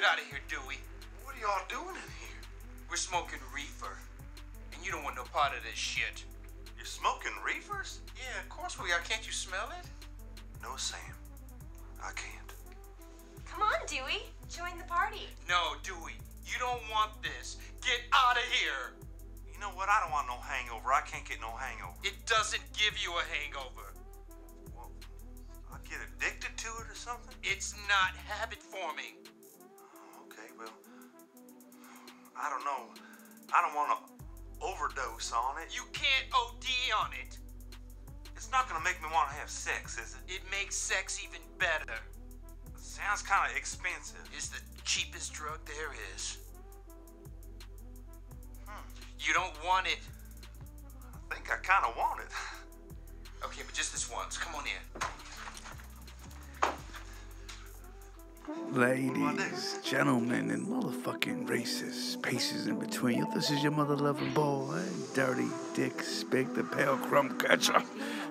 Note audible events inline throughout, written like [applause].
Get out of here, Dewey. What are y'all doing in here? We're smoking reefer. And you don't want no part of this shit. You're smoking reefers? Yeah, of course we are. Can't you smell it? No, Sam. I can't. Come on, Dewey. Join the party. No, Dewey. You don't want this. Get out of here. You know what? I don't want no hangover. I can't get no hangover. It doesn't give you a hangover. Well, I get addicted to it or something? It's not habit forming. I don't know. I don't want to overdose on it. You can't OD on it. It's not gonna make me want to have sex, is it? It makes sex even better. It sounds kind of expensive. It's the cheapest drug there is. Hmm. You don't want it. I think I kind of want it. [laughs] Okay, but just this once. Come on in. Ladies, gentlemen, and motherfucking racists, paces in between. This is your mother loving boy, Dirty Dick Spick, the pale crumb catcher.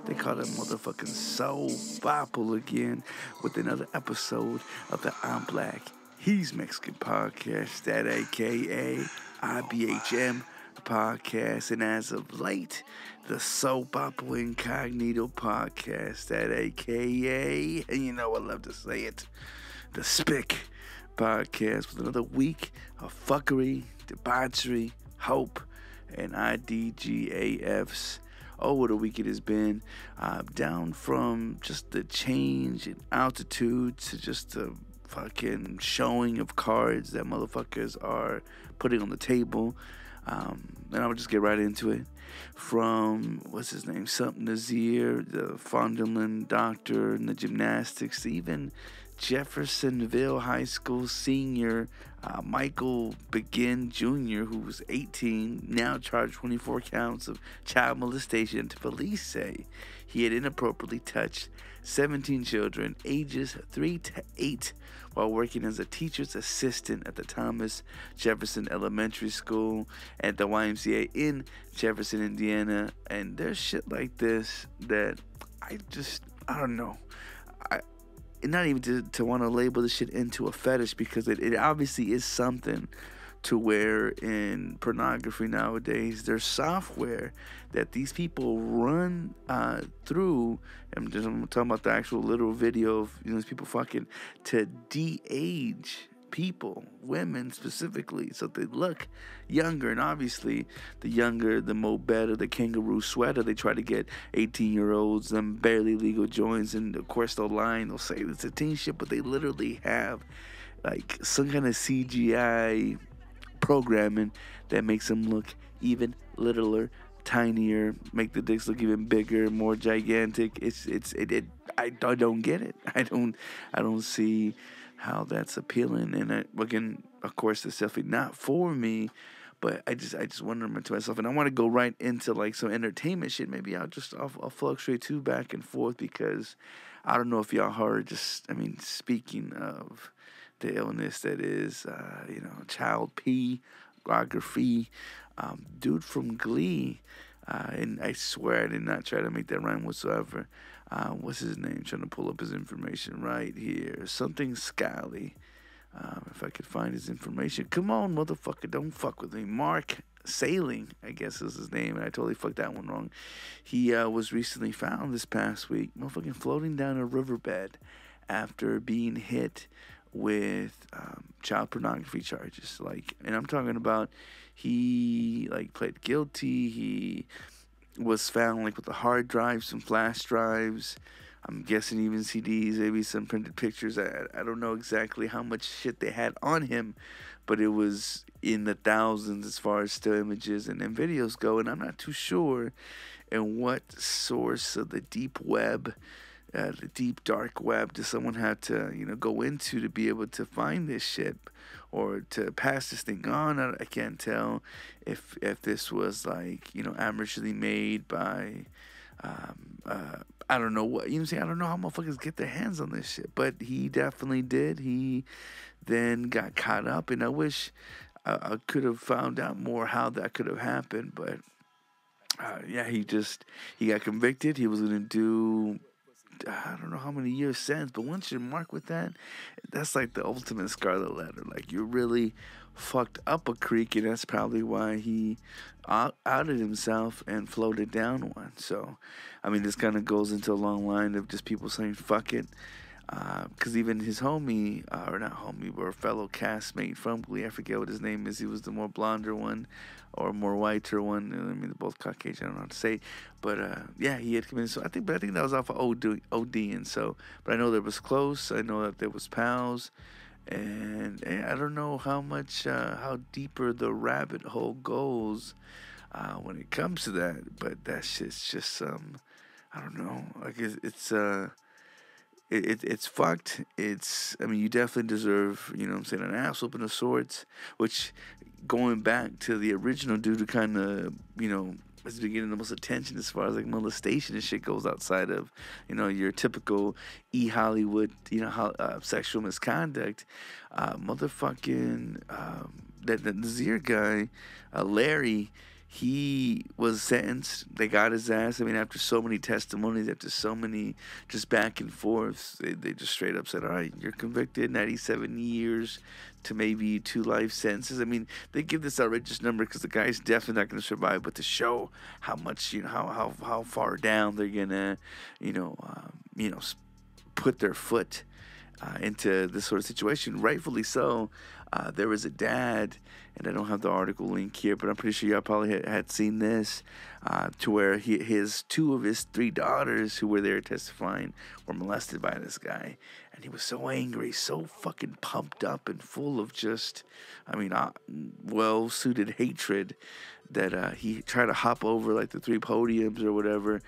They call that motherfucking Soul Papo again with another episode of the I'm Black, He's Mexican podcast, that aka IBHM podcast. And as of late, the Soul Papo Incognito podcast, that aka, and you know I love to say it the Spick podcast with another week of fuckery, debauchery, hope, and IDGAFs. Oh, what a week it has been. Uh, down from just the change in altitude to just the fucking showing of cards that motherfuckers are putting on the table. Um, and I would just get right into it. From what's his name, something Nassar, the Fondling doctor, and the gymnastics, even Jeffersonville High School senior uh, Michael Begin Jr., who was 18, now charged 24 counts of child molestation. Police say he had inappropriately touched 17 children, ages 3 to 8, while working as a teacher's assistant at the Thomas Jefferson Elementary School at the YMCA in Jefferson, Indiana. And there's shit like this that I just, I don't know. Not even to, to want to label this shit into a fetish because it, it obviously is something to where in pornography nowadays. There's software that these people run uh, through. I'm just I'm talking about the actual literal video of you know these people fucking to de-age people, women specifically, so they look younger. And obviously, the younger, the more better. The kangaroo sweater, they try to get 18 year olds, them barely legal joints, and of course they'll lie and they'll say it's a teen shit, but they literally have like some kind of CGI programming that makes them look even littler tinier, make the dicks look even bigger, more gigantic. It's it's it, it I, I don't get it. I don't I don't see how that's appealing. And I, again, of course, it's definitely not for me. But I just I just wonder to myself, and I want to go right into like some entertainment shit. Maybe I'll just I'll, I'll fluctuate too back and forth because I don't know if y'all heard. Just I mean, speaking of the illness that is, uh, you know, child P, pornography, um, dude from Glee, uh, and I swear I did not try to make that rhyme whatsoever. Uh, what's his name? trying to pull up his information right here. Something Scally. Um, if I could find his information. Come on, motherfucker. Don't fuck with me. Mark Salling, I guess is his name, and I totally fucked that one wrong. He uh, was recently found this past week, motherfucking floating down a riverbed after being hit with um, child pornography charges. Like, and I'm talking about he like pled guilty. He was found like with the hard drives, some flash drives. I'm guessing even CDs, maybe some printed pictures. I, I don't know exactly how much shit they had on him, but it was in the thousands as far as still images and, and videos go. And I'm not too sure in what source of the deep web, uh, the deep dark web, does someone have to you know go into to be able to find this shit or to pass this thing on. I, I can't tell if if this was like you know amateurly made by. Um, uh, I don't know what you know. I'm saying I don't know how motherfuckers get their hands on this shit, but he definitely did. He then got caught up, and I wish I, I could have found out more how that could have happened. But uh, yeah, he just he got convicted. He was gonna do I don't know how many years since, but once you're marked with that, that's like the ultimate scarlet letter. Like you really fucked up a creek, and that's probably why he out- outed himself and floated down one. So, I mean, this kind of goes into a long line of just people saying "fuck it." Because uh, even his homie, uh, or not homie, but a fellow castmate from Glee, I forget what his name is. He was the more blonder one, or more whiter one. I mean, they're both Caucasian. I don't know how to say, but uh, yeah, he had committed. So I think, but I think that was off of OD, OD, and so. But I know there was close. I know that there was pals, and, and I don't know how much, uh, how deeper the rabbit hole goes uh, when it comes to that. But that shit's just um, I don't know. Like it's, it's uh it, it, it's fucked. It's I mean you definitely deserve you know I'm saying an ass whooping of sorts. Which going back to the original dude who kind of you know has been getting the most attention as far as like molestation and shit goes outside of you know your typical e Hollywood you know how, uh, sexual misconduct. Uh, motherfucking um, that that Nassar guy, uh, Larry he was sentenced. They got his ass. I mean, after so many testimonies, after so many just back and forths, they, they just straight up said, all right, you're convicted, 97 years to maybe two life sentences. I mean, they give this outrageous number because the guy's definitely not going to survive, but to show how much, you know, how, how, how far down they're going to, you know, um, you know, put their foot uh, into this sort of situation. Rightfully so. Uh, there was a dad, and I don't have the article link here, but I'm pretty sure y'all probably had, seen this, uh, to where he, his two of his three daughters who were there testifying were molested by this guy, and he was so angry, so fucking pumped up and full of just, I mean, uh, well-suited hatred that uh, he tried to hop over like the three podiums or whatever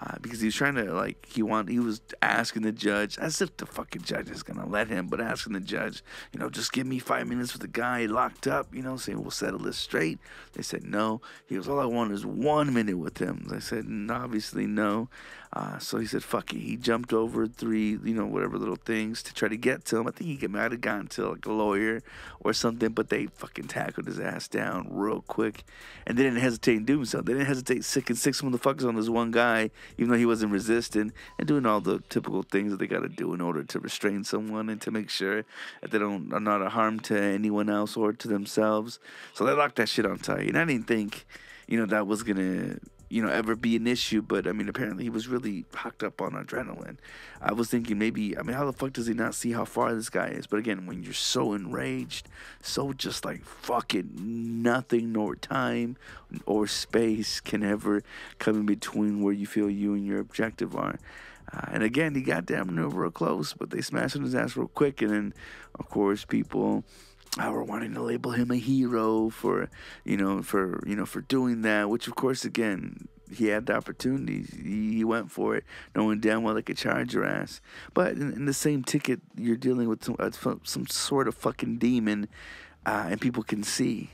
uh, because he was trying to like he want he was asking the judge as if the fucking judge is gonna let him, but asking the judge, you know, just give me five minutes with the guy locked up, you know, saying we'll settle this straight. They said no. He goes, all I want is one minute with him. I said obviously no. Uh, so he said, fuck it. He jumped over three, you know, whatever little things to try to get to him. I think he might have gotten to like a lawyer or something, but they fucking tackled his ass down real quick. And they didn't hesitate in doing so. They didn't hesitate sicking six motherfuckers on this one guy, even though he wasn't resisting, and doing all the typical things that they got to do in order to restrain someone and to make sure that they don't are not a harm to anyone else or to themselves. So they locked that shit on tight. And I didn't think, you know, that was gonna you know, ever be an issue. But I mean, apparently he was really hooked up on adrenaline. I was thinking maybe, I mean, how the fuck does he not see how far this guy is? But again, when you're so enraged, so just like fucking nothing, nor time or space can ever come in between where you feel you and your objective are. Uh, and again, he got damn near real close, but they smashed on his ass real quick. And then, of course, people uh, were wanting to label him a hero for, you know, for you know for doing that. Which, of course, again, he had the opportunity. He, he went for it, knowing damn well they could charge your ass. But in, in the same ticket, you're dealing with some, uh, some sort of fucking demon, uh, and people can see.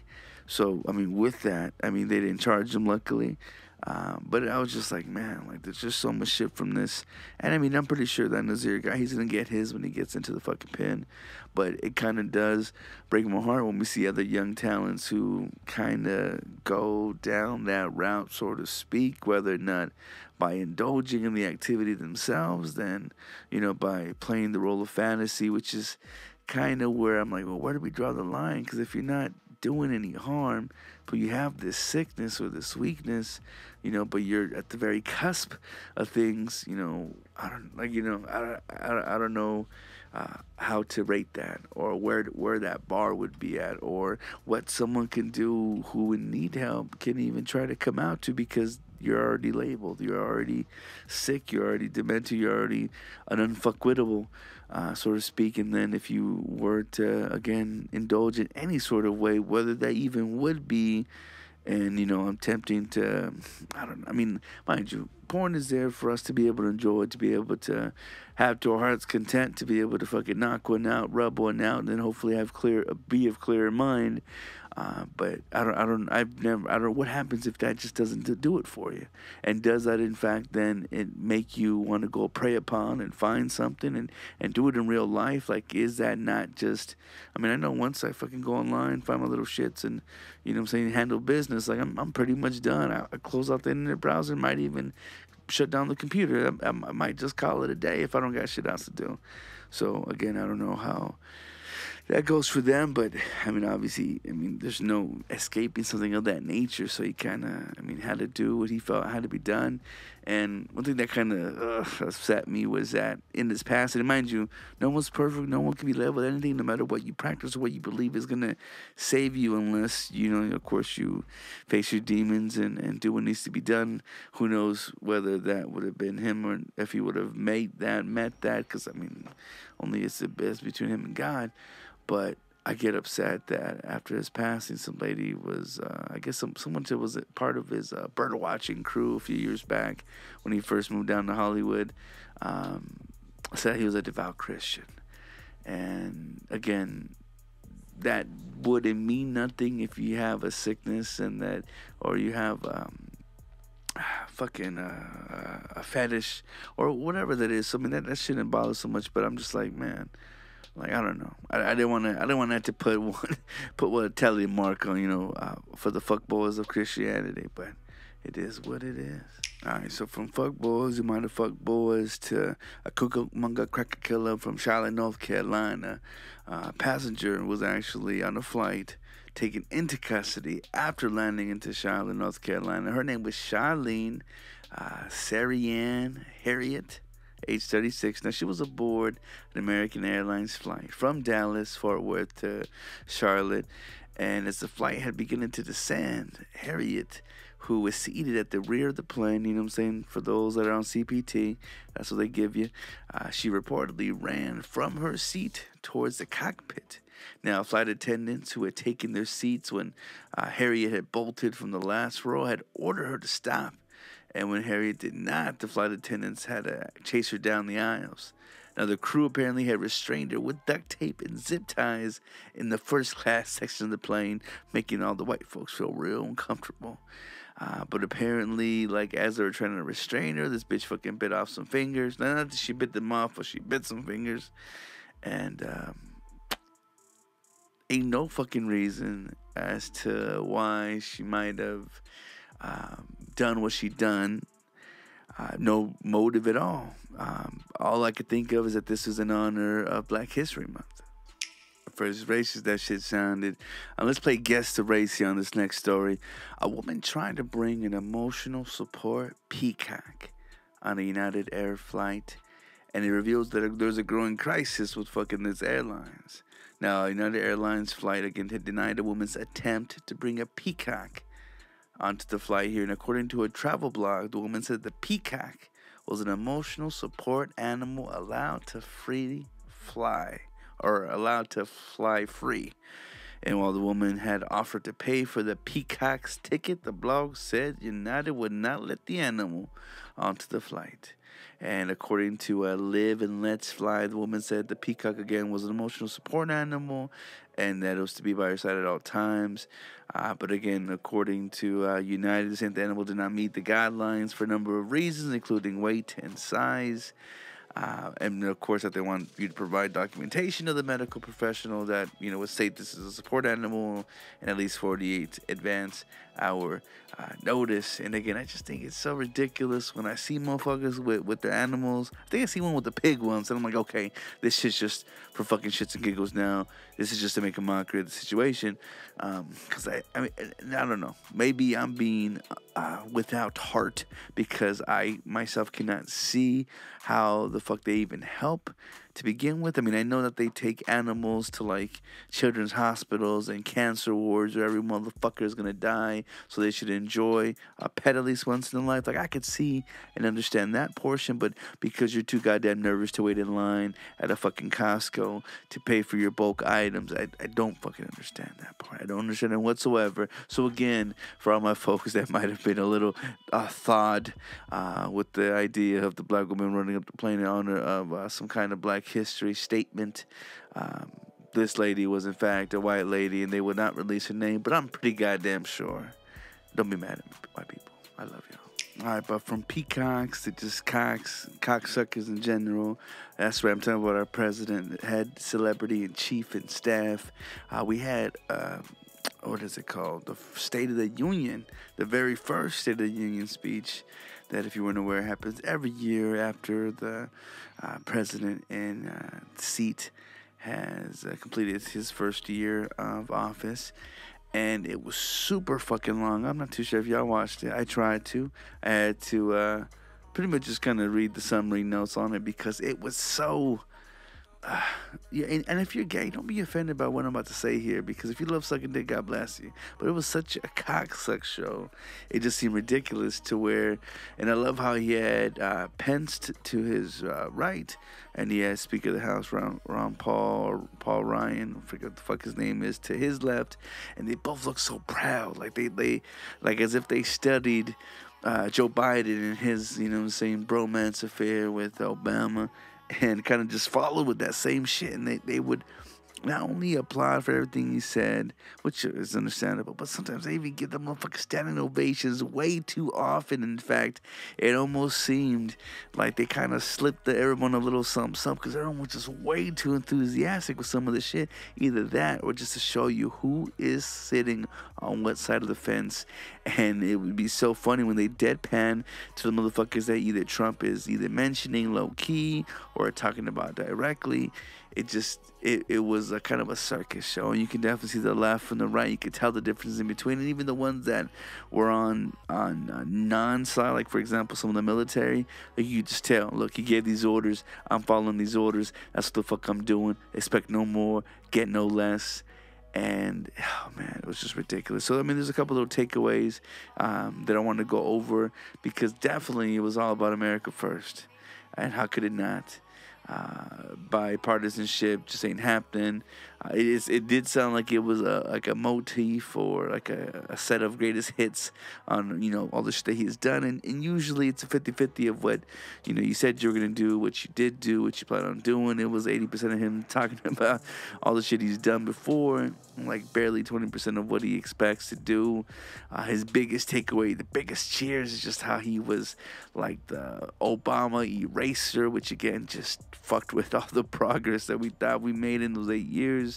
So, I mean, with that, I mean, they didn't charge him, luckily. Um, but I was just like, man, like there's just so much shit from this. And I mean, I'm pretty sure that Nassar guy, he's gonna get his when he gets into the fucking pin. But it kind of does break my heart when we see other young talents who kind of go down that route, so to speak, whether or not by indulging in the activity themselves, then, you know, by playing the role of fantasy, which is kind of where I'm like, well, where do we draw the line? Because if you're not doing any harm, but you have this sickness or this weakness, you know, but you're at the very cusp of things, you know, I don't like, you know, I, I, I don't know uh, how to rate that or where where that bar would be at or what someone can do who would need help can even try to come out to because you're already labeled, you're already sick, you're already demented, you're already an unfuckwittable uh, so to speak. And then if you were to, again, indulge in any sort of way, whether that even would be, and, you know, I'm tempting to, I don't I mean, mind you, porn is there for us to be able to enjoy, to be able to have to our heart's content, to be able to fucking knock one out, rub one out, and then hopefully have clear, be of clear mind. Uh, but I don't, I don't, I've never, I don't know what happens if that just doesn't do it for you, and does that in fact then it make you want to go prey upon and find something and and do it in real life? Like, is that not just? I mean, I know once I fucking go online, find my little shits, and you know, what I'm saying handle business. Like, I'm, I'm pretty much done. I, I close out the internet browser, might even shut down the computer. I, I might just call it a day if I don't got shit else to do. So again, I don't know how that goes for them. But I mean, obviously, I mean, there's no escaping something of that nature. So he kind of, I mean, had to do what he felt had to be done. And one thing that kind of upset me was that in this past, and mind you, no one's perfect. No one can be with anything, no matter what you practice or what you believe is going to save you, unless, you know, of course, you face your demons and, and do what needs to be done. Who knows whether that would have been him or if he would have made that, met that, because, I mean, only it's the best between him and God. But I get upset that after his passing, some lady was, uh, I guess some someone said was part of his uh, bird watching crew a few years back when he first moved down to Hollywood. Um, said he was a devout Christian, and again, that wouldn't mean nothing if you have a sickness and that, or you have. Um, [sighs] fucking uh, a fetish or whatever that is. So, I mean, that, that shouldn't bother so much, but I'm just like, man, like I don't know. I, I didn't want to. I didn't want that to put [laughs] one, put what a tally mark on you know uh, for the fuck boys of Christianity, but it is what it is. All right, so from fuck boys, you might have fuck boys to a Cucamonga cracker killer from Charlotte, North Carolina. Uh, passenger was actually on a flight taken into custody after landing into Charlotte, North Carolina. Her name was Charlene uh, Sarianne Harriet age 36. Now, she was aboard an American Airlines flight from Dallas, Fort Worth to Charlotte. And as the flight had begun to descend, Harriet, who was seated at the rear of the plane, you know what I'm saying? For those that are on CPT, that's what they give you. Uh, she reportedly ran from her seat towards the cockpit. Now, flight attendants who had taken their seats when uh, Harriet had bolted from the last row had ordered her to stop and when Harriet did not, the flight attendants had to chase her down the aisles. Now, the crew apparently had restrained her with duct tape and zip ties in the first [laughs] class section of the plane, making all the white folks feel real uncomfortable. Uh, but apparently, like, as they were trying to restrain her, this bitch fucking bit off some fingers. Not that she bit them off, but she bit some fingers. And, um, ain't no fucking reason as to why she might have um, done what she done. Uh, no motive at all. Um, all I could think of is that this was in honor of Black History Month. For as racist that shit sounded, uh, let's play guess the racy on this next story. A woman trying to bring an emotional support peacock on a United Air flight, and it reveals that there's a growing crisis with fucking this airlines. Now, United Airlines flight again had denied a woman's attempt to bring a peacock onto the flight here. And according to a travel blog, the woman said the peacock was an emotional support animal allowed to free fly or allowed to fly free. And while the woman had offered to pay for the peacock's ticket, the blog said United would not let the animal onto the flight. And according to uh, Live and Let's Fly, the woman said the peacock again was an emotional support animal and that it was to be by her side at all times. Uh, but again, according to uh, United, the animal did not meet the guidelines for a number of reasons, including weight and size. Uh, and of course, that they want you to provide documentation of the medical professional that you know would state this is a support animal and at least 48 advance hour uh, notice. And again, I just think it's so ridiculous when I see motherfuckers with with their animals. I think I see one with the pig once, and I'm like, okay, this shit's just for fucking shits and giggles. Now, this is just to make a mockery of the situation. Because um, I, I mean, I don't know. Maybe I'm being uh, without heart because I myself cannot see how the fuck they even help to begin with. I mean, I know that they take animals to like children's hospitals and cancer wards where every motherfucker is gonna die, so they should enjoy a pet at least once in their life. Like I could see and understand that portion, but because you're too goddamn nervous to wait in line at a fucking Costco to pay for your bulk items, I, I don't fucking understand that part. I don't understand it whatsoever. So again, for all my [laughs] folks that might have been a little uh, thawed uh, with the idea of the black woman running up the plane in honor of uh, some kind of black history statement. Um, this lady was in fact a white lady, and they would not release her name, but I'm pretty goddamn sure. Don't be mad at me, white people. I love y'all. All right, but from peacocks to just cocks, cocksuckers in general, that's what I'm talking about. Our president, head celebrity and chief and staff. Uh, we had uh, what is it called? The State of the Union, the very first State of the Union speech that, if you weren't aware, happens every year after the uh, president in uh, seat has uh, completed his first year of office. And it was super fucking long. I'm not too sure if y'all watched it. I tried to. I had to uh, pretty much just kind of read the summary notes on it because it was so uh, [sighs] yeah, and, and, if you're gay, don't be offended by what I'm about to say here because if you love sucking dick, God bless you. But it was such a [laughs] cocksuck show. It just seemed ridiculous to where, and I love how he had uh, Pence t- to his uh, right, and he had Speaker of the House Ron, Ron Paul Paul Ryan, I forget what the fuck his name is, to his left, and they both look so proud, like they they like as if they studied uh, Joe Biden and his you know I'm saying bromance affair with Obama and kind of just follow with that same shit. And they, they would not only applaud for everything he said, which is understandable, but sometimes they even give the motherfucker standing ovations way too often. In fact, it almost seemed like they kind of slipped the everyone a little something, something, because everyone was just way too enthusiastic with some of the shit. Either that, or just to show you who is sitting on what side of the fence. And it would be so funny when they deadpan to the motherfuckers that either Trump is either mentioning low key or talking about directly it just it, it was a kind of a circus show and you can definitely see the left from the right you could tell the difference in between and even the ones that were on on uh, non-side like for example some of the military like you just tell look he gave these orders i'm following these orders that's what the fuck i'm doing expect no more get no less and oh man, it was just ridiculous. So I mean, there's a couple little takeaways um, that I want to go over because definitely it was all about America first, and how could it not? Uh, bipartisanship just ain't happening. It. It did sound like it was a like a motif or like a, a, set of greatest hits on you know all the shit that he's done, and, and usually it's a 50-50 of what you know you said you were gonna do, what you did do, what you plan on doing. It was eighty percent of him [laughs] talking about all the shit he's done before, like barely twenty percent of what he expects to do. Uh, his biggest takeaway, the biggest cheers, is just how he was like the Obama eraser, which again just fucked with all the [laughs] progress that we thought we made in those eight years.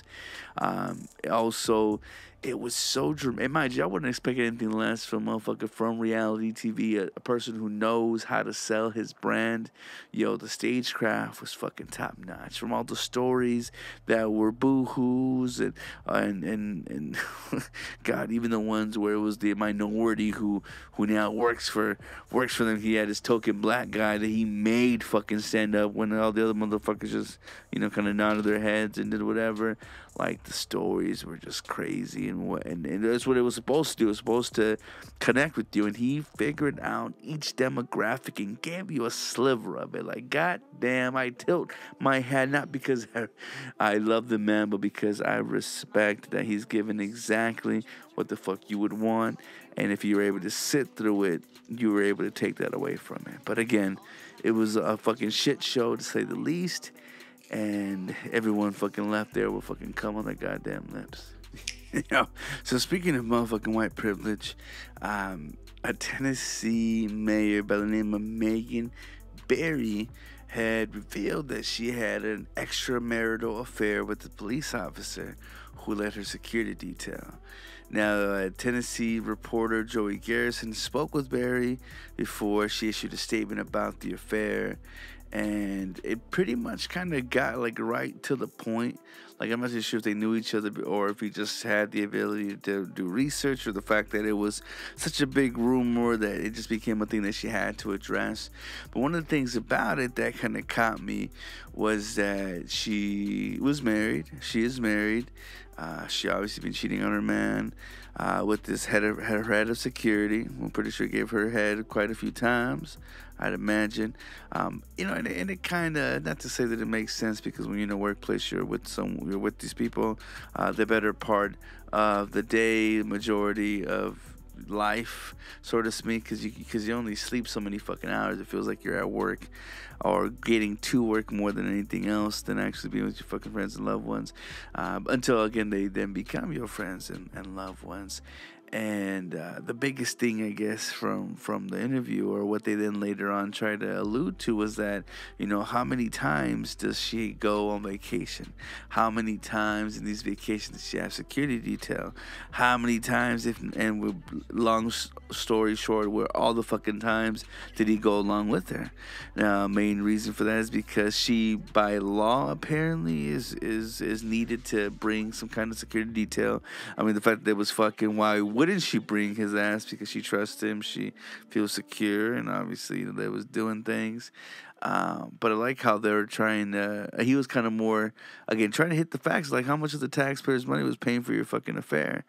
Um, also, it was so dramatic. Mind you, I wouldn't expect anything less from a motherfucker from reality TV, a, a, person who knows how to sell his brand. Yo, the stagecraft was fucking top notch. From all the stories that were boo-hoos and and and, and [laughs] God, even the ones where it was the minority who who now works for works for them. He had his token black guy that he made fucking stand up when all the other motherfuckers just you know kind of nodded their heads and did whatever. Like the stories were just crazy and what and, and that's what it was supposed to do. It was supposed to connect with you and he figured out each demographic and gave you a sliver of it. Like god damn, I tilt my hat not because I, [laughs] I love the man, but because I respect that he's given exactly what the fuck you would want. And if you were able to sit through it, you were able to take that away from it. But again, it was a fucking shit show to say the least and [laughs] everyone fucking left there will fucking come on their goddamn lips. you know? So speaking of motherfucking white privilege, um, a Tennessee mayor by the name of Megan Barry had revealed that she had an extramarital affair with a police officer who led her security detail. Now, uh, Tennessee reporter Joey Garrison spoke with Barry before she issued a statement about the affair and it pretty much kind of got like right to the point. Like I'm not too sure if they knew each other or if he just had the ability to do research or the fact that it was such a big rumor that it just became a thing that she had to address. But one of the things about it that kind of caught me was that she was married. She is married. Uh, she obviously been cheating on her man uh, with this head of, head of security. I'm pretty sure gave her head quite a few times. I'd imagine. Um, you know, and, and it kind of not to say that it makes sense because when you're in a workplace, you're with some, you're with these people, uh, the better part of the day, majority of life, so to speak, because you because you only sleep so many fucking hours. It feels like you're at work or getting to work more than anything else than actually being with your fucking friends and loved ones. Um, until again, they then become your friends and, and loved ones. And uh, the biggest thing, I guess, from from the interview, or what they then later on tried to allude to, was that you know how many times does she go on vacation? How many times in these vacations does she have security detail? How many times, if and with long story short, where all the fucking times did he go along with her? Now, main reason for that is because she, by law, apparently is is is needed to bring some kind of security detail. I mean, the fact that it was fucking why wouldn't she bring his ass because she trusts him, she feels secure, and obviously they was doing things. Um, but I like how they were trying to. He was kind of more again trying to hit the facts, like how much of the taxpayers' money was paying for your fucking affair,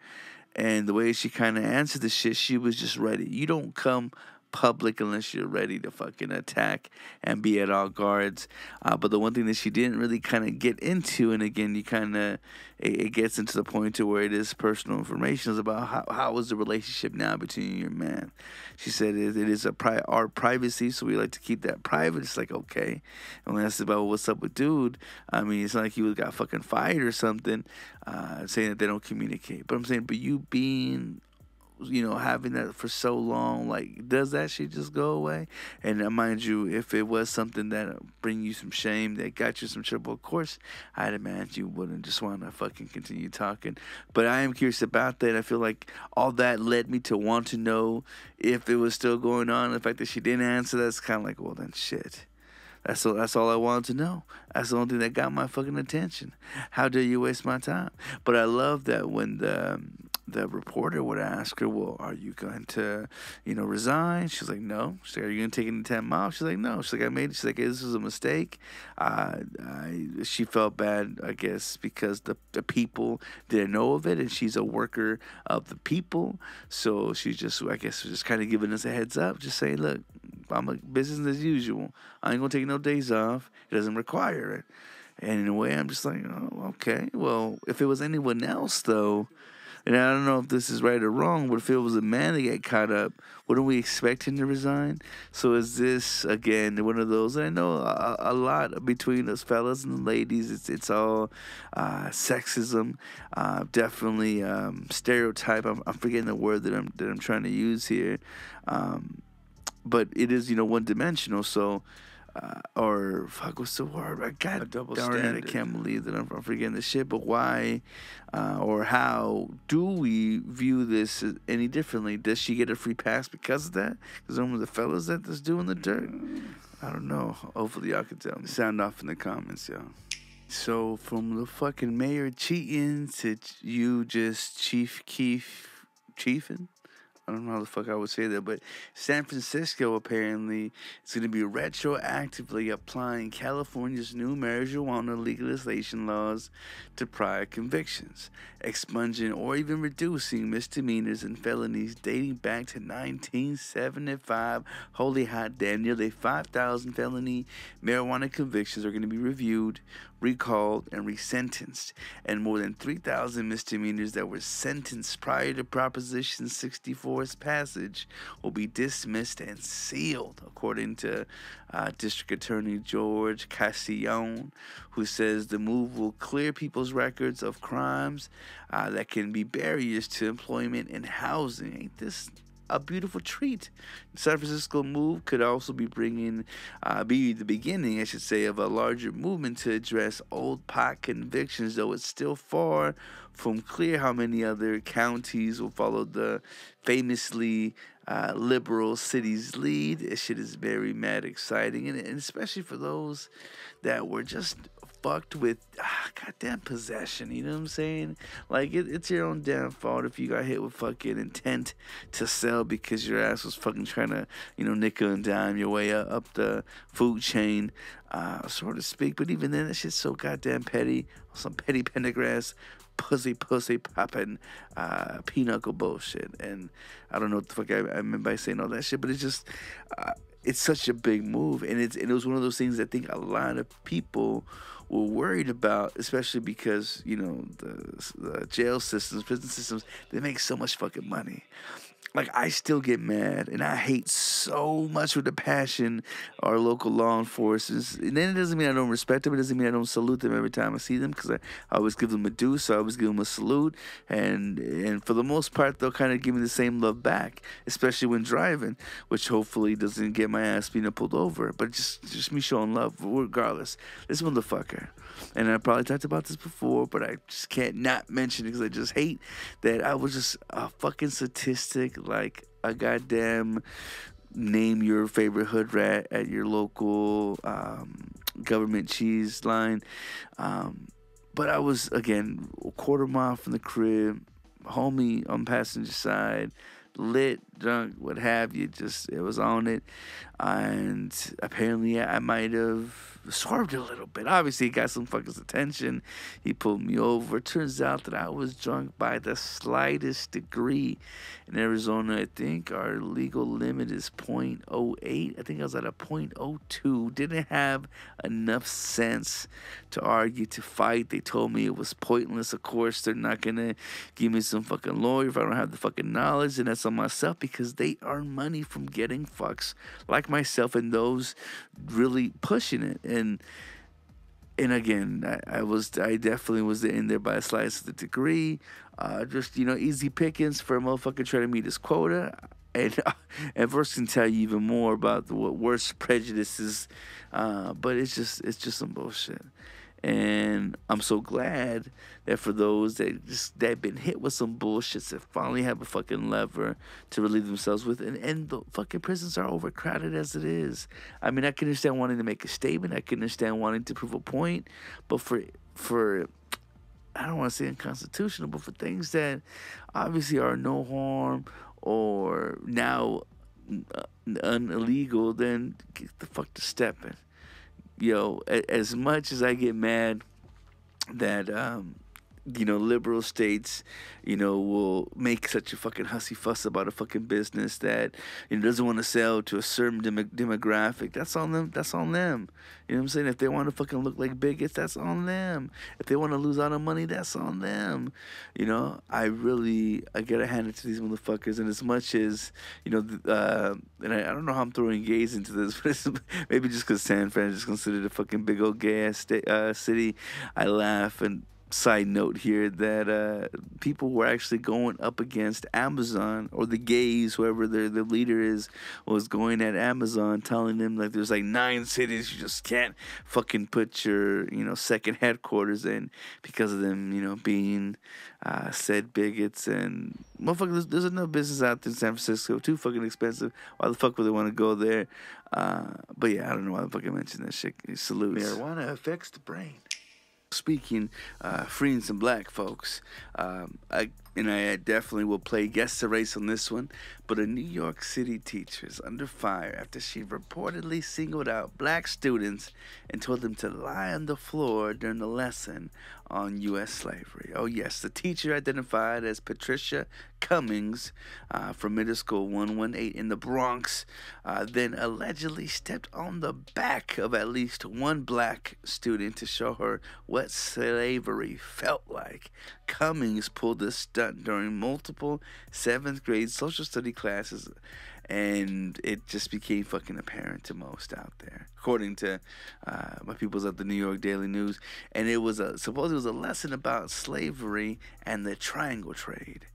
and the way she kind of answered the shit, she was just ready. You don't come public unless you're ready to fucking attack and be at all guards. Uh, but the one thing that she didn't really kind of get into, and again, you kind of it, it, gets into the point to where it is personal information is about how how is the relationship now between your man. She said it, it is a pri- our privacy, so we like to keep that private. It's like okay, and when I asked about what's up with dude, I mean it's not like he got fucking fired or something, uh, saying that they don't communicate. But I'm saying, but you being you know, having that for so long, like, does that shit just go away? And uh, mind you, if it was something that bring you some shame, that got you some trouble, of course, I'd imagine you wouldn't just want to fucking continue talking. But I am curious about that. I feel like all that led me to want to know if it was still going on. The fact that she didn't answer, that's kind of like, well, then shit. That's all, that's all I wanted to know. That's the only thing that got my fucking attention. How dare you waste my time? But I love that when the um, the reporter would ask her, "Well, are you going to, you know, resign?" She's like, "No." She's like, "Are you going to take any time off?" She's like, "No." She's like, "I made." She's like, "This was a mistake." Uh, I, she felt bad, I guess, because the the people didn't know of it, and she's a worker of the people, so she's just, I guess, just kind of giving us a heads up, just saying, "Look, I'm a business as usual. I ain't gonna take no days off. It doesn't require it." And in a way, I'm just like, oh, okay. Well, if it was anyone else, though, and I don't know if this is right or wrong, but if it was a man that got caught up, wouldn't we expect him to resign? So is this again one of those? I know a, a lot between us fellas and ladies. It's it's all uh, sexism, uh, definitely um, stereotype. I'm, I'm forgetting the word that I'm that I'm trying to use here, um, but it is you know one dimensional. So uh, or fuck, what's the word? I got a double darn standard. it, I can't believe that I'm, I'm forgetting this shit. But why, uh, or how do we view this any differently? Does she get a free pass because of that? Because some of the fellas that that's doing the dirt. I don't know. Hopefully y'all can tell me. Sound off in the comments, y'all. So from the fucking mayor cheating to you just Chief Keef chiefing. I don't know how the fuck I would say that, but San Francisco apparently is going to be retroactively applying California's new marijuana legalization laws to prior convictions, expunging or even reducing misdemeanors and felonies dating back to 1975. Holy hot damn, nearly 5,000 felony marijuana convictions are going to be reviewed, recalled, and resentenced, and more than 3,000 misdemeanors that were sentenced prior to Proposition 64's passage will be dismissed and sealed, according to uh, District Attorney George Castillon, who says the move will clear people's records of crimes uh, that can be barriers to employment and housing. Ain't this a beautiful treat. San Francisco move could also be bringing, uh, be the beginning, I should say, of a larger movement to address old pot convictions, though it's still far from clear how many other counties will follow the famously uh, liberal city's lead. This shit is very mad exciting, and, and especially for those that were just fucked with ah, goddamn possession. You know what I'm saying? Like it, it's your own damn fault if you got hit with fucking intent to sell because your ass was fucking trying to, you know, nickel and dime your way up, up the food chain, uh, so to speak. But even then, that shit's so goddamn petty. Some petty Pendergrass pussy pussy popping uh pinochle bullshit and i don't know what the fuck i, I by saying all that shit but it's just uh, it's such a big move and it's and it was one of those things i think a lot of people were worried about especially because you know the, the jail systems prison systems they make so much fucking money like I still get mad and I hate so much with the passion our local law enforcement. And then it doesn't mean I don't respect them. It doesn't mean I don't salute them every time I see them because I, I always give them a due. So I always give them a salute. And and for the most part, they'll kind of give me the same love back, especially when driving, which hopefully doesn't get my ass being pulled over. But just just me showing love regardless. This motherfucker. And I probably talked about this before, but I just can't not mention it because I just hate that I was just a fucking statistic like a goddamn name your favorite hood rat at your local um, government cheese line. Um, but I was again a quarter mile from the crib, homie on passenger side, lit, drunk, what have you. Just it was on it, and apparently I might have swerved a little bit. Obviously, he got some fucking attention. He pulled me over. Turns out that I was drunk by the slightest degree. In Arizona, I think our legal limit is 0.08. I think I was at a 0.02. Didn't have enough sense to argue, to fight. They told me it was pointless. Of course, they're not going to give me some fucking lawyer if I don't have the fucking knowledge. And that's on myself because they earn money from getting fucks like myself and those really pushing it. And and and again, I, I, was I definitely was in there by a slice of the degree. Uh, just you know, easy pickings for a motherfucker trying to meet his quota. And [laughs] and Verse can tell you even more about the what worse prejudices, uh, but it's just it's just some bullshit. And I'm so glad that for those that just that been hit with some bullshits that finally have a fucking lever to relieve themselves with, and and the fucking prisons are overcrowded as it is. I mean, I can understand wanting to make a statement, I can understand wanting to prove a point, but for for I don't want to say unconstitutional, but for things that obviously are no harm or now uh, illegal, then get the fuck to step stepping you know, as much as I get mad that um, you know, liberal states, you know, will make such a fucking hussy fuss about a fucking business that you know doesn't want to sell to a certain dem- demographic. That's on them. That's on them. You know what I'm saying? If they want to fucking look like bigots, that's on them. If they want to lose out on money, that's on them. You know, I really I gotta hand it to these motherfuckers. And as much as you know, uh, and I, I don't know how I'm throwing gays into this, [laughs] but maybe just because San Fran is considered a fucking big old gay ass sta- uh, city, I laugh and side note here that uh, people were actually going up against Amazon or the gays, whoever their the leader is, was going at Amazon, telling them like there's like nine cities you just can't fucking put your you know second headquarters in because of them you know being uh, said bigots and motherfucker. There's, there's enough business out there in San Francisco, too fucking expensive. Why the fuck would they want to go there? Uh, but yeah, I don't know why the fuck I mentioned that shit. Salute. Marijuana affects the brain speaking, uh, freeing some black folks. Um, I, and I definitely will play guest race on this one. But a New York City teacher is under fire after she reportedly singled out black students and told them to lie on the floor during the lesson on U.S. slavery. Oh, yes, the teacher identified as Patricia Cummings uh, from Middle School 118 in the Bronx, uh, then allegedly stepped on the back of at least one black student to show her what slavery felt like. Cummings pulled this stunt during multiple seventh grade social study classes and it just became fucking apparent to most out there, according to uh, my peoples at the New York Daily News. And it was a supposedly it was a lesson about slavery and the triangle trade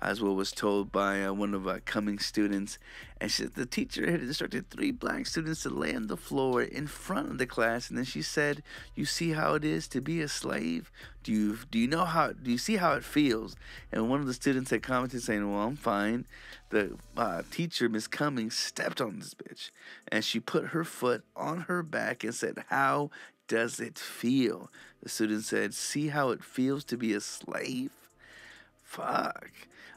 as what was told by uh, one of our coming students. And she, the teacher had instructed three black students to lay on the floor in front of the class. And then she said, "You see how it is to be a slave? Do you do you know how? Do you see how it feels?" And one of the students had commented saying, "Well, I'm fine." The uh, teacher, Miss Cummings, stepped on this bitch, and she put her foot on her back and said, "How does it feel?" The student said, "See how it feels to be a slave." Fuck.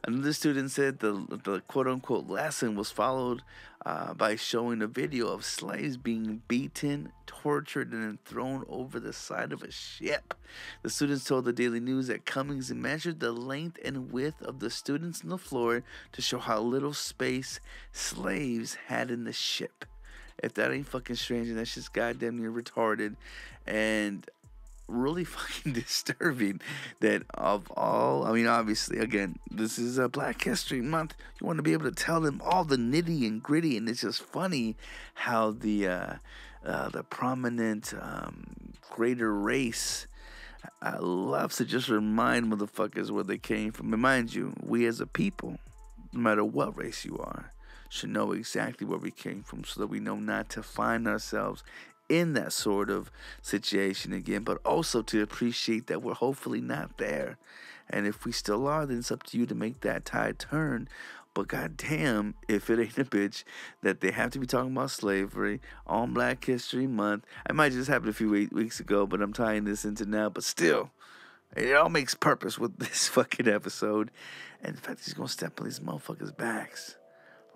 Another student said the, the quote unquote lesson was followed uh, by showing a video of slaves being beaten, tortured, and then thrown over the side of a ship. The students told the Daily News that Cummings measured the length and width of the students on the floor to show how little space slaves had in the ship. If that ain't fucking strange, and that's just goddamn near retarded. And really [laughs] fucking disturbing that of all, I mean, obviously, again, this is a Black History Month. You want to be able to tell them all the nitty and gritty, and it's just funny how the uh, uh, the prominent um, greater race uh, loves to just remind motherfuckers where they came from. And mind you, we as a people, no matter what race you are, should know exactly where we came from so that we know not to find ourselves in that sort of situation again, but also to appreciate that we're hopefully not there. And if we still are, then it's up to you to make that tide turn. But goddamn, if it ain't a bitch that they have to be talking about slavery on Black History Month. I might just happened a few weeks ago, but I'm tying this into now. But still, it all makes purpose with [laughs] this fucking episode. And in fact, he's gonna step on these motherfuckers' backs.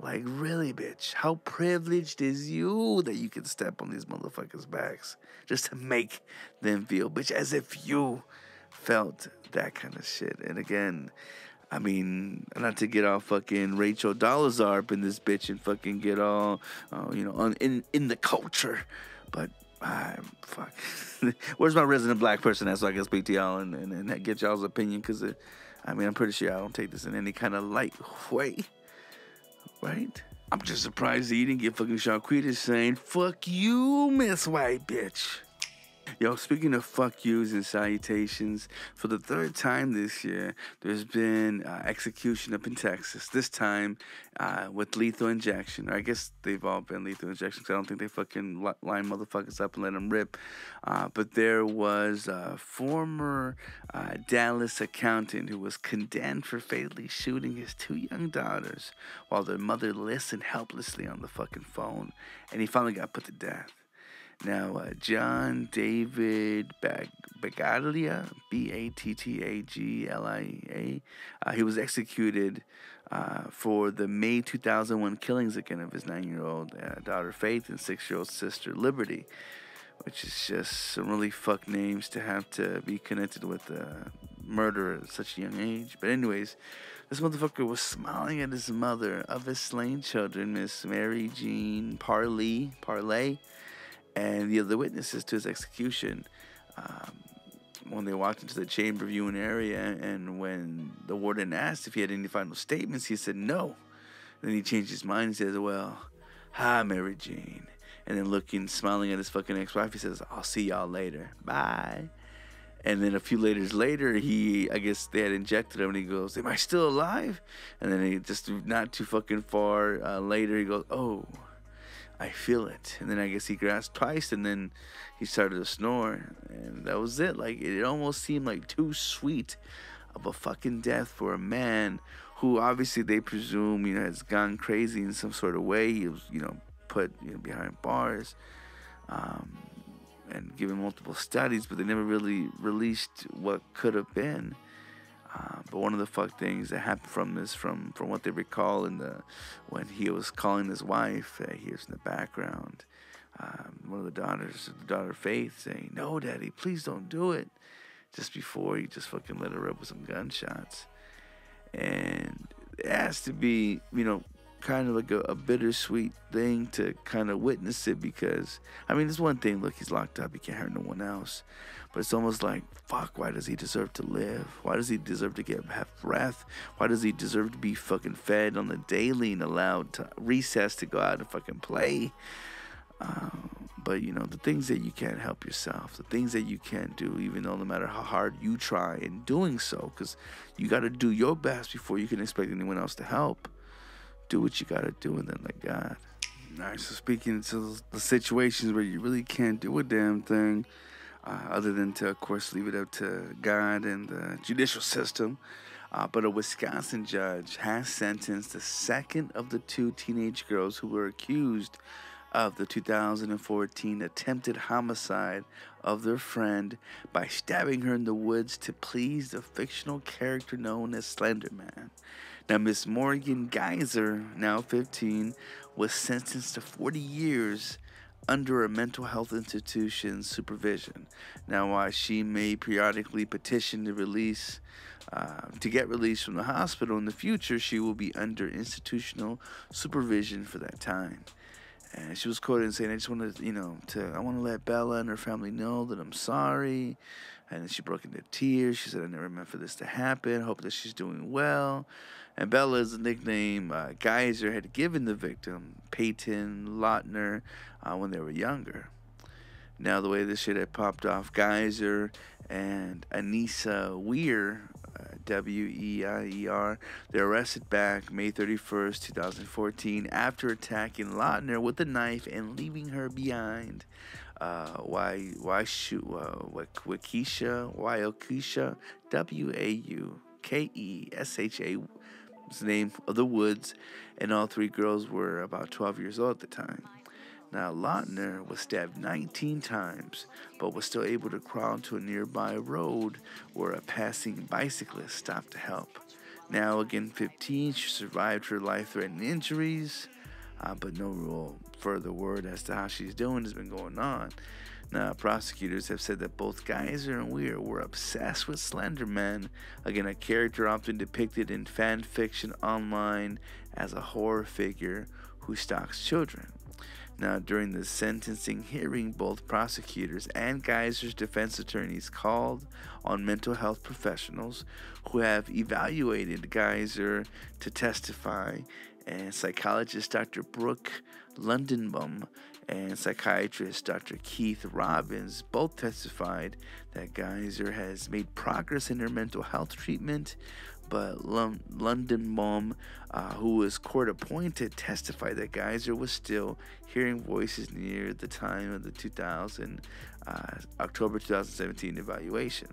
Like, really, bitch? How privileged is you that you can step on these motherfuckers' backs just to make them feel, bitch, as if you felt that kind of shit. And again, I mean, not to get all fucking Rachel Dolezal up in this bitch and fucking get all, uh, you know, on, in in the culture, but I'm fuck. [laughs] Where's my resident black person at so I can speak to y'all and, and, and get y'all's opinion? Because, I mean, I'm pretty sure I don't take this in any kind of light way right? I'm just surprised that you didn't get fucking Shaquita saying, fuck you, Miss White Bitch. Yo, speaking of fuck yous and salutations, for the third time this year, there's been uh, execution up in Texas. This time uh, with lethal injection. I guess they've all been lethal injections. I don't think they fucking line motherfuckers up and let them rip. Uh, but there was a former uh, Dallas accountant who was condemned for fatally shooting his two young daughters while their mother listened helplessly on the fucking phone. And he finally got put to death. Now, uh, John David Bag- Battaglia, B A T T A G L I A, uh, he was executed uh, for the May 2001 killings again of his nine year old uh, daughter Faith and six year old sister Liberty, which is just some really fuck names to have to be connected with murder at such a young age. But, anyways, this motherfucker was smiling at his mother of his slain children, Miss Mary Jean Parley. Parley and the other witnesses to his execution. Um, when they walked into the chamber viewing area, and when the warden asked if he had any final statements, he said no. Then he changed his mind and says, Well, hi, Mary Jane. And then looking, smiling at his fucking ex wife, he says, I'll see y'all later. Bye. And then a few laters later, he, I guess they had injected him, and he goes, Am I still alive? And then he just not too fucking far uh, later, he goes, Oh, I feel it. And then I guess he grasped twice and then he started to snore. And that was it. Like, it almost seemed like too sweet of a fucking death for a man who obviously they presume, you know, has gone crazy in some sort of way. He was, you know, put you know, behind bars um, and given multiple studies, but they never really released what could have been. Uh, but one of the fuck things that happened from this, from from what they recall in the when he was calling his wife, uh, hears in the background, um, one of the daughters, the daughter Faith, saying, "No, Daddy, please don't do it." Just before he just fucking let her up with some gunshots, and it has to be, you know, kind of like a, a, bittersweet thing to kind of witness it because I mean, it's one thing. Look, he's locked up; he can't hurt no one else. But it's almost like, fuck, why does he deserve to live? Why does he deserve to get have breath? Why does he deserve to be fucking fed on the daily and allowed to recess to go out and fucking play? Um, but you know the things that you can't help yourself, the things that you can't do, even though no matter how hard you try in doing so, because you got to do your best before you can expect anyone else to help do what you gotta do and then let God. All right, so speaking to the situations where you really can't do a damn thing, uh, other than to, of course, leave it up to God and the judicial system. Uh, but a Wisconsin judge has sentenced the second of the two teenage girls who were accused of the 2014 attempted homicide of their friend by stabbing her in the woods to please the fictional character known as Slenderman. Now, Miss Morgan Geyser, now 15, was sentenced to 40 years under a mental health institution's supervision. Now, while she may periodically petition to release, uh, to get released from the hospital in the future, she will be under institutional supervision for that time. And she was quoted saying, "I just wanted, you know, to I want to let Bella and her family know that I'm sorry." And she broke into tears. She said, "I never meant for this to happen. Hope that she's doing well." And Bella is the nickname uh, Geyser had given the victim, Payton Lautner, uh, when they were younger. Now, the way this shit had popped off, Geyser and Anissa Weier, uh, W E I E R, they're arrested back May 31st, 2014, after attacking Lautner with a knife and leaving her behind. Uh, why, why shoot, uh, Wakesha, Waukesha, W A U K E S H A, the name of the woods, and all three girls were about 12 years old at the time. Now, Lautner was stabbed 19 times, but was still able to crawl to a nearby road where a passing bicyclist stopped to help. Now, again 15, she survived her life threatening injuries, uh, but no real further word as to how she's doing has been going on. Now, prosecutors have said that both Geyser and Weier were obsessed with Slenderman, again, a character often depicted in fan fiction online as a horror figure who stalks children. Now, during the sentencing hearing, both prosecutors and Geyser's defense attorneys called on mental health professionals who have evaluated Geyser to testify, and psychologist Dr. Brooke Lundenbaum and psychiatrist Dr. Keith Robbins both testified that Geyser has made progress in her mental health treatment, but Lundenbaum, uh, who was court appointed, testified that Geyser was still hearing voices near the time of the 2000 uh, October 2017 evaluation.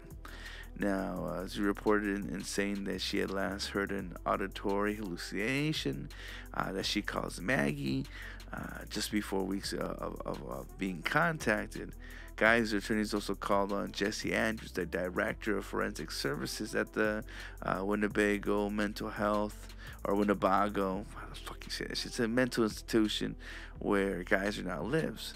Now, uh, as reported in, in, saying that she had last heard an auditory hallucination uh, that she calls Maggie uh, just before weeks of, of, of being contacted. Geyser attorneys also called on Jesse Andrews, the director of forensic services at the uh, Winnebago Mental Health or Winnebago, how the fuck you say that? It's a mental institution where Geyser now lives.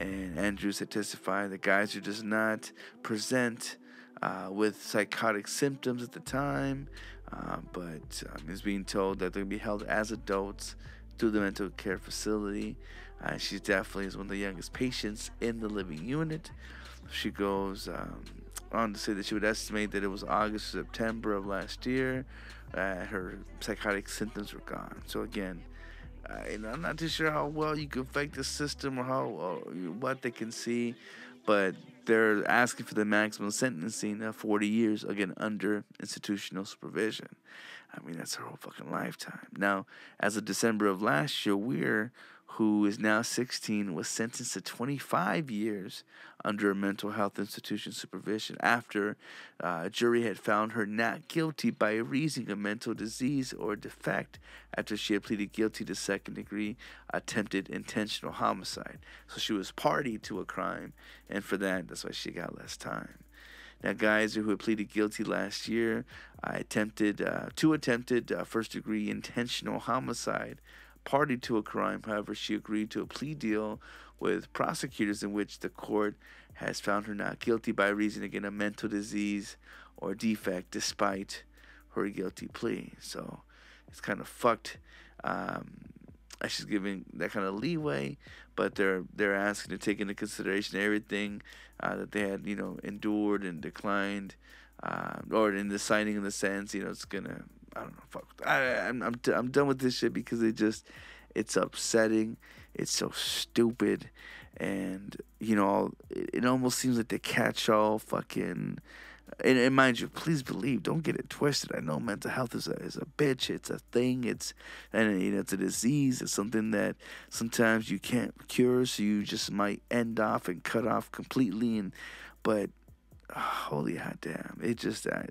And Andrews had testified that Geyser does not present uh, with psychotic symptoms at the time, uh, but um, is being told that they'll be held as adults through the mental care facility. Uh, she definitely is one of the youngest patients in the living unit. She goes um, on to say that she would estimate that it was August, September of last year. Uh, her psychotic symptoms were gone. So again, uh, I'm not too sure how well you can fake the system or how or what they can see, but they're asking for the maximum sentencing of 40 years again under institutional supervision. I mean, that's her whole fucking lifetime. Now, as of December of last year, Weier who is now 16, was sentenced to 25 years under a mental health institution supervision after uh, a jury had found her not guilty by reason of mental disease or defect after she had pleaded guilty to second degree attempted intentional homicide. So she was party to a crime, and for that, that's why she got less time. Now, Geyser, who had pleaded guilty last year, uh, attempted uh, two attempted uh, first degree intentional homicide party to a crime. However, she agreed to a plea deal with prosecutors in which the court has found her not guilty by reason again of mental disease or defect despite her guilty plea. So it's kind of fucked. Um, she's giving that kind of leeway, but they're they're asking to take into consideration everything uh, that they had, you know, endured and declined, uh, or in the signing of the sentence. You know, it's gonna I don't know. Fuck. I, I'm I'm I'm done with this shit because it just it's upsetting. It's so stupid, and you know it, it almost seems like the catch-all fucking. And, and, mind you, please believe. Don't get it twisted. I know mental health is a is a bitch. It's a thing. It's and you know it's a disease. It's something that sometimes you can't cure. So you just might end off and cut off completely. And but ah, holy hot damn! It just I,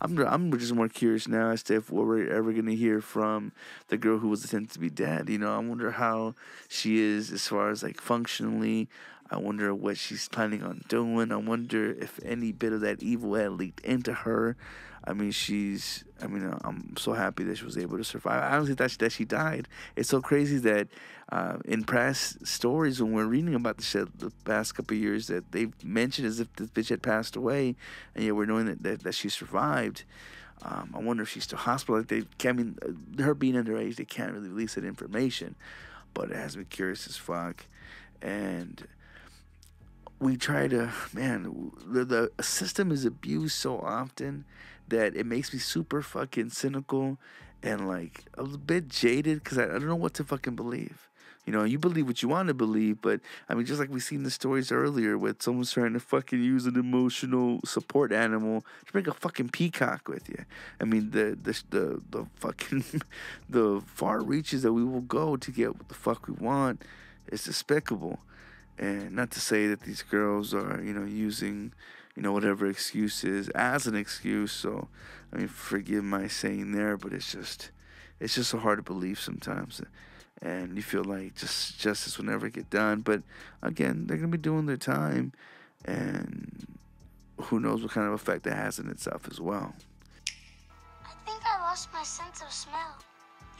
I'm I'm just more curious now as to if we're ever gonna hear from the girl who was intended to be dead. You know, I wonder how she is as far as like functionally. I wonder what she's planning on doing. I wonder if any bit of that evil had leaked into her. I mean, she's. I mean, I'm so happy that she was able to survive. I don't think that she, died. It's so crazy that uh, in past stories, when we're reading about the shit the past couple of years, that they've mentioned as if this bitch had passed away, and yet we're knowing that that, that she survived. Um, I wonder if she's still hospitalized. They, I mean, her being underage, they can't really release that information. but it has me curious as fuck. And we try to, man, the, the system is abused so often that it makes me super fucking cynical and like a bit jaded because I, I don't know what to fucking believe. You know, you believe what you want to believe, but I mean, just like we seen the stories earlier, with someone's trying to fucking use an emotional support animal to bring a fucking peacock with you. I mean, the the the, the fucking [laughs] the far reaches that we will go to get what the fuck we want is despicable. And not to say that these girls are, you know, using, you know, whatever excuses as an excuse. So, I mean, forgive my saying there, but it's just, it's just so hard to believe sometimes and you feel like just justice will never get done. But again, they're gonna be doing their time, and who knows what kind of effect that has in itself as well. I think I lost my sense of smell.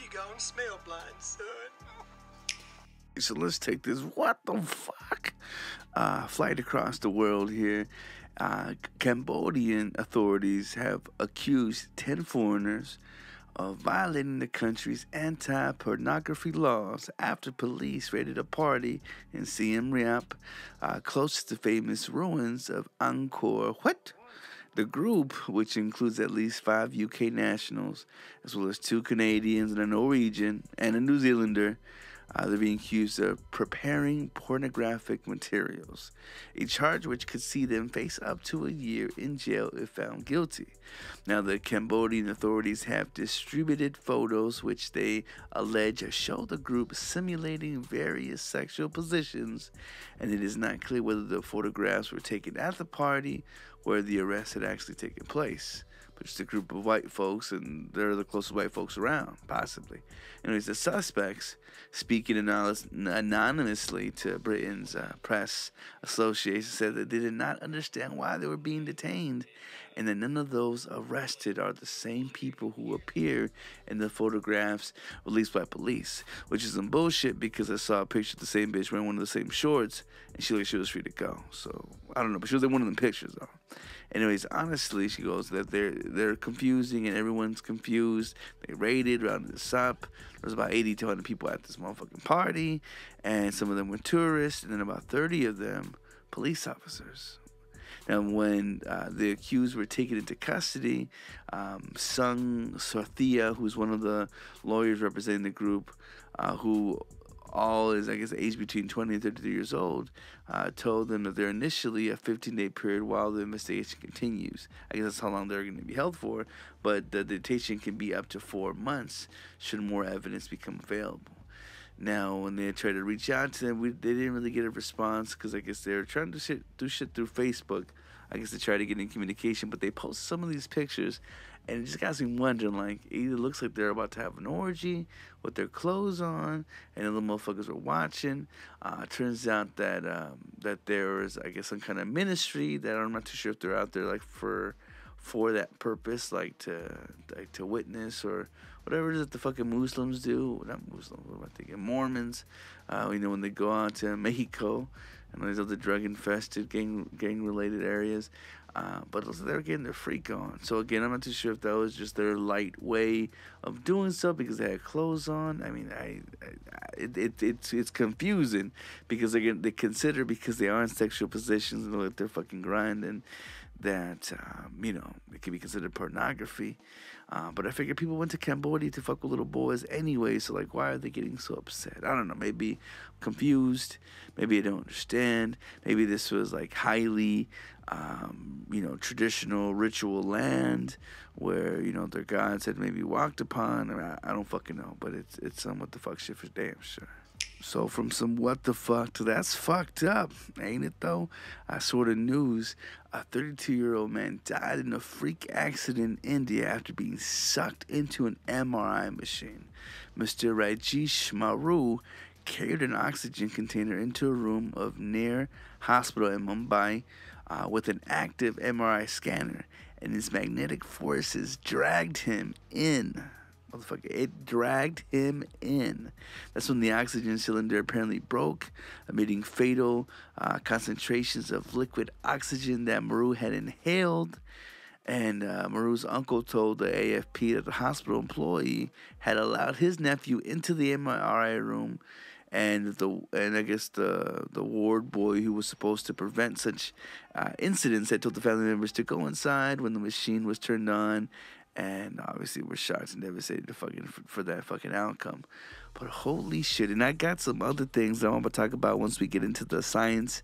You gone smell blind, son. So let's take this. What the fuck? Uh, flight across the world here. Uh, Cambodian authorities have accused 10 foreigners of violating the country's anti pornography laws after police raided a party in Siem Reap, uh, close to the famous ruins of Angkor Wat. The group, which includes at least five UK nationals, as well as two Canadians and a Norwegian and a New Zealander, uh, they're being accused of preparing pornographic materials, a charge which could see them face up to a year in jail if found guilty. Now, the Cambodian authorities have distributed photos which they allege show the group simulating various sexual positions, and it is not clear whether the photographs were taken at the party where the arrest had actually taken place just a group of white folks, and they're the closest white folks around, possibly. Anyways, the suspects, speaking anonymously to Britain's uh, press association, said that they did not understand why they were being detained, and that none of those arrested are the same people who appear in the photographs released by police, which is some bullshit because I saw a picture of the same bitch wearing one of the same shorts, and she looked like she was free to go. So I don't know, but she was in one of them pictures though. Anyways, honestly, she goes that they're they're confusing and everyone's confused. They raided, rounded this up. There was about 80 to 100 people at this motherfucking party, and some of them were tourists, and then about 30 of them police officers. Now, when uh, the accused were taken into custody, um, Sung Sorthia, who's one of the lawyers representing the group, uh, who all is, I guess, age between 20 and 33 years old, uh, told them that they're initially a 15 day period while the investigation continues. I guess that's how long they're going to be held for, but the detention can be up to four months should more evidence become available. Now, when they tried to reach out to them, we, they didn't really get a response because I guess they were trying to shit, do shit through Facebook. I guess to try to get in communication, but they post some of these pictures and it just got me wondering like it either looks like they're about to have an orgy with their clothes on and the little motherfuckers were watching. Uh, turns out that um, that there is i guess some kind of ministry that i'm not too sure if they're out there like for for that purpose like to like to witness or whatever it is that the fucking muslims do. Not muslims what am i thinking? Mormons. Uh, you know when they go out to mexico and all these other drug infested gang gang related areas uh, but they're getting their freak on. So again, I'm not too sure if that was just their light way of doing so because they had clothes on. I mean, I, I it, it, it's it's confusing because again they consider because they are in sexual positions and they're fucking grinding that um, you know it can be considered pornography. Uh, but I figure people went to Cambodia to fuck with little boys anyway, so like, why are they getting so upset? I don't know. Maybe confused. Maybe they don't understand. Maybe this was like highly um, you know, traditional ritual land where, you know, their gods had maybe walked upon. I, I don't fucking know, but it's it's some what the fuck shit for damn sure. So from some what the fuck to that's fucked up, ain't it though? I saw the news. A 32 year old man died in a freak accident in India after being sucked into an MRI machine. Mr. Rajesh Maru carried an oxygen container into a room of Nair Hospital in Mumbai uh, with an active MRI scanner, and his magnetic forces dragged him in. Motherfucker, it dragged him in. That's when the oxygen cylinder apparently broke, emitting fatal uh, concentrations of liquid oxygen that Maru had inhaled. And uh, Maru's uncle told the AFP that the hospital employee had allowed his nephew into the MRI room and the and I guess the the ward boy who was supposed to prevent such uh, incidents had told the family members to go inside when the machine was turned on, and obviously we're shocked and devastated to fucking for, for that fucking outcome. But holy shit! And I got some other things that I'm gonna talk about once we get into the science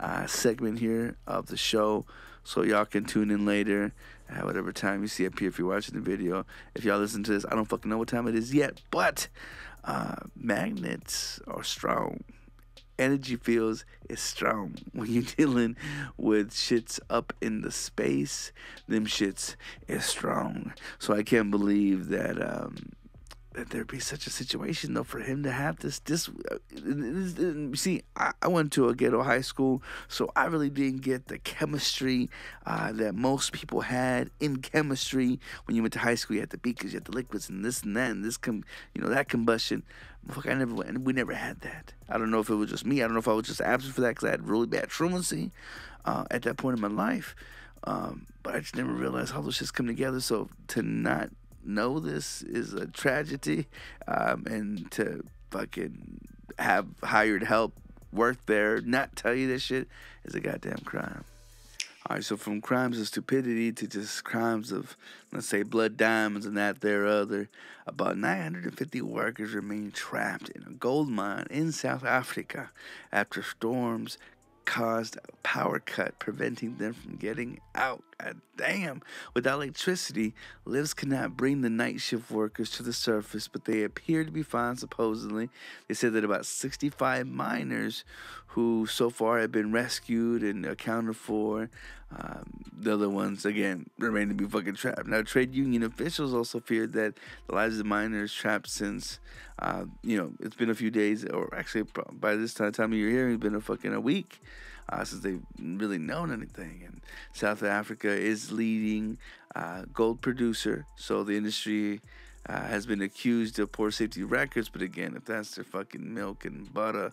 uh, segment here of the show, so y'all can tune in later at whatever time you see up here if you're watching the video. If y'all listen to this, I don't fucking know what time it is yet, but uh, magnets are strong. Energy fields is strong [laughs] when you're dealing with shits up in the space. Them shits is strong. So I can't believe that um, that there'd be such a situation though for him to have this this, uh, this, this see I, I, went to a ghetto high school so i really didn't get the chemistry uh, that most people had in chemistry when you went to high school you had the beakers you had the liquids and this and that and this com- you know that combustion Fuck, I never went, we never had that. I don't know if it was just me. I don't know if I was just absent for that because I had really bad truancy uh, at that point in my life. Um, but I just never realized how those shits come together. So to not know this is a tragedy, um, and to fucking have hired help work there, not tell you this shit is a goddamn crime. All right, so from crimes of stupidity to just crimes of, let's say, blood diamonds and that there other, about 950 workers remain trapped in a gold mine in South Africa after storms caused a power cut, preventing them from getting out. God damn. Without electricity, lifts cannot bring the night shift workers to the surface, but they appear to be fine, supposedly. They said that about 65 miners who so far have been rescued and accounted for. Um, the other ones, again, remain to be fucking trapped. Now, trade union officials also feared that the lives of miners trapped since, uh, you know, it's been a few days, or actually by this time, time of your hearing, it's been a fucking a week uh, since they've really known anything. And South Africa is leading uh, gold producer, so the industry uh, has been accused of poor safety records. But again, if that's their fucking milk and butter,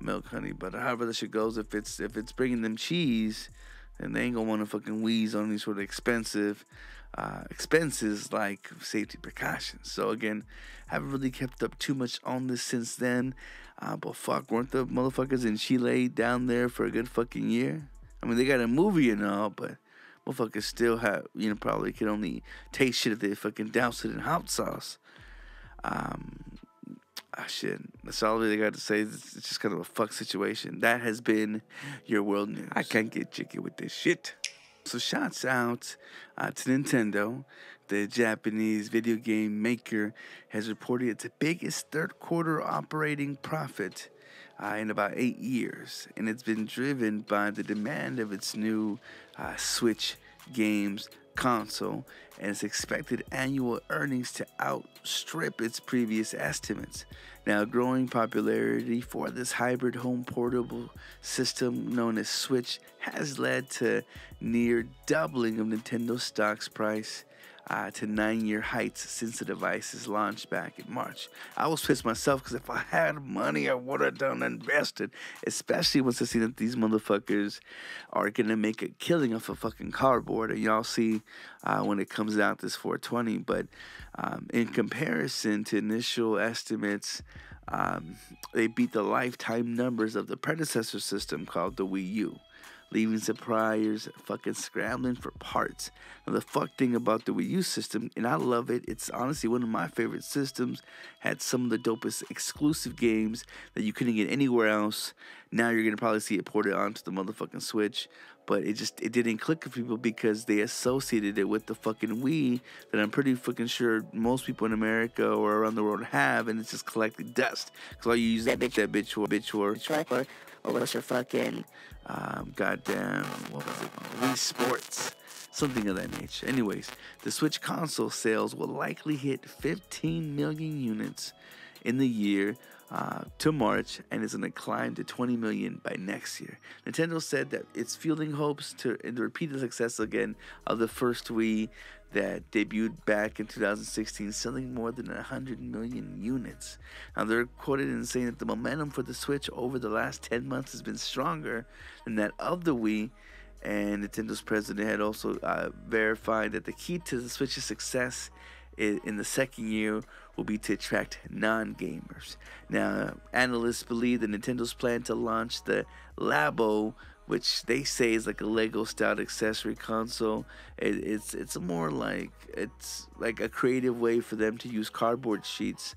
milk, honey butter, however the shit goes, if it's if it's bringing them cheese, then they ain't gonna want to fucking wheeze on these sort of expensive uh, expenses like safety precautions. So again, haven't really kept up too much on this since then. Uh, but fuck, weren't the motherfuckers in Chile down there for a good fucking year? I mean, they got a movie and all, but motherfuckers still have, you know, probably can only taste shit if they fucking douse it in hot sauce. Um, ah, shit. That's all they got to say. It's, it's just kind of a fuck situation. That has been your world news. I can't get jiggy with this shit. So, shouts out uh, to Nintendo. The Japanese video game maker has reported its biggest third quarter operating profit uh, in about eight years, and it's been driven by the demand of its new uh, Switch games console and its expected annual earnings to outstrip its previous estimates. Now, growing popularity for this hybrid home portable system known as Switch has led to near doubling of Nintendo stock's price uh, to nine year heights since the device's launched back in March. I was pissed myself because if I had money, I would have done invested, especially once I see that these motherfuckers are going to make a killing off a fucking cardboard. And y'all see uh, when it comes out this 420. But um, in comparison to initial estimates, um, they beat the lifetime numbers of the predecessor system called the Wii U leaving suppliers fucking scrambling for parts. Now, the fuck thing about the Wii U system, and I love it, it's honestly one of my favorite systems, had some of the dopest exclusive games that you couldn't get anywhere else. Now you're gonna probably see it ported onto the motherfucking Switch, but it just it didn't click with people because they associated it with the fucking Wii that I'm pretty fucking sure most people in America or around the world have, and it's just collecting dust. Cause all you use that bitch, that bitch, or bitch, or or or what's your fucking um, goddamn, what was it? Wii Sports. Something of that nature. Anyways, the Switch console sales will likely hit 15 million units in the year uh, to March and is going to climb to 20 million by next year. Nintendo said that it's fielding hopes to, repeat the success again of the first Wii that debuted back in 2016, selling more than 100 million units. Now, they're quoted in saying that the momentum for the Switch over the last 10 months has been stronger than that of the Wii. And Nintendo's president had also uh, verified that the key to the Switch's success in the second year will be to attract non-gamers. Now, analysts believe that Nintendo's plan to launch the Labo, which they say is like a Lego-style accessory console, it, it's it's more like it's like a creative way for them to use cardboard sheets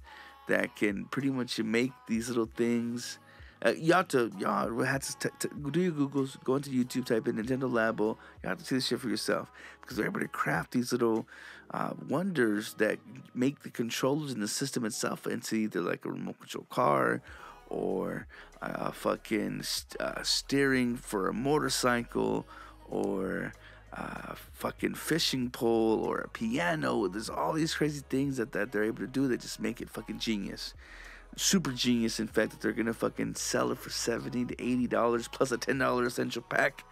that can pretty much make these little things. Uh, you have to, y'all have to t- t- do your Googles, go into YouTube, type in Nintendo Labo. You have to see this shit for yourself because they're able to craft these little uh, wonders that make the controllers in the system itself into either like a remote control car or a fucking st- uh, steering for a motorcycle or uh, fucking fishing pole or a piano. There's all these crazy things that, that they're able to do that just make it fucking genius. Super genius, in fact, that they're gonna fucking sell it for seventy to eighty dollars plus a ten dollar essential pack,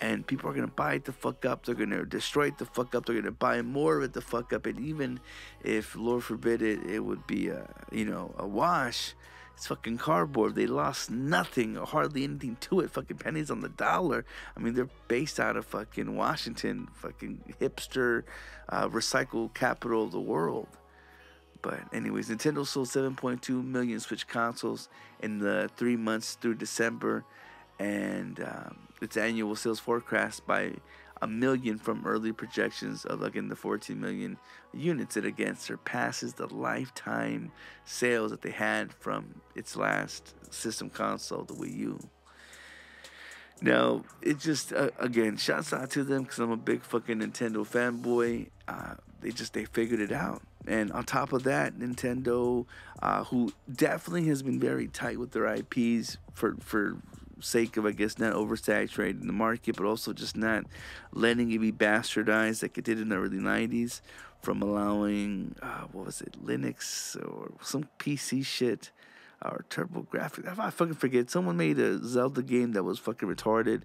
and people are gonna buy it the fuck up. They're gonna destroy it the fuck up. They're gonna buy more of it the fuck up. And even if Lord forbid it, it would be a you know a wash. It's fucking cardboard. They lost nothing or hardly anything to it. Fucking pennies on the dollar. I mean, they're based out of fucking Washington, fucking hipster, uh, capital of the world. But anyways, Nintendo sold 7.2 million Switch consoles in the three months through December, and um, its annual sales forecast by a million from early projections of again the 14 million units. It again surpasses the lifetime sales that they had from its last system console, the Wii U. Now, it just uh, again, shouts out to them because I'm a big fucking Nintendo fanboy. Uh, they just they figured it out, and on top of that, Nintendo, uh, who definitely has been very tight with their IPs for for sake of I guess not oversaturating the market, but also just not letting it be bastardized like it did in the early '90s, from allowing uh, what was it Linux or some PC shit or TurboGrafx. I fucking forget. Someone made a Zelda game that was fucking retarded.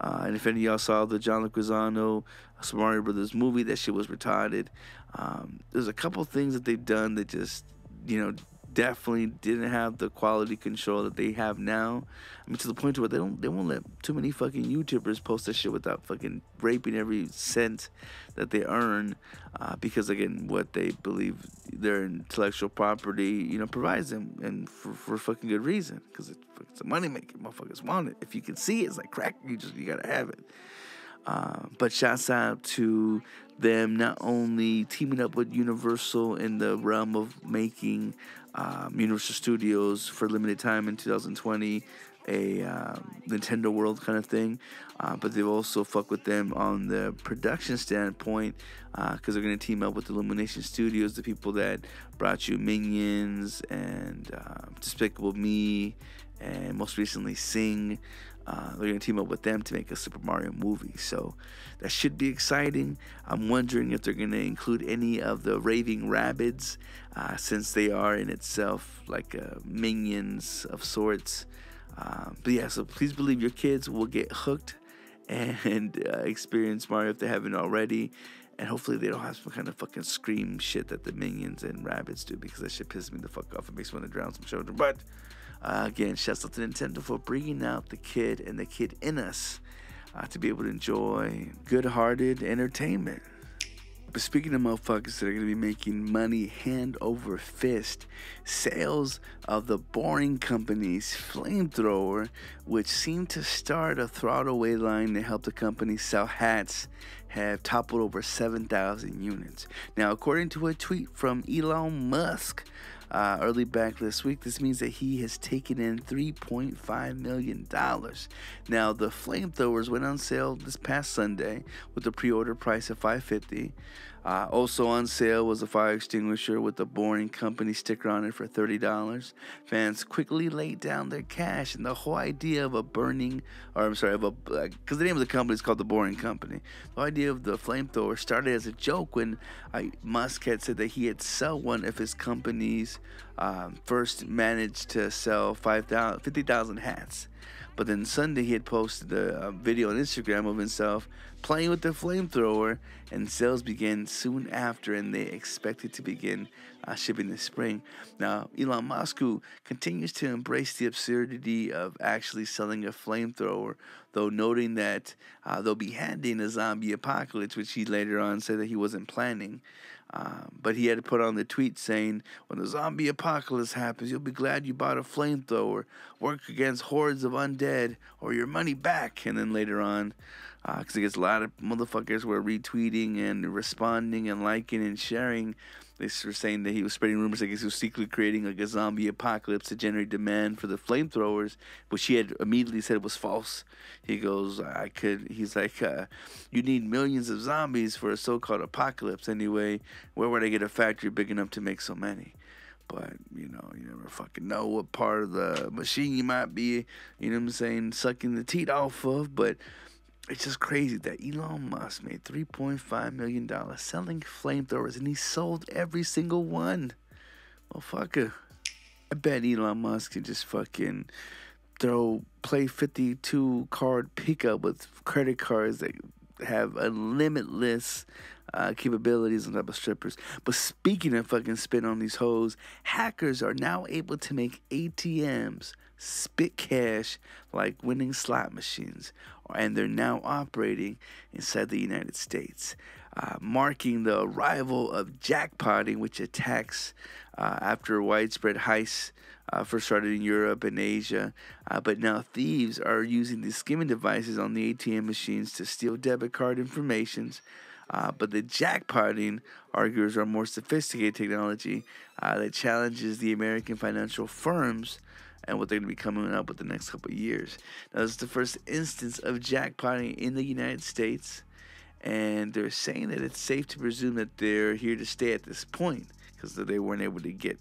Uh, and if any of y'all saw the John Leguizamo Super Mario Brothers movie, that shit was retarded. Um, there's a couple things that they've done that just, you know, definitely didn't have the quality control that they have now. I mean, to the point where they don't, they won't let too many fucking YouTubers post that shit without fucking raping every cent that they earn, uh, because again, what they believe their intellectual property, you know, provides them, and for, for fucking good reason, because it's, it's a money maker. Motherfuckers want it. If you can see it, it's like crack. You just you gotta have it. Uh, but shouts out to them not only teaming up with Universal in the realm of making um, Universal Studios for a limited time in 2020 a um, Nintendo World kind of thing, uh, but they've also fucked with them on the production standpoint because they're going to team up with Illumination Studios, the people that brought you Minions and uh, Despicable Me, and most recently Sing. Uh, they're going to team up with them to make a Super Mario movie. So that should be exciting. I'm wondering if they're going to include any of the Raving Rabbids, uh, since they are in itself like uh, minions of sorts. Um, but yeah, so please believe your kids will get hooked [laughs] and uh, experience Mario if they haven't already. And hopefully they don't have some kind of fucking scream shit that the minions and rabbits do because that shit pisses me the fuck off. It makes me want to drown some children. But uh, again, shouts out to Nintendo for bringing out the kid and the kid in us uh, to be able to enjoy good-hearted entertainment. But speaking of motherfuckers that are going to be making money hand over fist, sales of the Boring Company's flamethrower, which seemed to start a throttle away line to help the company sell hats, have toppled over 7,000 units. Now, according to a tweet from Elon Musk, uh, early back this week. This means that he has taken in $3.5 million. Now, the flamethrowers went on sale this past Sunday with a pre order price of $550. Uh, also on sale was a fire extinguisher with the Boring Company sticker on it for $30. Fans quickly laid down their cash, and the whole idea of a burning, or I'm sorry, of a, because the name of the company is called the Boring Company. The idea of the flamethrower started as a joke when uh, Musk had said that he had sell one of his companies um, first managed to sell 5,000 50,000 hats. But then Sunday he had posted a, a, video on Instagram of himself playing with the flamethrower, and sales began soon after, and they expected to begin uh, shipping this spring. Now, Elon Musk, continues to embrace the absurdity of actually selling a flamethrower though noting that uh, they'll be handing a zombie apocalypse, which he later on said that he wasn't planning. Um, but he had to put on the tweet saying, "When the zombie apocalypse happens, you'll be glad you bought a flamethrower. Work against hordes of undead, or your money back." And then later on, because uh, I guess a lot of motherfuckers were retweeting and responding and liking and sharing. They were saying that he was spreading rumors like he was secretly creating like a zombie apocalypse to generate demand for the flamethrowers, which he had immediately said it was false. He goes, I could. He's like, uh, you need millions of zombies for a so-called apocalypse anyway. Where would I get a factory big enough to make so many? But you know, you never fucking know what part of the machine you might be. You know what I'm saying? Sucking the teat off of, but it's just crazy that Elon Musk made $3.5 million selling flamethrowers and he sold every single one. Motherfucker. I bet Elon Musk can just fucking throw, play 52 card pickup with credit cards that have a limitless uh, capabilities on top of strippers. But speaking of fucking spin on these hoes, hackers are now able to make ATMs spit cash like winning slot machines, and they're now operating inside the United States, uh, marking the arrival of jackpotting, which attacks uh, after widespread heists. Uh, first started in Europe and Asia, uh, but now thieves are using these skimming devices on the ATM machines to steal debit card informations. Uh, but the jackpotting arguers are more sophisticated technology uh, that challenges the American financial firms and what they're going to be coming up with the next couple years. Now, this is the first instance of jackpotting in the United States, and they're saying that it's safe to presume that they're here to stay at this point because they weren't able to get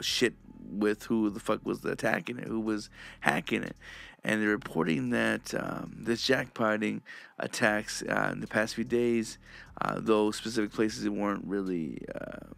shit with who the fuck was attacking it, who was hacking it. And they're reporting that um, this jackpotting attacks uh, in the past few days, uh, though specific places weren't really. Um,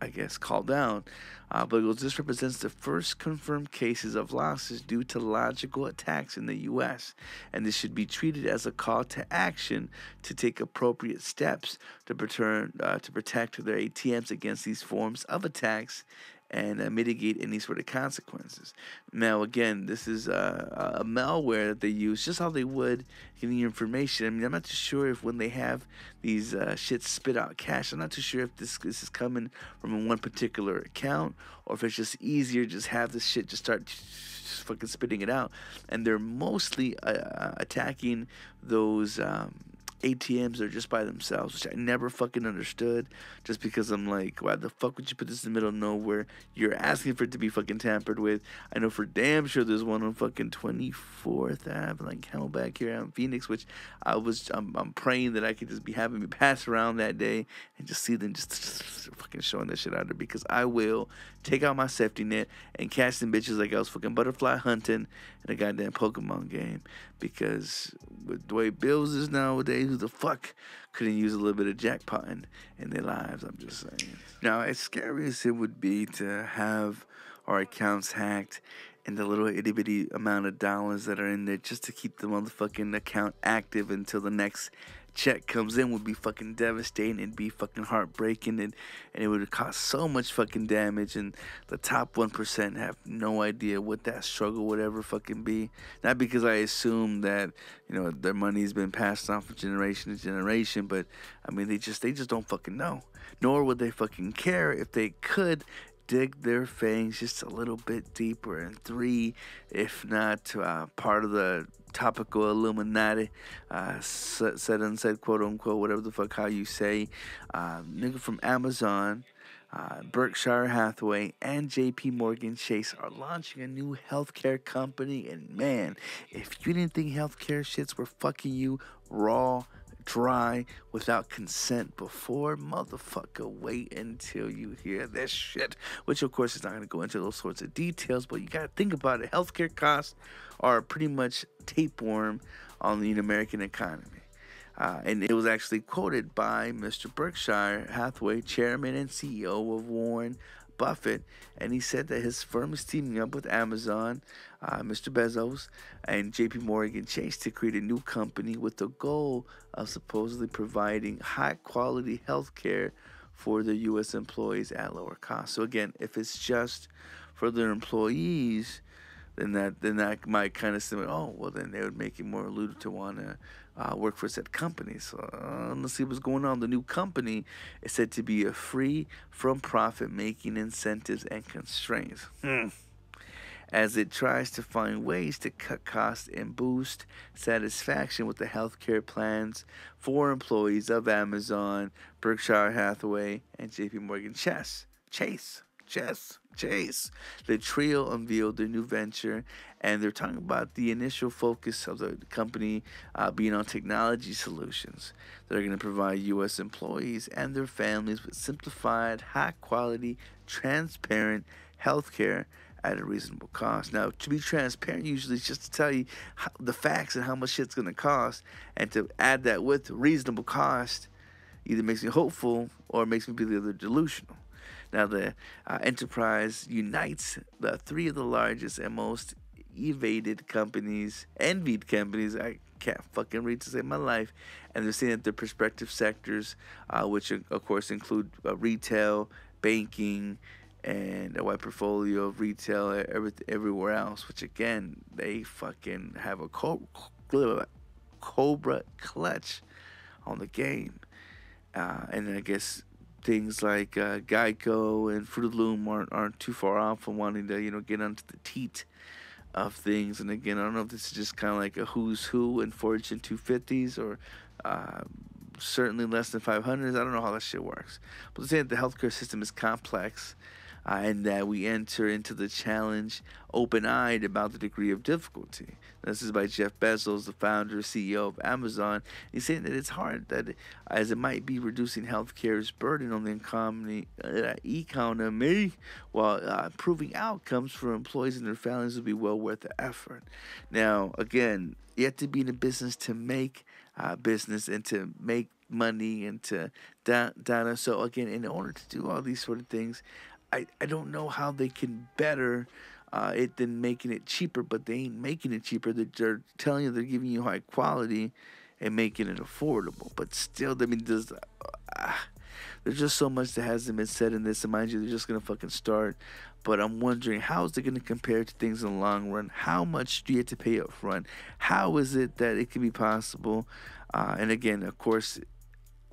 I guess, called out. Uh, but this represents the first confirmed cases of losses due to logical attacks in the U.S., and this should be treated as a call to action to take appropriate steps to, return, uh, to protect their ATMs against these forms of attacks and uh, mitigate any sort of consequences. Now, again, this is uh, a malware that they use just how they would getting your information. I mean, I'm not too sure if when they have these uh, shit spit out cash, I'm not too sure if this this is coming from one particular account or if it's just easier just have this shit just start just fucking spitting it out. And they're mostly uh, attacking those. Um, ATMs are just by themselves, which I never fucking understood. Just because I'm like, why the fuck would you put this in the middle of nowhere? You're asking for it to be fucking tampered with. I know for damn sure there's one on fucking 24th Ave, like back here in Phoenix, which I was, I'm, I'm praying that I could just be having me [laughs] pass around that day and just see them just, just fucking showing that shit out there because I will take out my safety net and catch them bitches like I was fucking butterfly hunting in a goddamn Pokemon game because with the way bills is nowadays, who the fuck couldn't use a little bit of jackpotting in their lives? I'm just saying. Now, as scary as it would be to have our accounts hacked and the little itty bitty amount of dollars that are in there just to keep the motherfucking account active until the next check comes in would be fucking devastating and be fucking heartbreaking and, and it would cause so much fucking damage and the top 1% have no idea what that struggle would ever fucking be. Not because i assume that you know their money's been passed on from generation to generation but i mean they just they just don't fucking know. Nor would they fucking care if they could dig their fangs just a little bit deeper. And three, if not uh, part of the topical Illuminati, uh, said unsaid, quote unquote, whatever the fuck how you say, uh, nigga from Amazon. Uh, Berkshire Hathaway and JP Morgan Chase are launching a new healthcare company. And man, if you didn't think healthcare shits were fucking you raw, dry without consent before. Motherfucker, wait until you hear this shit. Which, of course, is not going to go into those sorts of details, but you got to think about it. Healthcare costs are pretty much tapeworm on the American economy. Uh, and it was actually quoted by Mr. Berkshire Hathaway, chairman and CEO of Warren Buffett, and he said that his firm is teaming up with Amazon, uh, Mr. Bezos, and JP Morgan Chase to create a new company with the goal of supposedly providing high quality health care for the U.S. employees at lower cost. So, again, if it's just for their employees, then that then that might kind of say, oh, well, then they would make it more elusive to want to uh, work for said company. So uh, let's see what's going on. The new company is said to be a free from profit making incentives and constraints. Hmm. As it tries to find ways to cut costs and boost satisfaction with the healthcare plans for employees of Amazon, Berkshire Hathaway, and JP Morgan Chase. Chase. Chess, Chase. The trio unveiled their new venture, and they're talking about the initial focus of the company uh, being on technology solutions that are going to provide U.S. employees and their families with simplified, high quality, transparent healthcare at a reasonable cost. Now, to be transparent, usually is just to tell you how, the facts and how much shit's going to cost, and to add that with reasonable cost either makes me hopeful or makes me believe they're delusional. Now, the uh, enterprise unites the three of the largest and most evaded companies, envied companies. I can't fucking read to save my life. And they're saying that their prospective sectors, uh, which of course include uh, retail, banking, and a wide portfolio of retail every, everywhere else, which again, they fucking have a cobra, cobra clutch on the game. Uh, and I guess things like uh, Geico and Fruit of the Loom aren't, aren't too far off from wanting to, you know, get onto the teat of things. And again, I don't know if this is just kind of like a who's who in Fortune 250s or uh, certainly less than 500s. I don't know how that shit works. But let's say that the healthcare system is complex uh, and that we enter into the challenge open eyed about the degree of difficulty. This is by Jeff Bezos, the founder CEO of Amazon. He's saying that it's hard that, as it might be reducing healthcare's burden on the economy, uh, while uh, improving outcomes for employees and their families will be well worth the effort. Now, again, you have to be in a business to make uh, business and to make money and to data. So again, in order to do all these sort of things, I, I don't know how they can better uh, it than making it cheaper, but they ain't making it cheaper. They're, telling you they're giving you high quality and making it affordable. But still, I mean, there's, uh, there's just so much that hasn't been said in this. And mind you, they're just going to fucking start. But I'm wondering, how is it going to compare to things in the long run? How much do you have to pay up front? How is it that it could be possible? Uh, and again, of course,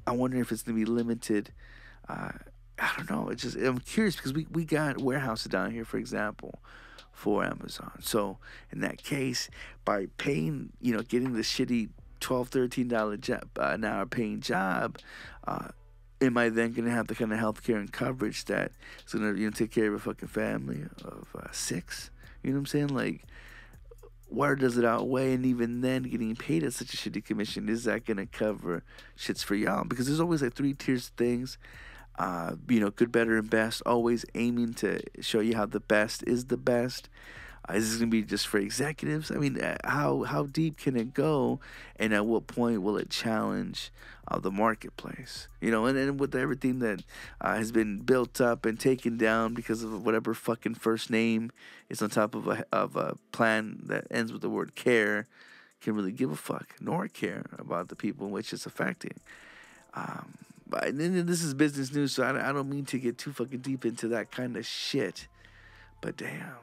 I wonder if it's going to be limited. Uh, I don't know. It's just I'm curious because we, we got warehouses down here, for example, for Amazon. So in that case, by paying, you know, getting the shitty 12 13 dollar job uh, an hour paying job, uh, am I then gonna have the kind of health care and coverage that is gonna you know take care of a fucking family of uh, six? You know what I'm saying? Like, where does it outweigh? And even then, getting paid at such a shitty commission is that gonna cover shits for y'all? Because there's always like three tiers of things uh, you know, good, better, and best, always aiming to show you how the best is the best. Uh, is this going to be just for executives? I mean, uh, how how deep can it go, and at what point will it challenge uh, the marketplace? You know, and, and with everything that uh, has been built up and taken down because of whatever fucking first name is on top of a of a plan that ends with the word care, can really give a fuck nor care about the people in which it's affecting. Um, but this is business news, so I, I don't mean to get too fucking deep into that kind of shit. But damn.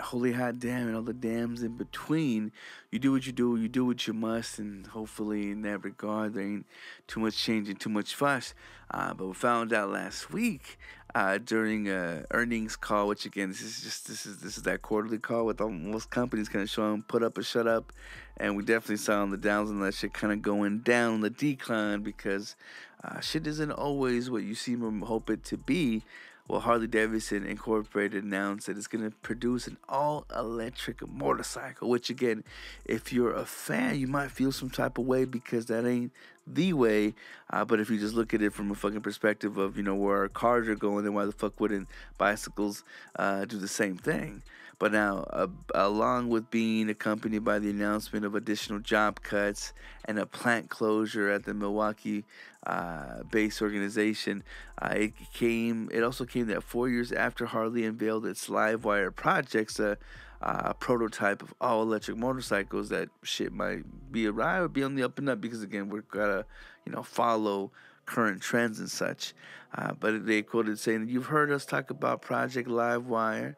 Holy hot damn and all the dams in between. You do what you do, you do what you must, and hopefully in that regard there ain't too much change and too much fuss. Uh, but we found out last week uh, during a earnings call, which again this is just this is this is that quarterly call with all, most companies kind of showing put up or shut up, and we definitely saw on the downs and that shit kind of going down the decline because uh, shit isn't always what you seem to hope it to be. Well, Harley Davidson Incorporated announced that it's going to produce an all electric motorcycle, which, again, if you're a fan, you might feel some type of way because that ain't the way. Uh, but if you just look at it from a fucking perspective of, you know, where our cars are going, then why the fuck wouldn't bicycles uh, do the same thing? But now, uh, along with being accompanied by the announcement of additional job cuts and a plant closure at the Milwaukee uh, based organization, uh, it came. It also came that four years after Harley unveiled its Livewire projects, a, a prototype of all electric motorcycles, that shit might be arrive or be on the up and up because again, we're gotta you know follow current trends and such. Uh, but they quoted saying, "You've heard us talk about Project Livewire."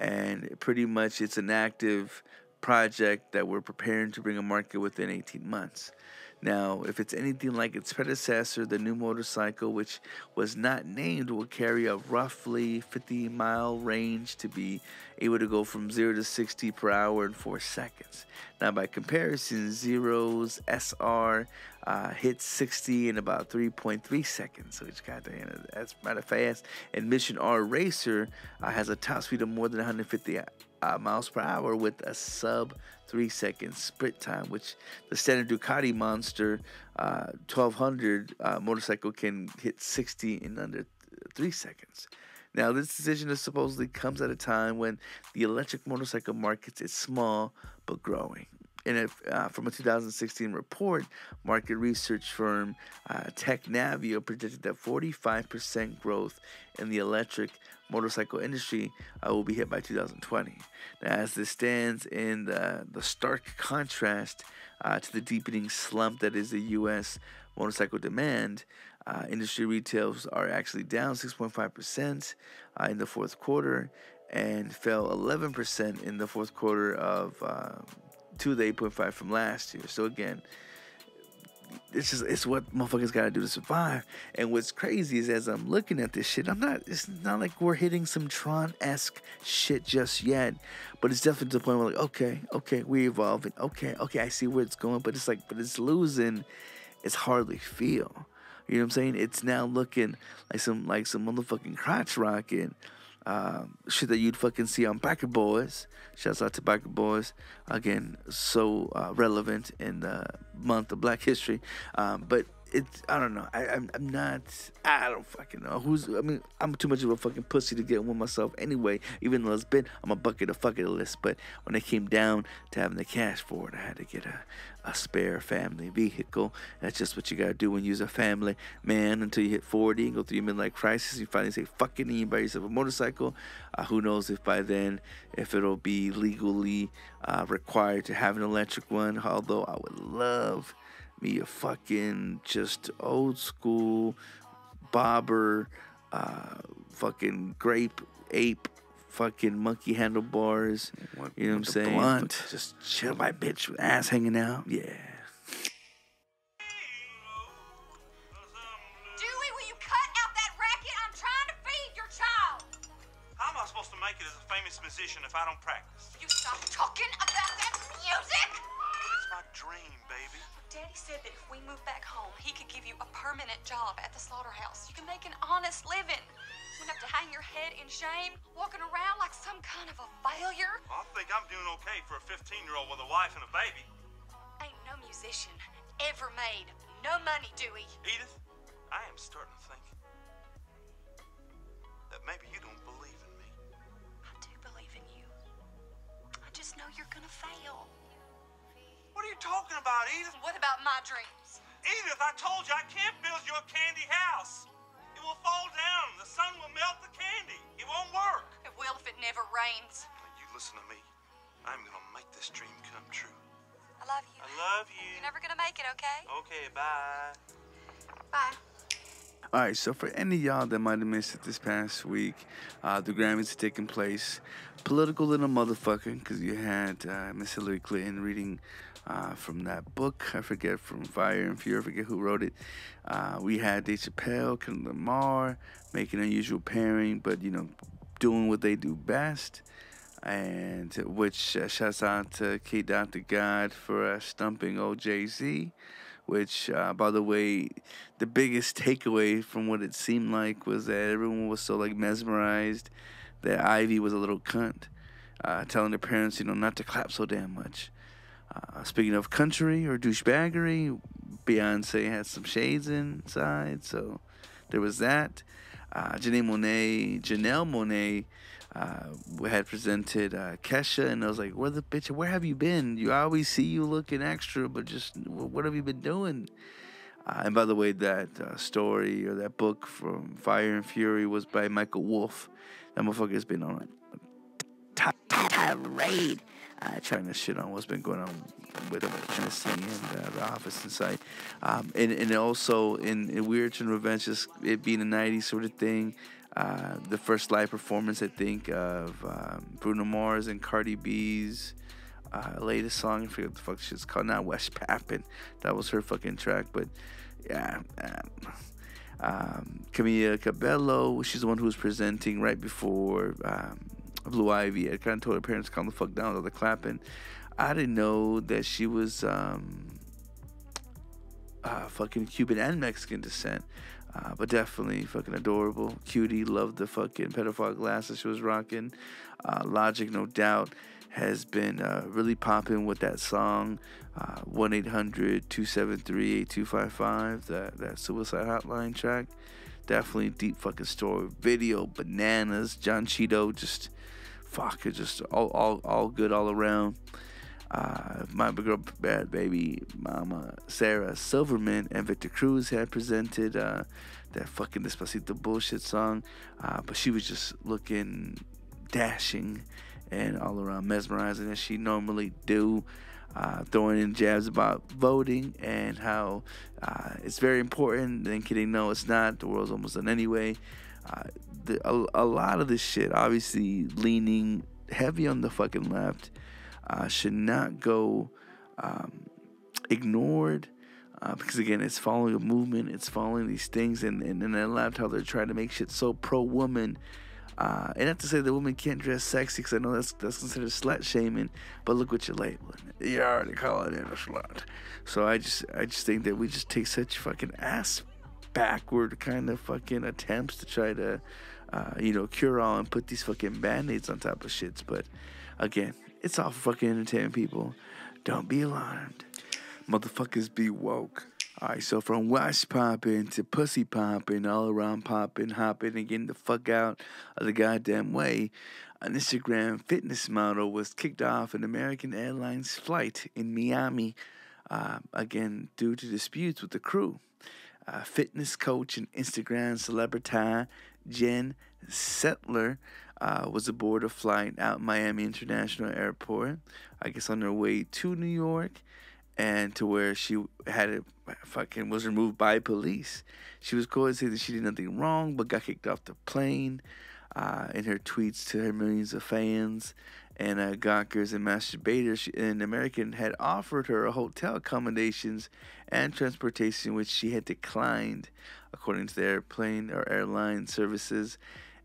And pretty much it's an active project that we're preparing to bring a market within 18 months. Now, if it's anything like its predecessor, the new motorcycle, which was not named, will carry a roughly 50 mile range to be able to go from 0 to 60 per hour in 4 seconds. Now, by comparison, Zero's SR uh, hits 60 in about 3.3 seconds, which goddamn, that's rather fast. And Mission R Racer uh, has a top speed of more than 150 uh, miles per hour with a sub three second sprint time, which the standard Ducati Monster uh, 1200 uh, motorcycle can hit 60 in under three seconds. Now, this decision is supposedly comes at a time when the electric motorcycle market is small but growing. In a, uh, from a 2016 report, market research firm uh, Technavio predicted that 45% growth in the electric motorcycle industry uh, will be hit by 2020. Now, as this stands in the, the stark contrast uh, to the deepening slump that is the U.S. motorcycle demand, uh, industry retails are actually down 6.5% uh, in the fourth quarter and fell 11% in the fourth quarter of uh, to the 8.5 from last year. So again, it's just it's what motherfuckers gotta do to survive. And what's crazy is as I'm looking at this shit, I'm not it's not like we're hitting some Tron esque shit just yet. But it's definitely to the point where like, okay, okay, we're evolving. Okay, okay, I see where it's going, but it's like but it's losing it's hardly feel. You know what I'm saying? It's now looking like some like some motherfucking crotch rocking um, shit that you'd fucking see on Biker Boys. Shouts out to Biker Boys again, so uh, relevant in the month of Black History. Um, but it's I don't know. I, I'm I'm not. I don't fucking know who's. I mean, I'm too much of a fucking pussy to get one myself anyway. Even though it's been, I'm a bucket of fucking list. But when it came down to having the cash for it, I had to get a a spare family vehicle. That's just what you gotta do when you use a family man until you hit 40 and go through your midlife crisis. You finally say fucking and you buy yourself a motorcycle. Uh, who knows if by then if it'll be legally uh, required to have an electric one? Although I would love me a fucking just old school bobber, uh, fucking grape ape, fucking monkey handlebars. You know what I'm saying? blunt. Just chill my bitch with ass hanging out. Yeah. Dewey, will you cut out that racket? I'm trying to feed your child. How am I supposed to make it as a famous musician if I don't practice? You stop talking about that music. It's my dream, baby. Daddy said that if we move back home, he could give you a permanent job at the slaughterhouse. You can make an honest living. You wouldn't have to hang your head in shame, walking around like some kind of a failure. I think I'm doing okay for a 15 year old with a wife and a baby. Ain't no musician ever made no money, Dewey. Edith, I am starting to think that maybe you don't believe in me. I do believe in you. I just know you're gonna fail. What are you talking about, Edith? What about my dreams? Edith, I told you I can't build you a candy house. It will fall down. The sun will melt the candy. It won't work. It will if it never rains. Now, you listen to me. I'm gonna make this dream come true. I love you. I love you. You're never gonna make it, okay? Okay, bye. Bye. All right, so for any of y'all that might have missed it this past week, uh, the Grammys are taking place. Political little motherfucker, because you had uh, Miss Hillary Clinton reading uh, from that book. I forget from Fire and Fury. I forget who wrote it. Uh, we had Dave Chappelle, Kendrick Lamar making an unusual pairing, but you know, doing what they do best. And which uh, shouts out to K. Dr. God for uh, stumping old Jay Z which, uh, by the way, the biggest takeaway from what it seemed like was that everyone was so like mesmerized that Ivy was a little cunt, uh, telling her parents, you know, not to clap so damn much. Uh, speaking of country or douchebaggery, Beyonce had some shades inside, so there was that. Uh, Janelle Monáe, Janelle Monáe uh, had presented uh, Kesha, and I was like, "Where the bitch? Where have you been? You I always see you looking extra, but just what have you been doing?" Uh, and by the way, that uh, story or that book from Fire and Fury was by Michael Wolff. That motherfucker's been on a tirade, trying to shit on what's been going on with Tennessee and uh, the office inside. Um, and, and also in, in Weird and Revenge, just it being a 90s sort of thing, uh, the first live performance, I think, of um, Bruno Mars and Cardi B's uh, latest song. I forget what the fuck shit's called. Not West Pappin. That was her fucking track. But yeah. Um, um, Camila Cabello, she's the one who was presenting right before um, Blue Ivy. I kind of told her parents to calm the fuck down while they're clapping. I didn't know that she was um, uh, fucking Cuban and Mexican descent. Uh, but definitely fucking adorable. Cutie, loved the fucking pedophile glasses she was rocking. Uh, Logic, no doubt, has been uh, really popping with that song. Uh, 1 800 273 8255, that, that suicide hotline track. Definitely deep fucking story. Video, bananas. John Cheeto, just fuck it's just all, all, all good all around. Uh, my big girl, bad baby mama Sarah Silverman and Victor Cruz had presented uh, that fucking Despacito bullshit song, uh, but she was just looking dashing and all around mesmerizing as she normally do. Uh, throwing in jabs about voting and how uh, it's very important. Then kidding, no, it's not. The world's almost done anyway. Uh, the, a, a lot of this shit, obviously, leaning heavy on the fucking left uh, should not go um, ignored. Uh, because again, it's following a movement, it's following these things, and, and, and I loved how they're trying to make shit so pro woman. Uh, and not to say that women can't dress sexy, because I know that's that's considered slut shaming, but look what you're labeling. You already call it a slut. So I just I just think that we just take such fucking ass backward kind of fucking attempts to try to, uh, you know, cure all and put these fucking band aids on top of shits. But again, it's all fucking entertainment, people. Don't be alarmed. Motherfuckers be woke. Alright, so from West popping to pussy popping, all around popping, hopping, and getting the fuck out of the goddamn way, an Instagram fitness model was kicked off an American Airlines flight in Miami, uh, again, due to disputes with the crew. Uh, fitness coach and Instagram celebrity Jen Selter uh, was aboard a flight out Miami International Airport, I guess on her way to New York, and to where she had it fucking was removed by police. She was quoted saying that she did nothing wrong, but got kicked off the plane. Uh, in her tweets to her millions of fans and uh, gawkers and masturbators, an American had offered her a hotel accommodations and transportation, which she had declined, according to the airplane or airline services.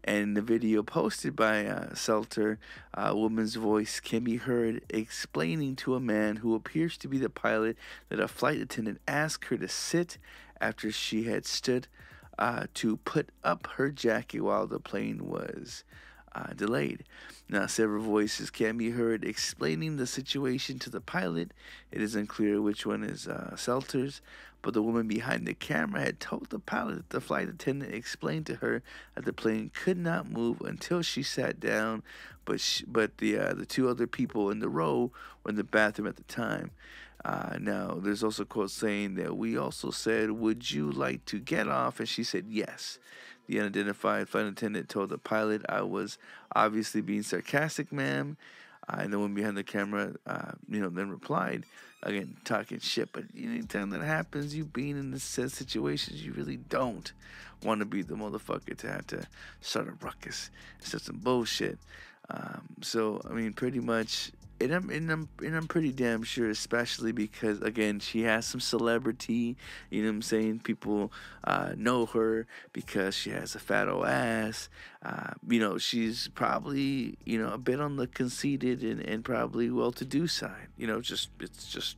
And the video posted by uh, Selter, a woman's voice can be heard explaining to a man who appears to be the pilot that a flight attendant asked her to sit after she had stood uh, to put up her jacket while the plane was uh, delayed. Now, several voices can be heard explaining the situation to the pilot. It is unclear which one is uh, Selter's, but the woman behind the camera had told the pilot that the flight attendant explained to her that the plane could not move until she sat down, but she, but the uh, the two other people in the row were in the bathroom at the time. Uh, now, there's also a quote saying that we also said, "Would you like to get off?" And she said yes. The unidentified flight attendant told the pilot, "I was obviously being sarcastic, ma'am." Uh, and the one behind the camera, uh, you know, then replied, again, talking shit. But anytime that happens, you being in this set situations, you really don't want to be the motherfucker to have to start a ruckus. It's just some bullshit. Um, so, I mean, pretty much, and I'm, and, I'm, and I'm pretty damn sure, especially because, again, she has some celebrity. You know what I'm saying? People uh, know her because she has a fat old ass. Uh, you know, she's probably, you know, a bit on the conceited and, and probably well to do side. You know, just, it's just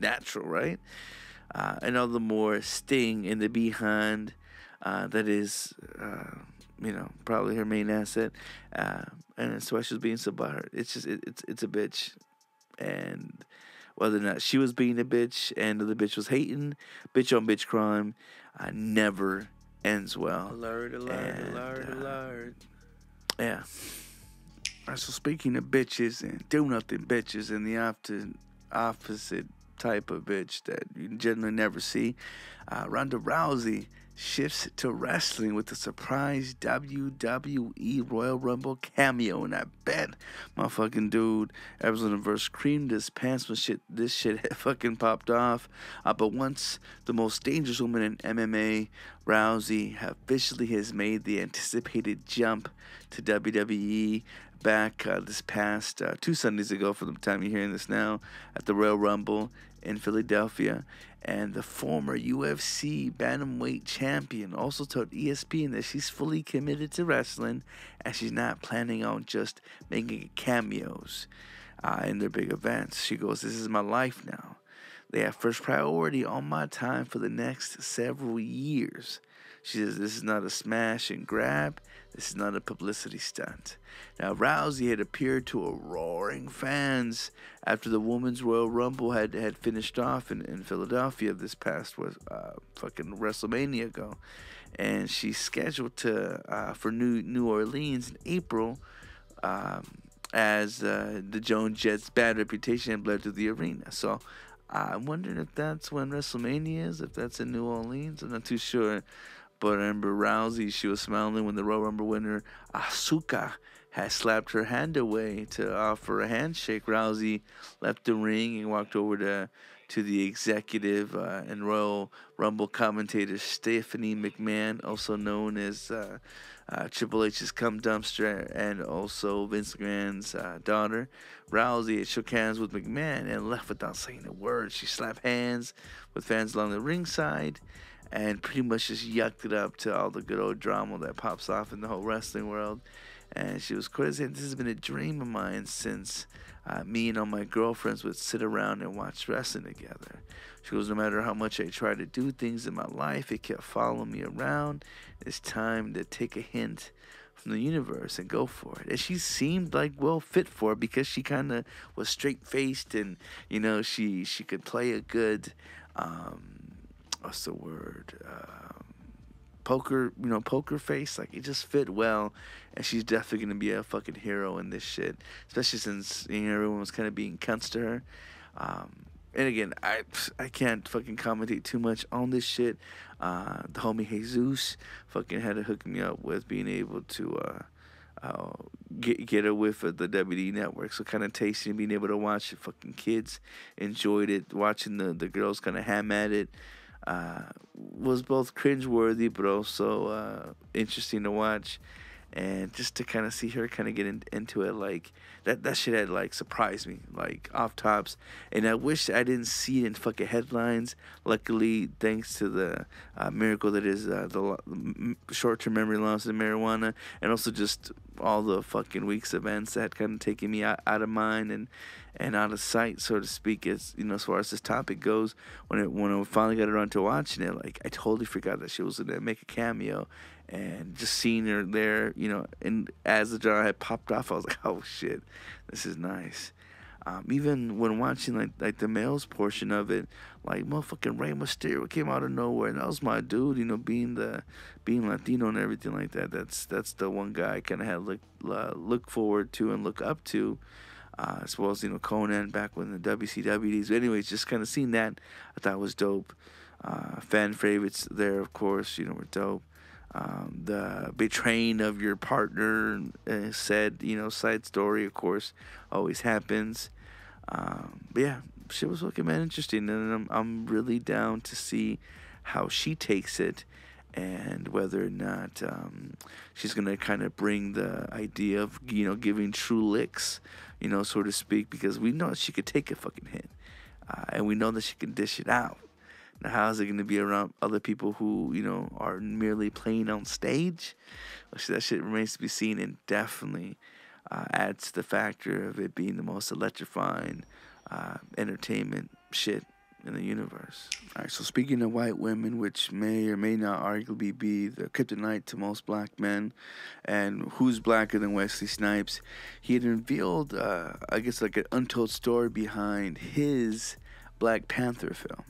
natural, right? Uh, and all the more sting in the behind uh, that is uh, you know, probably her main asset. Uh, and that's why she was being so butthurt. It's just, it, it's, it's a bitch. And whether or not she was being a bitch and the bitch was hating, bitch on bitch crime, uh, never ends well. Alert, alert, And, alert, uh, alert. Yeah. So speaking of bitches and do nothing bitches and the opposite, opposite type of bitch that you generally never see, uh, Ronda Rousey shifts to wrestling with a surprise WWE Royal Rumble cameo. And I bet my fucking dude, Arizona verse creamed his pants when shit this shit [laughs] had fucking popped off. Uh, but once the most dangerous woman in MMA, Rousey officially has made the anticipated jump to WWE back uh, this past uh, two Sundays ago, for the time you're hearing this now, at the Royal Rumble in Philadelphia. And the former UFC Bantamweight champion also told ESPN that she's fully committed to wrestling and she's not planning on just making cameos uh, in their big events. She goes, This is my life now. They have first priority on my time for the next several years. She says, This is not a smash and grab. This is not a publicity stunt. Now, Rousey had appeared to a roaring fans after the Women's Royal Rumble had, had finished off in, in Philadelphia this past was uh, fucking WrestleMania ago. And she's scheduled to uh, for New New Orleans in April um, as uh, the Joan Jett's bad reputation bled to the arena. So I'm wondering if that's when WrestleMania is, if that's in New Orleans. I'm not too sure. But I remember Rousey, she was smiling when the Royal Rumble winner, Asuka, had slapped her hand away to offer a handshake. Rousey left the ring and walked over to to the executive uh, and Royal Rumble commentator Stephanie McMahon, also known as uh, uh, Triple H's cum dumpster, and also Vince McMahon's uh, daughter. Rousey shook hands with McMahon and left without saying a word. She slapped hands with fans along the ringside and pretty much just yucked it up to all the good old drama that pops off in the whole wrestling world. And she was quite saying, This has been a dream of mine since uh, me and all my girlfriends would sit around and watch wrestling together. She goes, No matter how much I try to do things in my life, it kept following me around. It's time to take a hint from the universe and go for it. And she seemed like well fit for it because she kind of was straight faced and, you know, she, she could play a good. Um, what's the word? Um, poker, you know, poker face. Like it just fit well, and she's definitely gonna be a fucking hero in this shit. Especially since you know everyone was kind of being cunts to her. Um, and again, I I can't fucking commentate too much on this shit. Uh, the homie Jesus fucking had to hook me up with being able to uh, uh, get get a whiff of the WD network. So kind of tasting, being able to watch it. Fucking kids enjoyed it. Watching the the girls kind of ham at it uh, was both cringeworthy but also uh, interesting to watch. And just to kind of see her kind of get in, into it, like that, that shit had like surprised me, like off tops. And I wish I didn't see it in fucking headlines. Luckily, thanks to the uh, miracle that is uh, the short term memory loss of marijuana, and also just all the fucking week's events that had kind of taken me out, out of mind and and out of sight, so to speak, as you know, as far as this topic goes. When it when I finally got around to watching it, like I totally forgot that she was gonna make a cameo, and just seeing her there, you know, and as the jar had popped off, I was [laughs] like, oh shit, this is nice. Um, even when watching like like the males portion of it, like motherfucking Rey Mysterio came out of nowhere, and that was my dude. You know, being the being Latino and everything like that. That's that's the one guy I kind of had look uh, look forward to and look up to uh, as well as you know Konnan back when the WCW days. Anyways, just kind of seeing that, I thought was dope. Uh, fan favorites there, of course, you know, were dope. Um, the betraying of your partner, uh, said you know side story, of course, always happens. Um, but yeah, shit was looking man interesting, and I'm I'm really down to see how she takes it and whether or not um, she's gonna kind of bring the idea of you know giving true licks you know, so to speak, because we know she could take a fucking hit, uh, and we know that she can dish it out. Now, how is it going to be around other people who, you know, are merely playing on stage? Well, that shit remains to be seen, and definitely uh, adds to the factor of it being the most electrifying uh, entertainment shit in the universe. All right, so speaking of white women, which may or may not arguably be the kryptonite to most black men, and who's blacker than Wesley Snipes, he had revealed, uh, I guess, like an untold story behind his Black Panther film.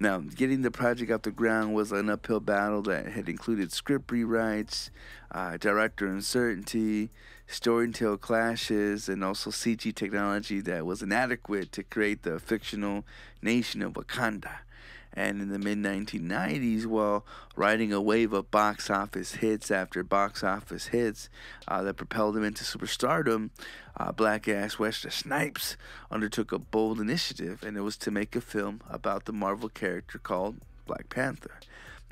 Now, getting the project off the ground was an uphill battle that had included script rewrites, uh, director uncertainty, storytelling clashes, and also CG technology that was inadequate to create the fictional nation of Wakanda. And in the mid 1990s, while riding a wave of box office hits after box office hits uh, that propelled him into superstardom, uh, black ass Wesley Snipes undertook a bold initiative, and it was to make a film about the Marvel character called Black Panther.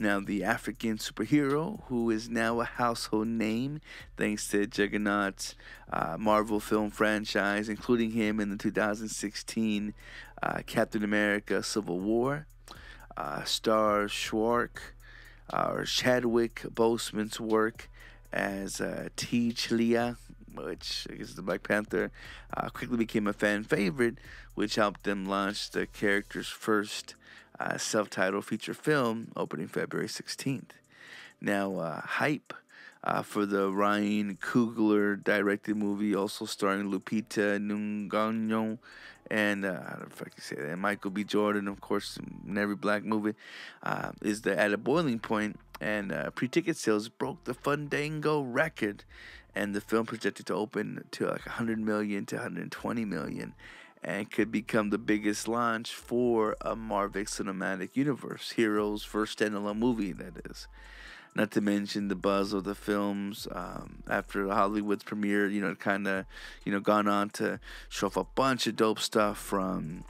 Now, the African superhero, who is now a household name thanks to Juggernaut's uh, Marvel film franchise, including him in the 2016 uh, Captain America Civil War, uh, stars Schwark, uh, or Chadwick Boseman's work as uh, T'Challa, which I guess is the Black Panther, uh, quickly became a fan favorite, which helped them launch the character's first uh, self-titled feature film opening February 16th. Now, uh, hype uh, for the Ryan Coogler directed movie, also starring Lupita Nyong'o and uh, I don't know if say that, Michael B. Jordan, of course, in every black movie, uh, is the at a boiling point, and uh, pre-ticket sales broke the Fandango record, and the film projected to open to like 100 million to 120 million and could become the biggest launch for a Marvel Cinematic Universe, Heroes' first standalone movie, that is. Not to mention the buzz of the films um, after Hollywood's premiere, you know, kind of, you know, gone on to show off a bunch of dope stuff from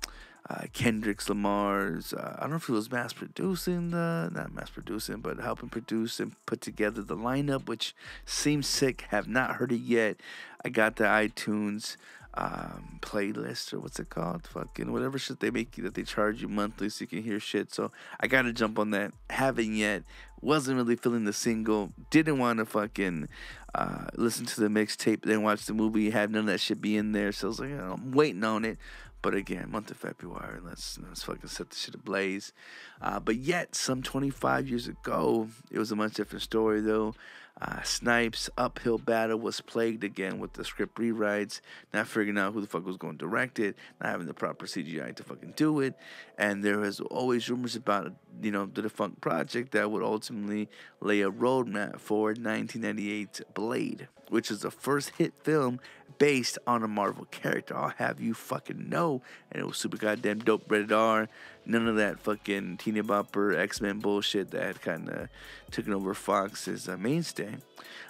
uh, Kendrick Lamar's. Uh, I don't know if he was mass producing the, not mass producing, but helping produce and put together the lineup, which seems sick. Have not heard it yet. I got the iTunes um, playlist or what's it called? Fucking whatever shit they make you that they charge you monthly so you can hear shit. So I gotta jump on that. Haven't yet. Wasn't really feeling the single. Didn't want to fucking uh, listen to the mixtape, then watch the movie. Have none of that shit be in there. So I was like, I'm waiting on it. But again, month of February, let's let's fucking set the shit ablaze. Uh, but yet, some 25 years ago, it was a much different story though. Uh, Snipes' uphill battle was plagued again with the script rewrites, not figuring out who the fuck was going to direct it, not having the proper CGI to fucking do it, and there was always rumors about you know the defunct project that would ultimately lay a roadmap for 1998's Blade, which is the first hit film based on a Marvel character. I'll have you fucking know, and it was super goddamn dope, rated R. None of that fucking Teeny Bopper X Men bullshit that kind of taken over Fox's uh, mainstay.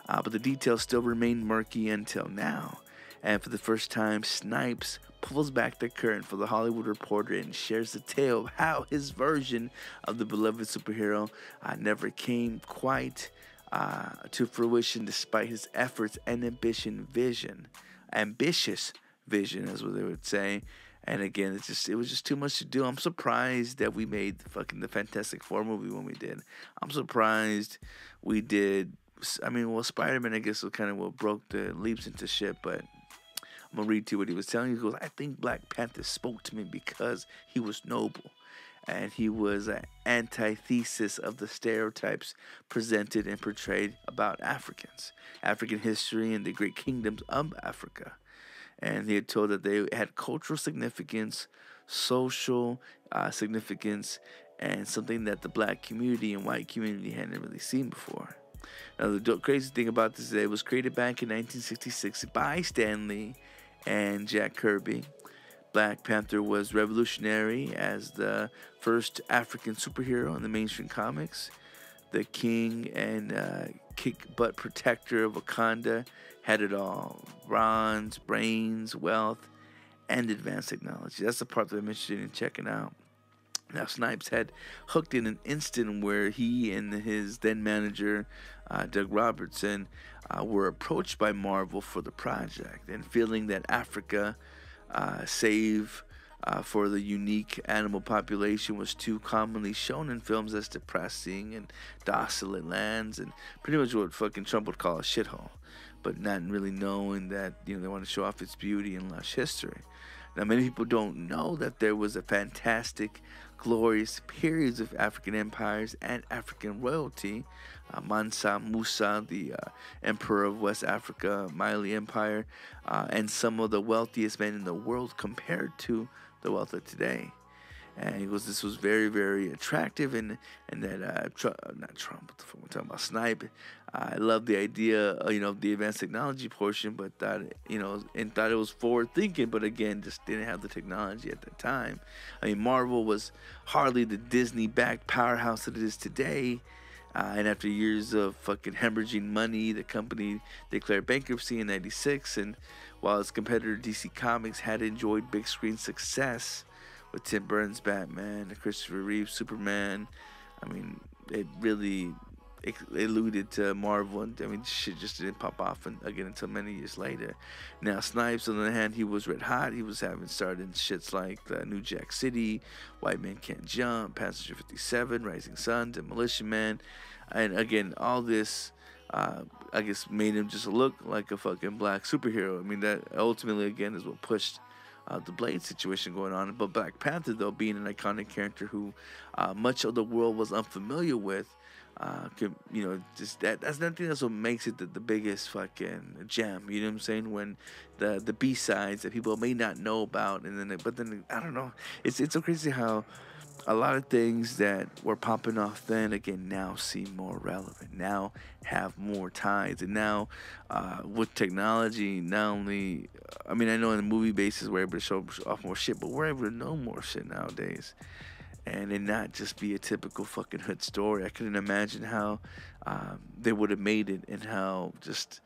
Uh, but the details still remain murky until now. And for the first time, Snipes pulls back the curtain for the Hollywood Reporter and shares the tale of how his version of the beloved superhero uh, never came quite uh, to fruition despite his efforts and ambition vision ambitious vision is what they would say and again it's just it was just too much to do. I'm surprised that we made the fucking the fantastic four movie when we did. I'm surprised we did i mean well spider-man i guess was kind of what broke the leaps into shit but i'm gonna read to you what he was telling you. He goes i think black panther spoke to me because he was noble and he was an antithesis of the stereotypes presented and portrayed about Africans, African history, and the great kingdoms of Africa. And he had told that they had cultural significance, social uh, significance, and something that the black community and white community hadn't really seen before. Now, the crazy thing about this is it was created back in 1966 by Stan Lee and Jack Kirby Black Panther was revolutionary as the first African superhero in the mainstream comics. The king and uh, kick butt protector of Wakanda had it all bronze, brains, wealth, and advanced technology. That's the part that I'm interested in checking out. Now, Snipes had hooked in an instant where he and his then manager, uh, Doug Robertson, uh, were approached by Marvel for the project and feeling that Africa uh, save uh, for the unique animal population was too commonly shown in films as depressing and desolate lands and pretty much what fucking Trump would call a shithole, but not really knowing that you know they want to show off its beauty and lush history. Now, many people don't know that there was a fantastic, glorious periods of African empires and African royalty. Uh, Mansa Musa, the uh, emperor of West Africa, Mali Empire, uh, and some of the wealthiest men in the world compared to the wealth of today. And he goes, this was very, very attractive, and and that uh, Trump, not Trump, we're talking about, Snipe. I love the idea, you know, of the advanced technology portion, but thought, you know, and thought it was forward thinking, but again, just didn't have the technology at the time. I mean, Marvel was hardly the Disney-backed powerhouse that it is today. Uh, and after years of fucking hemorrhaging money, the company declared bankruptcy in 96. And while its competitor DC Comics had enjoyed big screen success with Tim Burton's Batman, Christopher Reeve's Superman, I mean, it really ex- alluded to Marvel, and I mean, shit just didn't pop off again until many years later. Now, Snipes, on the other hand, he was red hot. He was having started in shits like the New Jack City, White Man Can't Jump, Passenger 57, Rising Sun, Demolition Man, and again, all this. Uh, I guess made him just look like a fucking black superhero. I mean, that ultimately again is what pushed uh, the Blade situation going on. But Black Panther, though, being an iconic character who uh, much of the world was unfamiliar with, uh, you know, just that that's nothing that's what makes it the, the biggest fucking gem. You know what I'm saying? When the the B sides that people may not know about, and then but then I don't know. It's it's so crazy how a lot of things that were popping off then again now seem more relevant now have more ties. And now uh, with technology not only i mean i know in the movie basis we're able to show off more shit but we're able to know more shit nowadays. And it not just be a typical fucking hood story. I couldn't imagine how um, they would have made it and how just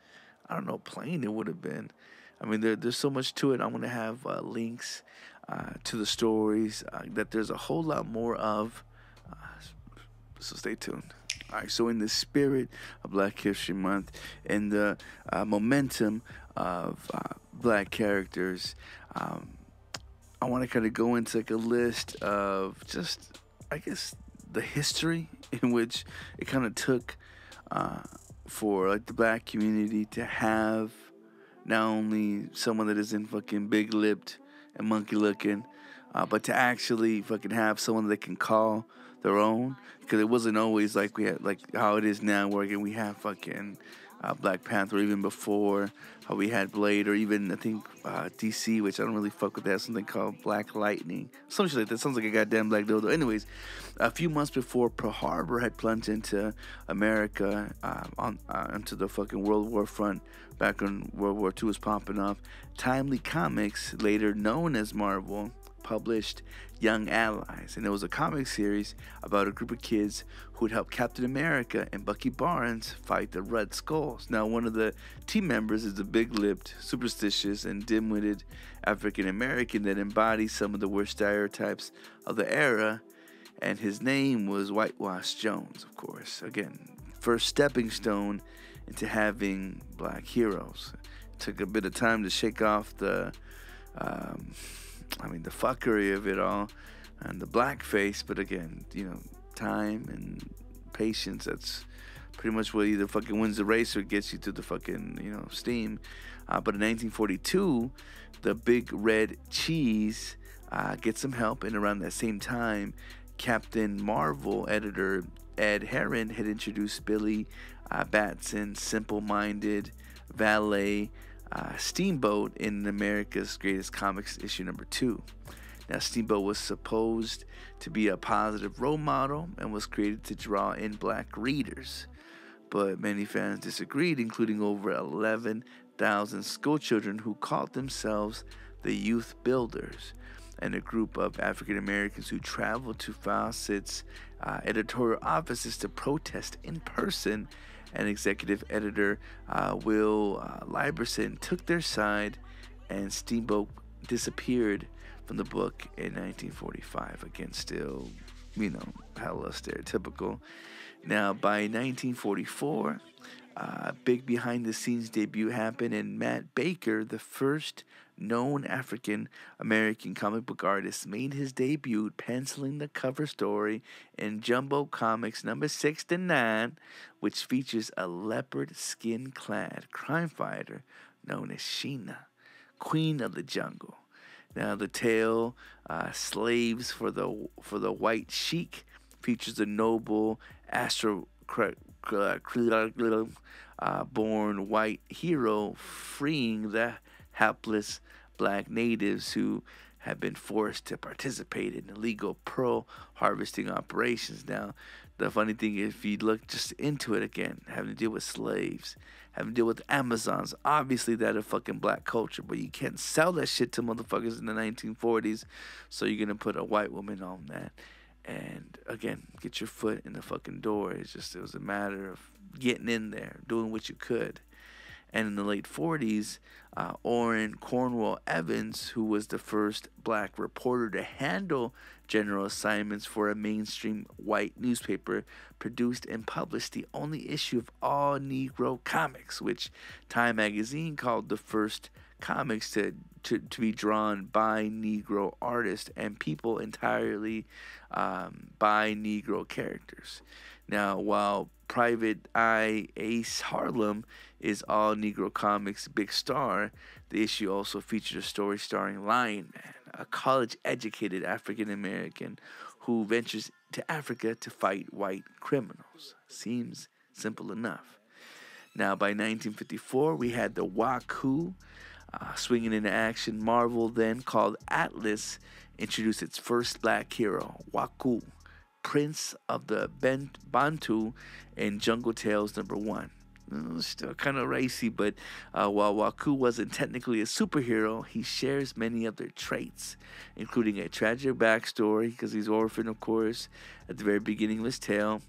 i don't know plain it would have been. I mean there, there's so much to it. I'm gonna have uh, links uh, to the stories uh, that there's a whole lot more of. Uh, so stay tuned. All right, so in the spirit of Black History Month and the uh, momentum of uh, black characters, um, I want to kind of go into like a list of just, I guess, the history [laughs] in which it kind of took uh, for like the black community to have not only someone that isn't fucking big lipped and monkey looking, uh, but to actually fucking have someone they can call their own because it wasn't always like we had like how it is now where again we have fucking uh, Black Panther even before how we had Blade or even I think uh, DC which I don't really fuck with that something called Black Lightning something like that sounds like a goddamn black dildo. Anyways a few months before Pearl Harbor had plunged into America uh, on uh, into the fucking World War front back when World War II was popping off Timely Comics later known as Marvel published Young Allies, and it was a comic series about a group of kids who would help Captain America and Bucky Barnes fight the Red Skulls. Now, one of the team members is a big lipped, superstitious, and dim witted African American that embodies some of the worst stereotypes of the era, and his name was Whitewash Jones, of course. Again, first stepping stone into having black heroes. It took a bit of time to shake off the. Um, I mean, the fuckery of it all and the blackface, but again, you know, time and patience, that's pretty much what either fucking wins the race or gets you to the fucking, you know, steam. Uh, but in 1942, the big red cheese uh, gets some help, and around that same time, Captain Marvel editor Ed Herron had introduced Billy uh, Batson, simple minded valet uh, Steamboat in America's Greatest Comics issue number two. Now, Steamboat was supposed to be a positive role model and was created to draw in black readers. But many fans disagreed, including over 11,000 schoolchildren who called themselves the Youth Builders, and a group of African Americans who traveled to Fawcett's uh, editorial offices to protest in person and executive editor uh, Will uh, Lieberson took their side, and Steamboat disappeared from the book in 1945. Again, still, you know, hella stereotypical. Now, by 1944, a uh, big behind the scenes debut happened, and Matt Baker, the first known African American comic book artist, made his debut penciling the cover story in Jumbo Comics number 69, which features a leopard skin clad crime fighter known as Sheena, Queen of the Jungle. Now, the tale, uh, Slaves for the, for the White Sheik, features a noble astro uh, born white hero freeing the helpless black natives who have been forced to participate in illegal pearl harvesting operations. Now, the funny thing is, if you look just into it again, having to deal with slaves, having to deal with Amazons, obviously that a fucking black culture, but you can't sell that shit to motherfuckers in the 1940s, so you're gonna put a white woman on that. And again, get your foot in the fucking door. It's just, it was a matter of getting in there, doing what you could. And in the late 40s, uh, Orrin Cromwell Evans, who was the first black reporter to handle general assignments for a mainstream white newspaper, produced and published the only issue of all Negro comics, which Time magazine called the first comics to, to, to be drawn by Negro artists and people entirely um, by Negro characters. Now, while Private Eye Ace Harlem is all Negro Comics' big star, the issue also featured a story starring Lion Man, a college educated African American who ventures to Africa to fight white criminals. Seems simple enough. Now, by 1954, we had the Waku uh, swinging into action. Marvel, then called Atlas, introduced its first black hero, Waku, Prince of the Bantu in Jungle Tales number one. Still kind of racy, but uh, while Waku wasn't technically a superhero, he shares many of their traits, including a tragic backstory because he's orphaned, of course, at the very beginning of his tale,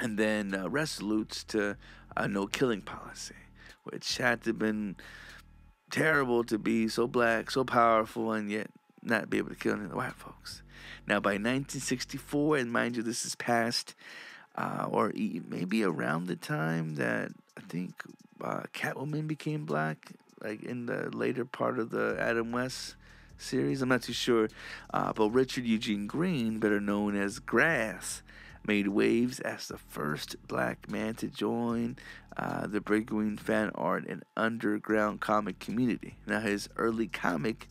and then uh, resolutes to a no killing policy, which had to have been terrible to be so black, so powerful, and yet not be able to kill any of the white folks. Now, by 1964, and mind you, this is past, uh, or maybe around the time that I think uh, Catwoman became black, like in the later part of the Adam West series. I'm not too sure. Uh, but Richard Eugene Green, better known as Grass, made waves as the first black man to join uh, the breakaway fan art and underground comic community. Now, his early comic,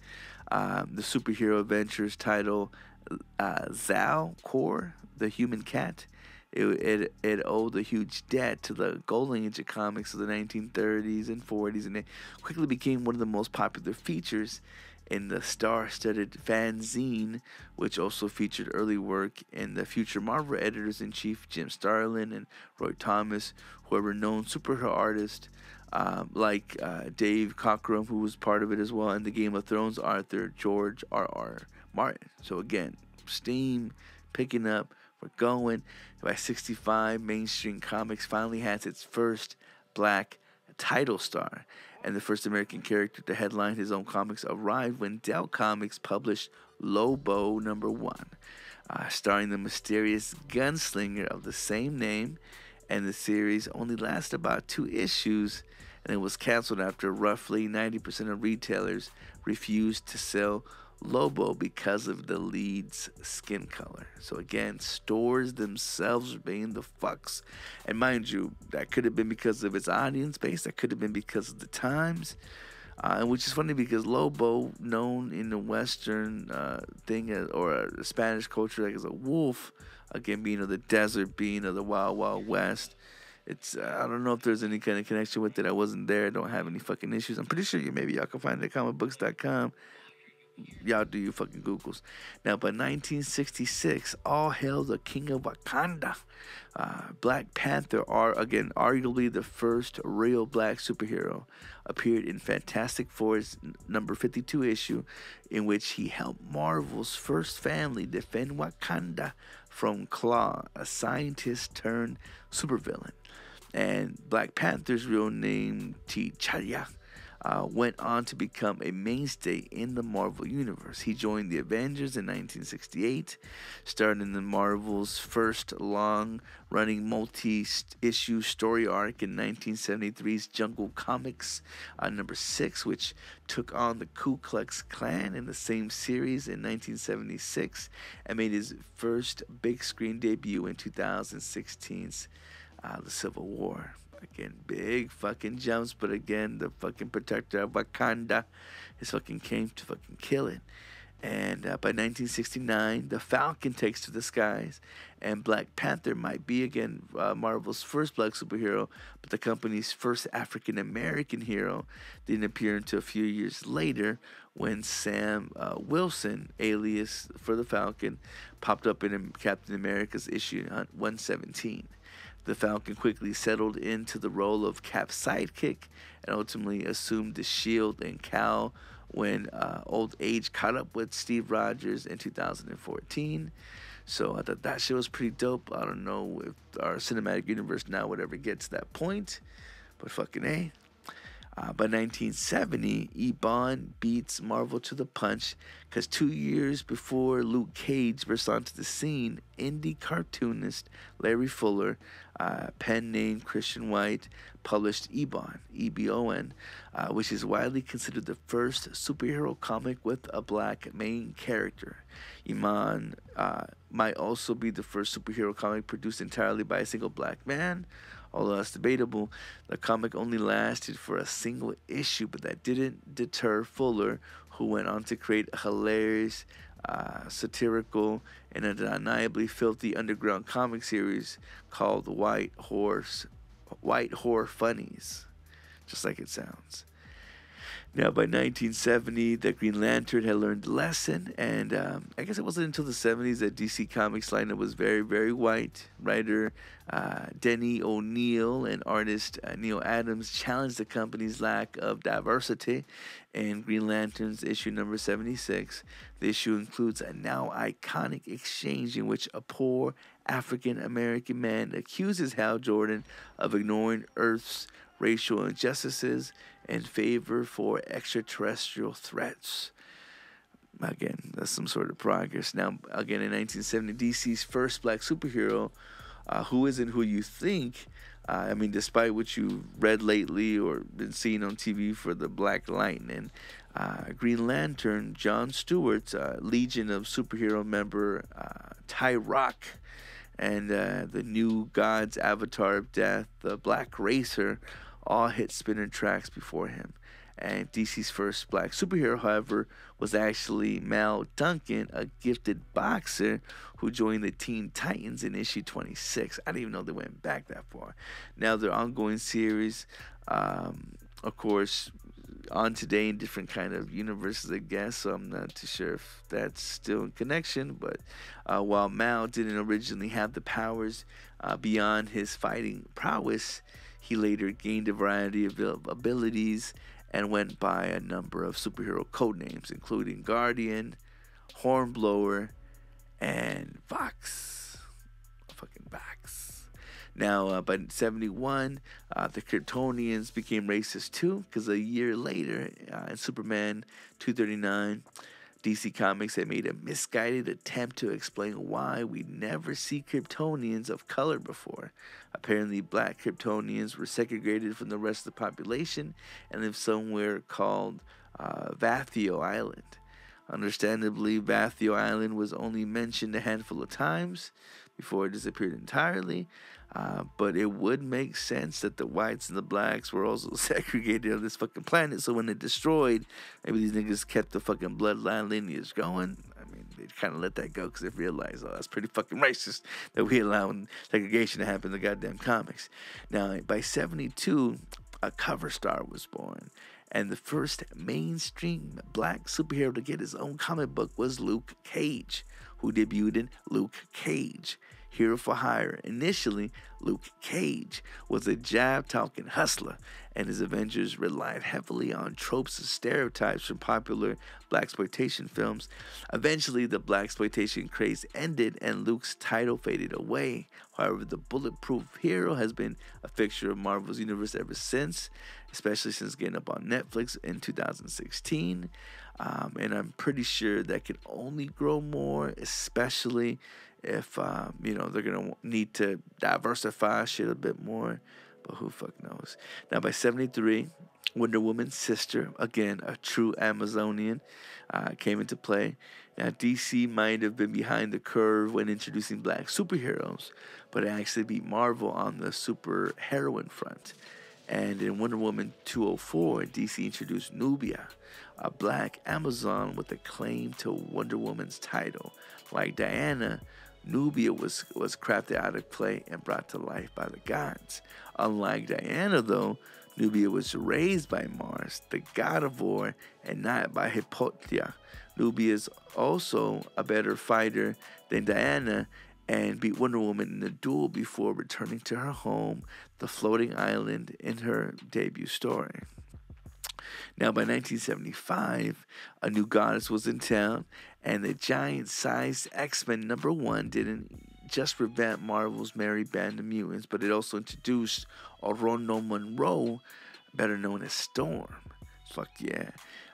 um, the superhero adventures title uh, Xal-Kor, the human cat, it, it, it owed a huge debt to the golden age of comics of the 1930s and 40s, and it quickly became one of the most popular features in the star-studded fanzine, which also featured early work in the future Marvel editors-in-chief Jim Starlin and Roy Thomas, who are renowned superhero artists um, like uh, Dave Cockrum, who was part of it as well, and the Game of Thrones author George R.R. Martin. So again, steam picking up, we're going. By 65, mainstream comics finally has its first black title star and the first American character to headline his own comics arrived when Dell Comics published Lobo number one, uh, starring the mysterious gunslinger of the same name. And the series only lasted about two issues, and it was canceled after roughly 90% of retailers refused to sell Lobo because of the lead's skin color. So again, stores themselves are being the fucks. And mind you, that could have been because of its audience base. That could have been because of the times. Uh, which is funny because Lobo, known in the Western uh, thing as, or a Spanish culture like as a wolf, again being of the desert, being of the Wild Wild West. It's uh, I don't know if there's any kind of connection with it. I wasn't there. I don't have any fucking issues. I'm pretty sure you maybe y'all can find it at comicbooks.com y'all do your fucking Googles. Now, by 1966, all hail the King of Wakanda. Uh, black Panther, are again arguably the first real black superhero, appeared in Fantastic Four's number 52 issue, in which he helped Marvel's first family defend Wakanda from Klaw, a scientist turned supervillain. And Black Panther's real name, T'Challa uh, went on to become a mainstay in the Marvel Universe. He joined the Avengers in 1968, starred in the Marvel's first long running multi issue story arc in 1973's Jungle Comics uh, number six, which took on the Ku Klux Klan in the same series in 1976 and made his first big screen debut in 2016's uh, The Civil War. Again, big fucking jumps, but again, the fucking protector of Wakanda is fucking came to fucking kill it. And uh, by 1969, the Falcon takes to the skies, and Black Panther might be again uh, Marvel's first black superhero, but the company's first African American hero didn't appear until a few years later when Sam uh, Wilson, alias for the Falcon, popped up in Captain America's issue 117. The Falcon quickly settled into the role of Cap's sidekick and ultimately assumed the shield and cowl when uh, old age caught up with Steve Rogers in 2014. So I thought that shit was pretty dope. I don't know if our cinematic universe now would ever get to that point, but fucking A. Uh, by 1970, Ebon beats Marvel to the punch because two years before Luke Cage burst onto the scene, indie cartoonist Larry Fuller, uh, pen name Christian White, published Ebon, E B O N, uh, which is widely considered the first superhero comic with a black main character. Iman uh, might also be the first superhero comic produced entirely by a single black man. Although that's debatable, the comic only lasted for a single issue, but that didn't deter Fuller, who went on to create a hilarious, uh, satirical, and undeniably filthy underground comic series called White Horse, White Horror Funnies, just like it sounds. Now, by 1970, the Green Lantern had learned the lesson, and um, I guess it wasn't until the 70s that DC Comics lineup was very, very white. Writer uh, Denny O'Neil and artist uh, Neal Adams challenged the company's lack of diversity in Green Lantern's issue number 76. The issue includes a now iconic exchange in which a poor African American man accuses Hal Jordan of ignoring Earth's racial injustices in favor for extraterrestrial threats. Again, that's some sort of progress. Now, again, in 1970, DC's first black superhero, uh, who isn't who you think. Uh, I mean, despite what you've read lately or been seeing on TV for the Black Lightning, uh, Green Lantern, John Stewart, uh, Legion of Superhero member uh, Tyroc, and uh, the new God's Avatar of Death, the Black Racer, all hit spinner tracks before him. And DC's first black superhero, however, was actually Mal Duncan, a gifted boxer who joined the Teen Titans in issue 26. I didn't even know they went back that far. Now, their ongoing series, um, of course, on today in different kind of universes, I guess. So I'm not too sure if that's still in connection. But uh, while Mao didn't originally have the powers uh, beyond his fighting prowess, he later gained a variety of abilities and went by a number of superhero code names, including Guardian, Hornblower, and Vox. Now, uh, by 71, uh, the Kryptonians became racist too, because a year later, uh, in Superman 239, DC Comics had made a misguided attempt to explain why we never see Kryptonians of color before. Apparently, black Kryptonians were segregated from the rest of the population and lived somewhere called uh, Vathlo Island. Understandably, Vathlo Island was only mentioned a handful of times before it disappeared entirely. Uh, but it would make sense that the whites and the blacks were also [laughs] segregated on this fucking planet. So when it destroyed, maybe these niggas kept the fucking bloodline lineage going. I mean, they kind of let that go because they realized, oh, that's pretty fucking racist that we allowing segregation to happen in the goddamn comics. Now, by 72, a cover star was born. And the first mainstream black superhero to get his own comic book was Luke Cage, who debuted in Luke Cage. Hero for Hire. Initially, Luke Cage was a jab talking hustler, and his Avengers relied heavily on tropes and stereotypes from popular black exploitation films. Eventually, the black exploitation craze ended, and Luke's title faded away. However, the bulletproof hero has been a fixture of Marvel's universe ever since, especially since getting up on Netflix in 2016. Um, and I'm pretty sure that can only grow more, especially if uh, you know they're gonna need to diversify shit a bit more. But who fuck knows? Now by '73, Wonder Woman's sister, again a true Amazonian, uh, came into play. Now DC might have been behind the curve when introducing black superheroes, but it actually beat Marvel on the super heroine front. And in Wonder Woman 204, DC introduced Nubia, a black Amazon with a claim to Wonder Woman's title. Like Diana, Nubia was, was crafted out of clay and brought to life by the gods. Unlike Diana, though, Nubia was raised by Mars, the god of war, and not by Hippolyta. Nubia is also a better fighter than Diana and beat Wonder Woman in a duel before returning to her home, the floating island, in her debut story. Now, by 1975, a new goddess was in town, and the giant sized X Men number one didn't just revamp Marvel's merry band of mutants, but it also introduced Ororo Monroe, better known as Storm. Fuck yeah.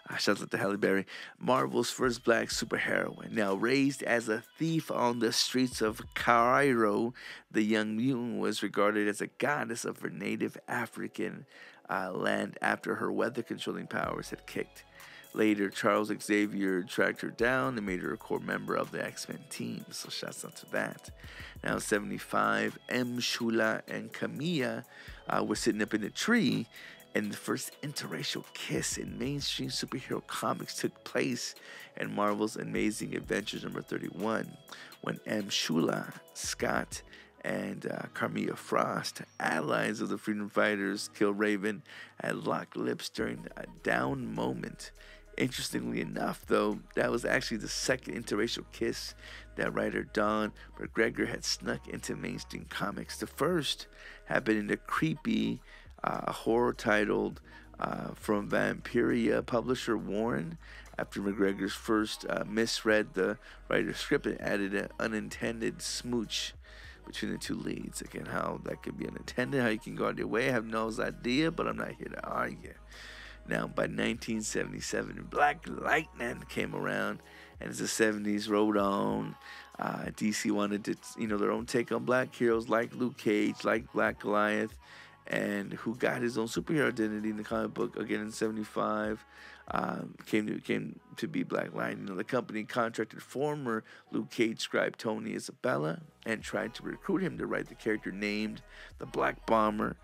Uh, shouts out to Halle Berry. Marvel's first black superheroine. Now raised as a thief on the streets of Cairo, the young mutant was regarded as a goddess of her native African uh, land after her weather controlling powers had kicked. Later, Charles Xavier tracked her down and made her a core member of the X Men team. So, shouts out to that. Now, 75, M'Shulla and Carmilla uh, were sitting up in a tree, and the first interracial kiss in mainstream superhero comics took place in Marvel's Amazing Adventures number 31 when M'Shulla, Scott, and uh, Carmilla Frost, allies of the freedom fighters, Killraven and lock lips during a down moment. Interestingly enough, though, that was actually the second interracial kiss that writer Don McGregor had snuck into mainstream comics. The first had been in the creepy uh, horror titled uh, from Vampirella publisher Warren. After McGregor's first uh, misread the writer's script and added an unintended smooch between the two leads. Again, how that could be unintended, how you can go out your way, I have no idea, but I'm not here to argue. Now, by 1977, Black Lightning came around, and as the 70s rolled on, uh, DC wanted to, you know, their own take on black heroes like Luke Cage, like Black Goliath, and who got his own superhero identity in the comic book again in 75 um, came to came to be Black Lightning. You know, the company contracted former Luke Cage scribe Tony Isabella and tried to recruit him to write the character named the Black Bomber,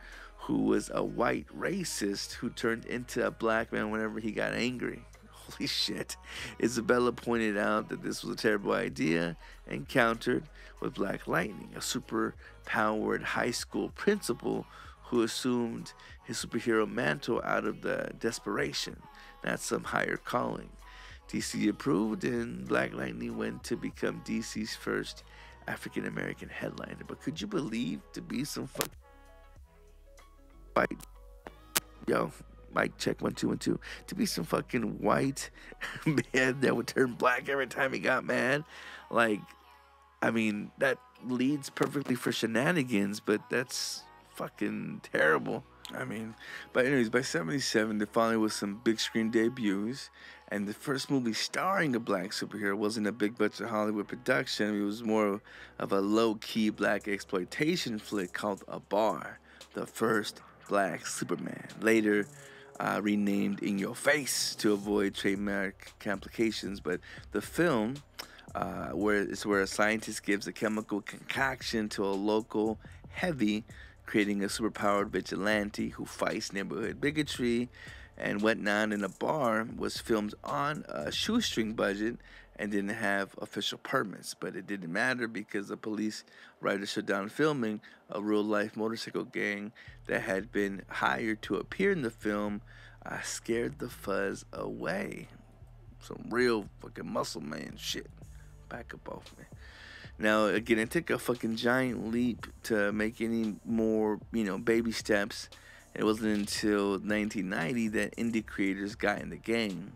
who was a white racist who turned into a black man whenever he got angry. [laughs] Holy shit. Isabella pointed out that this was a terrible idea and countered with Black Lightning, a super powered high school principal who assumed his superhero mantle out of the desperation, not some higher calling. DC approved, and Black Lightning went to become DC's first African American headliner. But could you believe to be some fuck Yo, mic check one two one two. To be some fucking white [laughs] man that would turn black every time he got mad, like, I mean that leads perfectly for shenanigans, but that's fucking terrible. I mean, but anyways, by 77, they finally was some big screen debuts. And the first movie starring a black superhero wasn't a big budget Hollywood production. It was more of a low key black exploitation flick called Abar, the first black Superman. Later uh, renamed In Your Face to avoid trademark complications. But the film, uh, where it's where a scientist gives a chemical concoction to a local heavy creating a superpowered vigilante who fights neighborhood bigotry and whatnot in Abar was filmed on a shoestring budget and didn't have official permits. But it didn't matter because the police writers shut down filming a real life motorcycle gang that had been hired to appear in the film I scared the fuzz away. Some real fucking muscle man shit. Back up off me. Now, again, it took a fucking giant leap to make any more, you know, baby steps. It wasn't until 1990 that indie creators got in the game.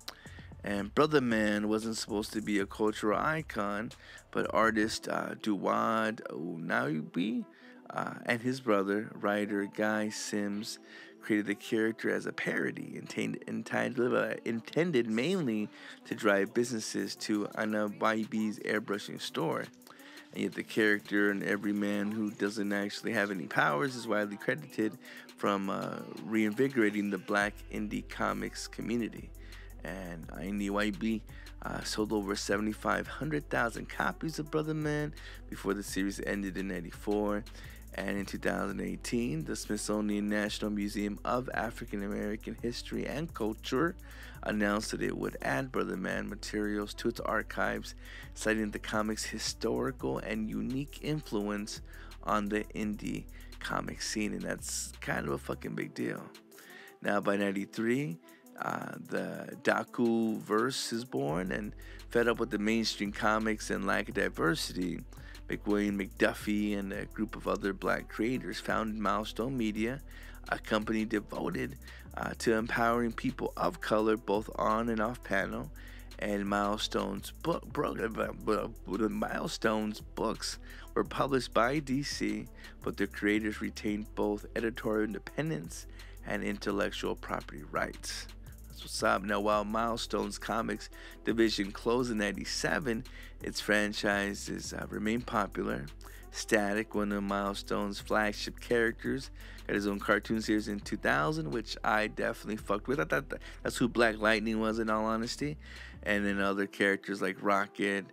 And Brother Man wasn't supposed to be a cultural icon, but artist uh, Dawud Anyabwile uh, and his brother, writer Guy Sims, created the character as a parody intended, intended, uh, intended mainly to drive businesses to Anyabwile's airbrushing store. And yet, the character and every man who doesn't actually have any powers is widely credited from uh, reinvigorating the black indie comics community. And IndieYB uh, sold over 7,500,000 copies of Brother Man before the series ended in 94. And in 2018, the Smithsonian National Museum of African American History and Culture announced that it would add Brother Man materials to its archives, citing the comic's historical and unique influence on the indie comic scene. And that's kind of a fucking big deal. Now, by 93, uh, the Daku verse is born, and fed up with the mainstream comics and lack of diversity, McWilliam McDuffie and a group of other black creators founded Milestone Media, a company devoted uh, to empowering people of color both on and off panel. and Milestones book, bro, Milestones books were published by DC, but the creators retained both editorial independence and intellectual property rights. What's up. Now, while Milestones Comics division closed in '97, its franchises uh, popular. Static, one of Milestone's flagship characters, got his own cartoon series in 2000, which I definitely fucked with. I thought that's who Black Lightning was, in all honesty. And then other characters like Rocket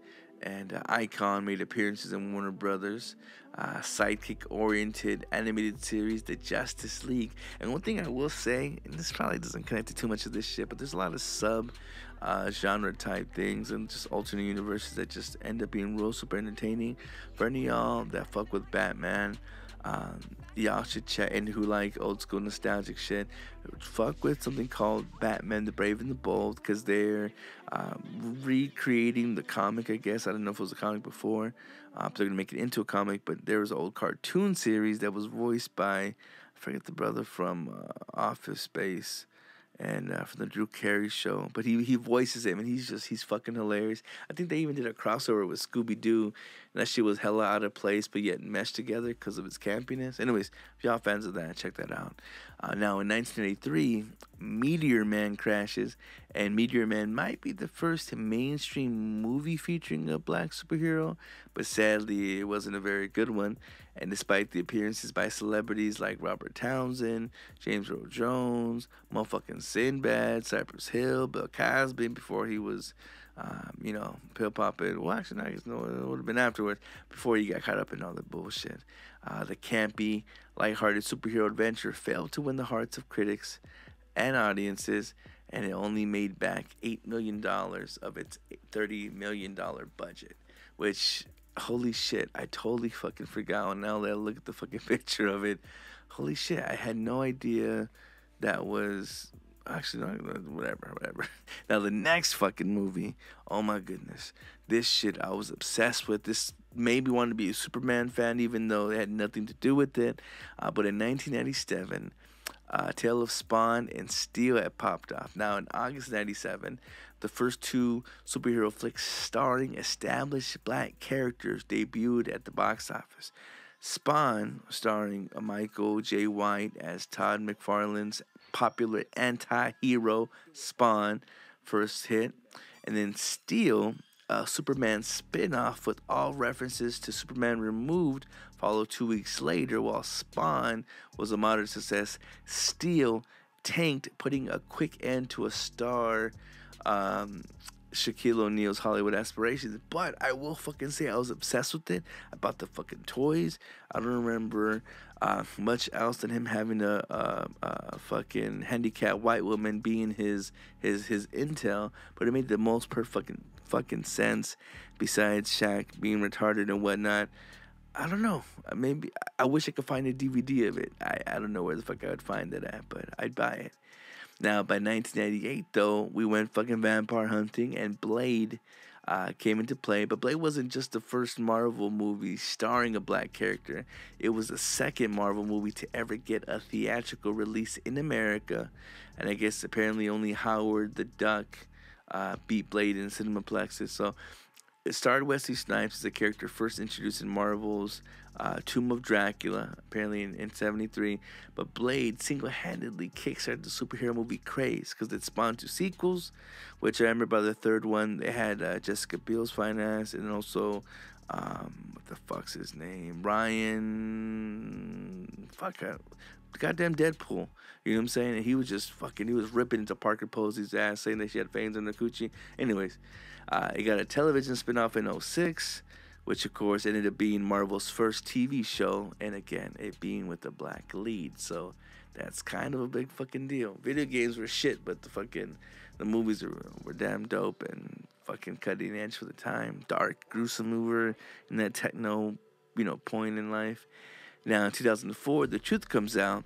and uh, Icon made appearances in Warner Brothers. Uh, sidekick oriented animated series, The Justice League. And one thing I will say, and this probably doesn't connect to too much of this shit, but there's a lot of sub uh, genre type things and just alternate universes that just end up being real super entertaining. For any y'all that fuck with Batman, um, y'all should check and who like old school nostalgic shit. Fuck with something called Batman the Brave and the Bold because they're um, recreating the comic, I guess. I don't know if it was a comic before. Uh, they're gonna make it into a comic, but there was an old cartoon series that was voiced by I forget the brother from uh, Office Space and uh, from the Drew Carey show. But he he voices him, and he's just he's fucking hilarious. I think they even did a crossover with Scooby Doo, and that shit was hella out of place, but yet meshed together because of its campiness. Anyways, if y'all fans of that, check that out. Uh, now in 1983, Meteor Man crashes, and Meteor Man might be the first mainstream movie featuring a black superhero, but sadly it wasn't a very good one. And despite the appearances by celebrities like Robert Townsend, James Earl Jones, motherfucking Sinbad, Cypress Hill, Bill Cosby, before he was, um, you know, pill popping. Well, actually, no, it would have been afterwards, before he got caught up in all the bullshit. Uh, the campy, lighthearted superhero adventure failed to win the hearts of critics and audiences, and it only made back $8 million of its $30 million budget, which holy shit, I totally fucking forgot. And now that I look at the fucking [laughs] picture of it, holy shit, I had no idea that was actually whatever, whatever. [laughs] Now the next fucking movie, oh my goodness, this shit I was obsessed with. This made me want to be a Superman fan, even though it had nothing to do with it. Uh, but in 1997, uh, Tale of Spawn and Steel had popped off. Now in August '97, the first two superhero flicks starring established black characters debuted at the box office. Spawn, starring Michael Jai White as Todd McFarlane's popular anti hero Spawn, first hit. And then Steel, a Superman spin off with all references to Superman removed, followed two weeks later, while Spawn was a moderate success. Steel tanked, putting a quick end to a star um, Shaquille O'Neal's Hollywood aspirations. But I will fucking say I was obsessed with it. I bought the fucking toys. I don't remember uh, much else than him having a, a, a, fucking handicapped white woman being his his his intel. But it made the most perfect fucking fucking sense. Besides Shaq being retarded and whatnot. I don't know. Maybe I wish I could find a DVD of it. I, I don't know where the fuck I would find it at, but I'd buy it. Now, by 1998, though, we went fucking vampire hunting, and Blade uh, came into play. But Blade wasn't just the first Marvel movie starring a black character, it was the second Marvel movie to ever get a theatrical release in America. And I guess apparently only Howard the Duck uh, beat Blade in Cinemaplexes. So it starred Wesley Snipes as a character first introduced in Marvel's uh, Tomb of Dracula, apparently in, in 73. But Blade single handedly kickstarted the superhero movie craze because it spawned two sequels, which I remember by the third one, they had uh, Jessica Biel's finance and also, um, what the fuck's his name? Ryan. Fuck, uh, goddamn Deadpool. You know what I'm saying? And he was just fucking, he was ripping into Parker Posey's ass, saying that she had fangs on the coochie. Anyways, uh, it got a television spinoff in 06 which of course ended up being Marvel's first TV show, and again, it being with a black lead. So that's kind of a big fucking deal. Video games were shit, but the fucking the movies were, were damn dope and fucking cutting edge for the time. Dark, gruesome mover in that techno, you know, point in life. Now in 2004, The Truth comes out,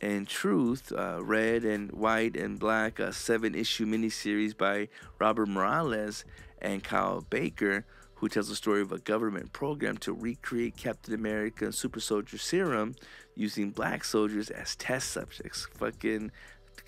and Truth, uh, Red and White and Black, a seven-issue miniseries by Robert Morales and Kyle Baker who tells the story of a government program to recreate Captain America Super Soldier Serum using black soldiers as test subjects. Fucking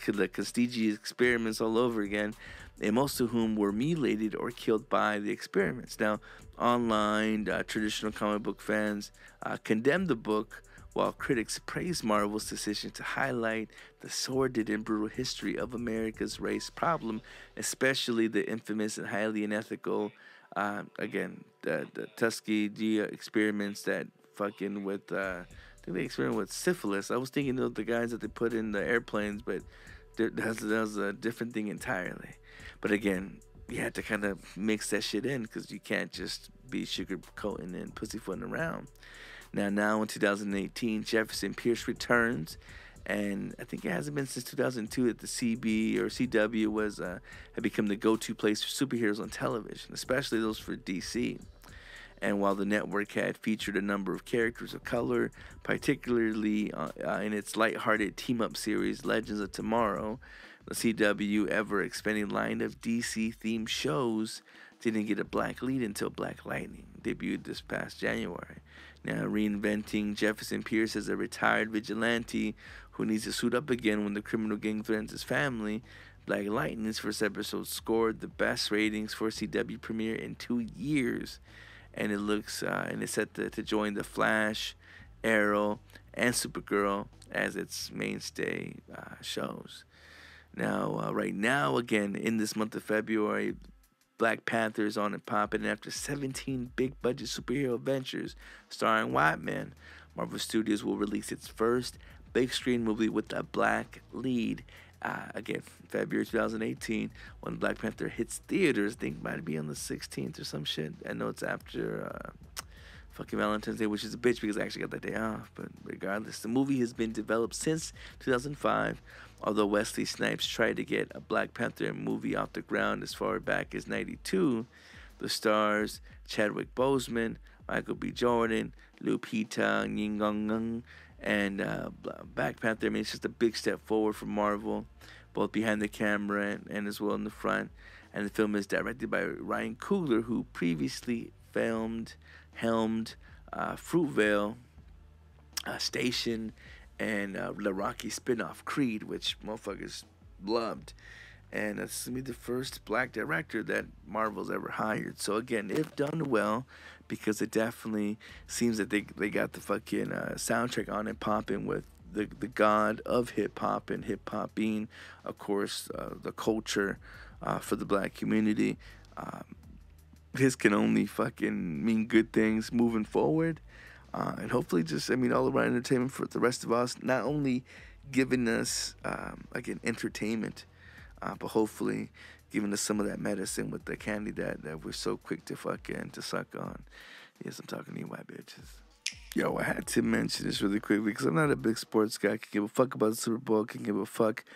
the Tuskegee experiments all over again, and most of whom were mutilated or killed by the experiments. Now, online uh, traditional comic book fans uh, condemned the book, while critics praised Marvel's decision to highlight the sordid and brutal history of America's race problem, especially the infamous and highly unethical, uh, again, the, the Tuskegee experiments that fucking with. Uh, I think they experiment with syphilis. I was thinking of the guys that they put in the airplanes, but that was, that was a different thing entirely. But again, you had to kind of mix that shit in because you can't just be sugarcoating and pussyfooting around. Now, now in 2018, Jefferson Pierce returns, and I think it hasn't been since 2002 that the CB or CW was uh, had become the go-to place for superheroes on television, especially those for DC. And while the network had featured a number of characters of color, particularly uh, uh, in its lighthearted team up series Legends of Tomorrow, the CW ever expanding line of DC themed shows didn't get a black lead until Black Lightning debuted this past January. Now, reinventing Jefferson Pierce as a retired vigilante who needs to suit up again when the criminal gang threatens his family, Black Lightning's first episode scored the best ratings for CW premiere in two years and it looks uh, and it's set to, to join the Flash, Arrow, and Supergirl as its mainstay uh, shows. Now, uh, right now, again in this month of February, Black Panther is on and popping. And after 17 big budget superhero adventures starring white men, Marvel Studios will release its first big screen movie with a black lead uh, again, February 2018, when Black Panther hits theaters. I think might be on the 16th or some shit. I know it's after uh, fucking Valentine's Day, which is a bitch because I actually got that day off. But regardless, the movie has been developed since 2005. Although Wesley Snipes tried to get a Black Panther movie off the ground as far back as 92, the stars Chadwick Boseman, Michael B. Jordan, Lupita Nyong'o, and uh, Black Panther. I mean, it's just a big step forward for Marvel, both behind the camera and, and as well in the front. And the film is directed by Ryan Coogler, who previously filmed, helmed uh, Fruitvale uh, Station and uh, the Rocky spinoff Creed, which motherfuckers loved. And that's gonna be the first black director that Marvel's ever hired. So again, if done well, because it definitely seems that they they got the fucking uh, soundtrack on it popping with the the god of hip hop and hip hop being, of course, uh, the culture uh, for the black community. Um, this can only fucking mean good things moving forward, uh, and hopefully, just I mean, all around entertainment for the rest of us. Not only giving us um, again entertainment, uh, but hopefully giving us some of that medicine with the candy that, that we're so quick to fucking to suck on. Yes, I'm talking to you white bitches. Yo, I had to mention this really quickly because I'm not a big sports guy. I can give a fuck about the Super Bowl. I can give a fuck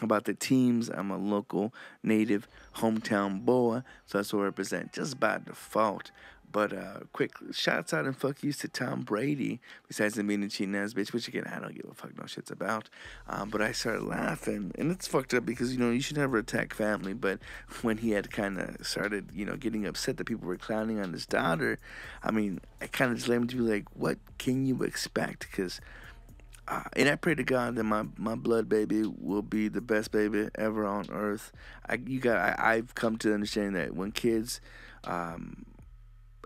about the teams. I'm a local, native, hometown boy, so that's what I represent just by default. But uh, quick shouts out and fuck yous to Tom Brady. Besides him being a cheating ass bitch, which again I don't give a fuck no shits about. Um, but I started laughing, and it's fucked up because you know you should never attack family. But [laughs] when he had kind of started, you know, getting upset that people were clowning on his daughter, I mean, I kind of just let him to be like, what can you expect? Because uh, and I pray to God that my, my blood baby will be the best baby ever on earth. I you got I, I've come to understand that when kids um,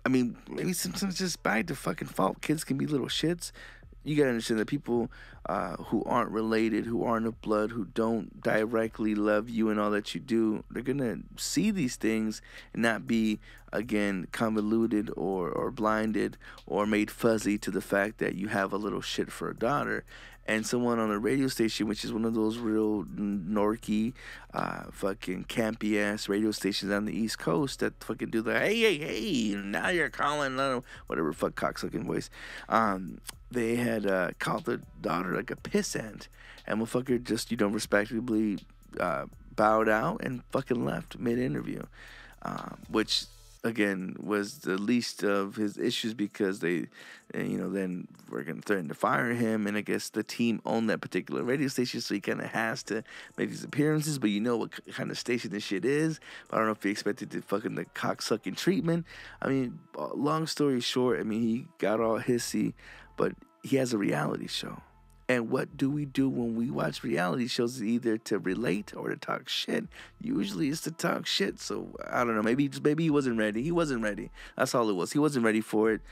I mean, maybe sometimes just by the fucking fault, kids can be little shits. You gotta understand that people uh, who aren't related, who aren't of blood, who don't directly love you and all that you do, they're gonna see these things and not be again convoluted or or blinded or made fuzzy to the fact that you have a little shit for a daughter and someone on a radio station, which is one of those real norky, uh, fucking campy ass radio stations on the East Coast that fucking do the hey hey hey now you're calling whatever fuck cocksucking voice. Um, they had uh, called their daughter like a pissant, and motherfucker just you know respectably uh, bowed out and fucking left mid interview, uh, which again was the least of his issues because they you know then were gonna threaten to fire him and i guess the team owned that particular radio station so he kind of has to make these appearances but you know what kind of station this shit is. I don't know if he expected the fucking the cocksucking treatment. I mean uh, long story short i mean he got all hissy but he has a reality show And what do we do when we watch reality shows? Either to relate or to talk shit. Usually it's to talk shit. So I don't know. Maybe just maybe he wasn't ready. He wasn't ready. That's all it was. He wasn't ready for it.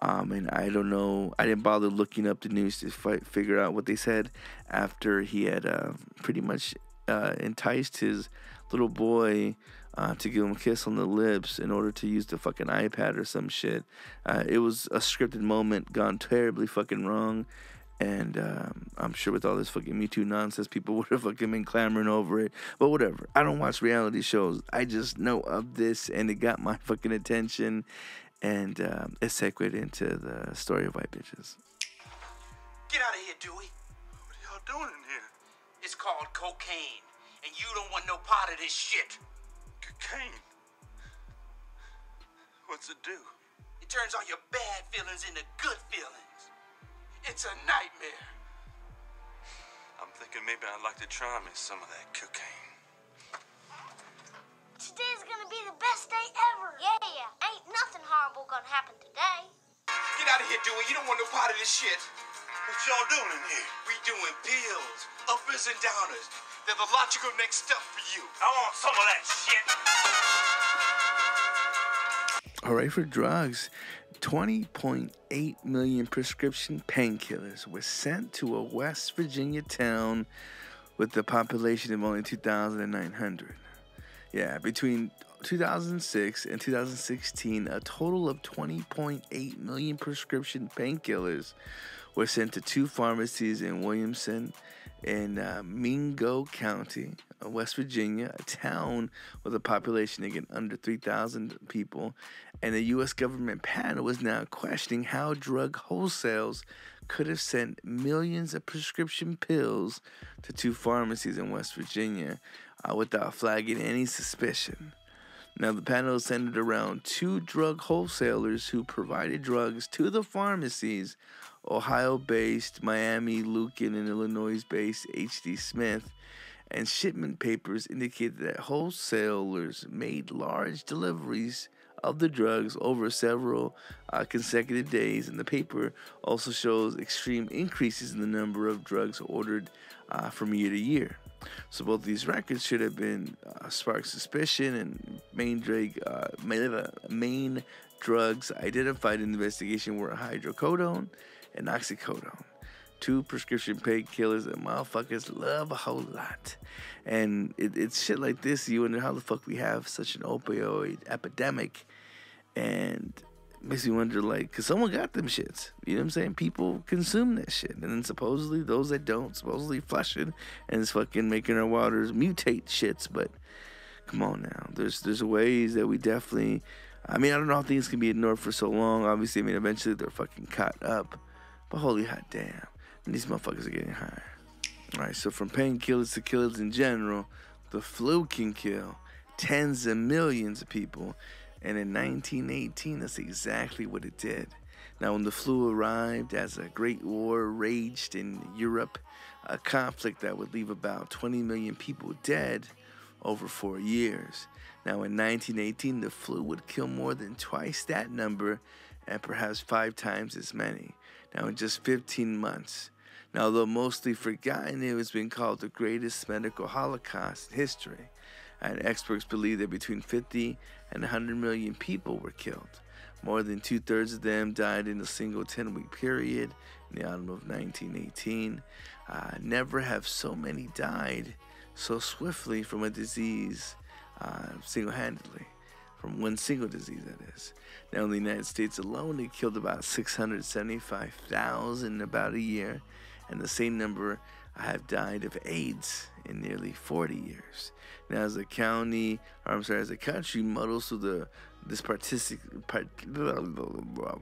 Um, and I don't know. I didn't bother looking up the news to figure out what they said after he had uh, pretty much uh, enticed his little boy uh, to give him a kiss on the lips in order to use the fucking iPad or some shit. Uh, it was a scripted moment gone terribly fucking wrong. And um, I'm sure with all this fucking Me Too nonsense, people [laughs] would have fucking been clamoring over it. But whatever. I don't watch reality shows. I just know of this, and it got my [laughs] fucking attention. And um, it segued into the story of white bitches. Get out of here, Dewey. What are y'all doing in here? It's called cocaine, and you don't want no part of this shit. Cocaine. What's it do? It turns all your bad feelings into good feelings. It's a nightmare. I'm thinking maybe I'd like to try me some of that cocaine. Today's gonna be the best day ever. Yeah, yeah. Ain't nothing horrible gonna happen today. Get out of here, Dewey. You don't want no part of this shit. What y'all doing in here? We doing pills, uppers and downers. They're the logical next step for you. I want some of that shit. All right, for drugs, 20.8 million prescription painkillers were sent to a West Virginia town with a population of only 2,900. Yeah, between 2006 and 2016, a total of 20.8 million prescription painkillers were sent to two pharmacies in Williamson in uh, Mingo County, uh, West Virginia, a town with a population again under 3,000 people. And the U.S. government panel was now questioning how drug wholesales could have sent millions of prescription pills to two pharmacies in West Virginia uh, without flagging any suspicion. Now, the panel centered around two drug wholesalers who provided drugs to the pharmacies Ohio based, Miami, Luken, and Illinois based H.D. Smith. And shipment papers indicated that wholesalers made large deliveries of the drugs over several uh, consecutive days. And the paper also shows extreme increases in the number of drugs ordered uh, from year to year. So both these records should have been uh, sparked suspicion, and main drug uh, main, drugs identified in the investigation were hydrocodone and oxycodone. Two prescription painkillers that motherfuckers love a whole lot. And it, it's shit like this. You wonder how the fuck we have such an opioid epidemic. And makes me wonder, like, because someone got them shits. You know what I'm saying? People consume that shit. And then supposedly those that don't, supposedly flush it. And it's fucking making our waters mutate shits. But come on now. There's, there's ways that we definitely. I mean, I don't know how things can be ignored for so long. Obviously, I mean, eventually they're fucking caught up. But holy hot damn, these motherfuckers are getting higher. Alright, so from painkillers to killers in general, the flu can kill tens of millions of people. And in 1918, that's exactly what it did. Now, when the flu arrived as a great war raged in Europe, a conflict that would leave about 20 million people dead over four years. Now, in 1918, the flu would kill more than twice that number and perhaps five times as many. Now, in just 15 months. Now, although mostly forgotten, it has been called the greatest medical holocaust in history. And experts believe that between 50 and 100 million people were killed. More than two thirds of them died in a single 10 week period in the autumn of 1918. Uh, never have so many died so swiftly from a disease uh, single handedly, from one single disease, that is. Now, in the United States alone, it killed about 675,000 in about a year, and the same number have died of AIDS in nearly 40 years. Now, as a county, or I'm sorry, as a country muddles through the this partic- part,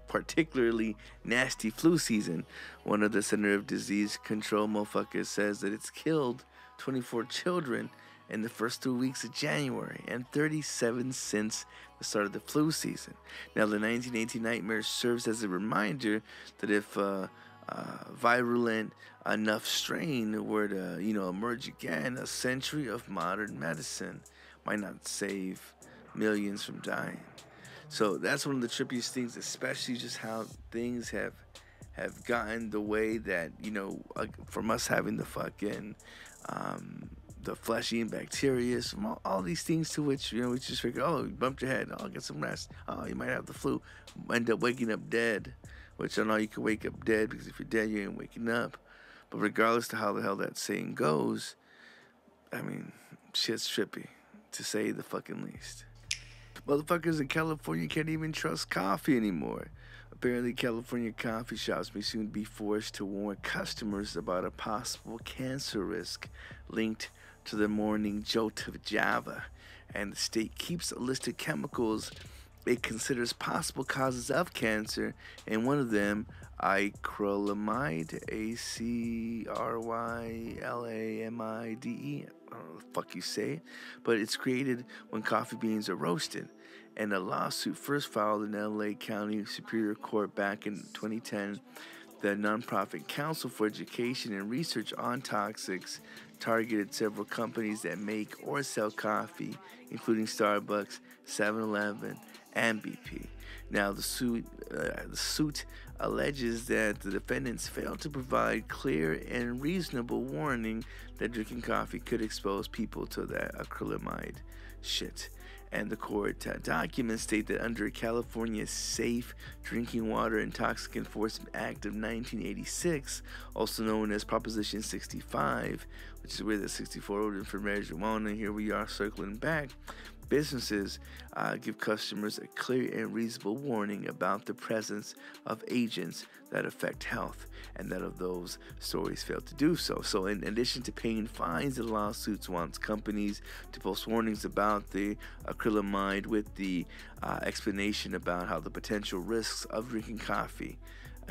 particularly nasty flu season, one of the Center of Disease Control motherfuckers says that it's killed 24 children in the first two weeks of January and 37 since the start of the flu season. Now, the 1918 nightmare serves as a reminder that if uh, uh, virulent enough strain were to, you know, emerge again, a century of modern medicine might not save millions from dying. So that's one of the trippiest things, especially just how things have have gotten the way that you know from us having the fucking um, the flesh eating bacteria, all, all, these things to which you know we just figure, oh, you bumped your head, oh, get some rest, oh, you might have the flu, end up waking up dead, which I know you can wake up dead because if you're dead, you ain't waking up. But regardless to how the hell that saying goes, I mean, shit's trippy, to say the fucking least. Motherfuckers in California can't even trust coffee anymore. Apparently, California coffee shops may soon be forced to warn customers about a possible cancer risk linked to the morning jolt of Java. And the state keeps a list of chemicals it considers possible causes of cancer, and one of them, acrylamide, A C R Y L A M I D E. I don't know the fuck you say, but it's created when coffee beans are roasted. And a lawsuit first filed in LA County Superior Court back in 2010. The nonprofit Council for Education and Research on Toxics targeted several companies that make or sell coffee, including Starbucks, 7 Eleven, and BP. Now, the suit, uh, the suit alleges that the defendants failed to provide clear and reasonable warning that drinking coffee could expose people to that acrylamide shit. And the court documents state that under California's Safe Drinking Water and Toxic Enforcement Act of 1986, also known as Proposition 65, which is where the 64 voted for marijuana, here we are circling back businesses uh, give customers a clear and reasonable warning about the presence of agents that affect health, and that of those stories fail to do so. So, in addition to paying fines, the lawsuits wants companies to post warnings about the acrylamide with the uh, explanation about how the potential risks of drinking coffee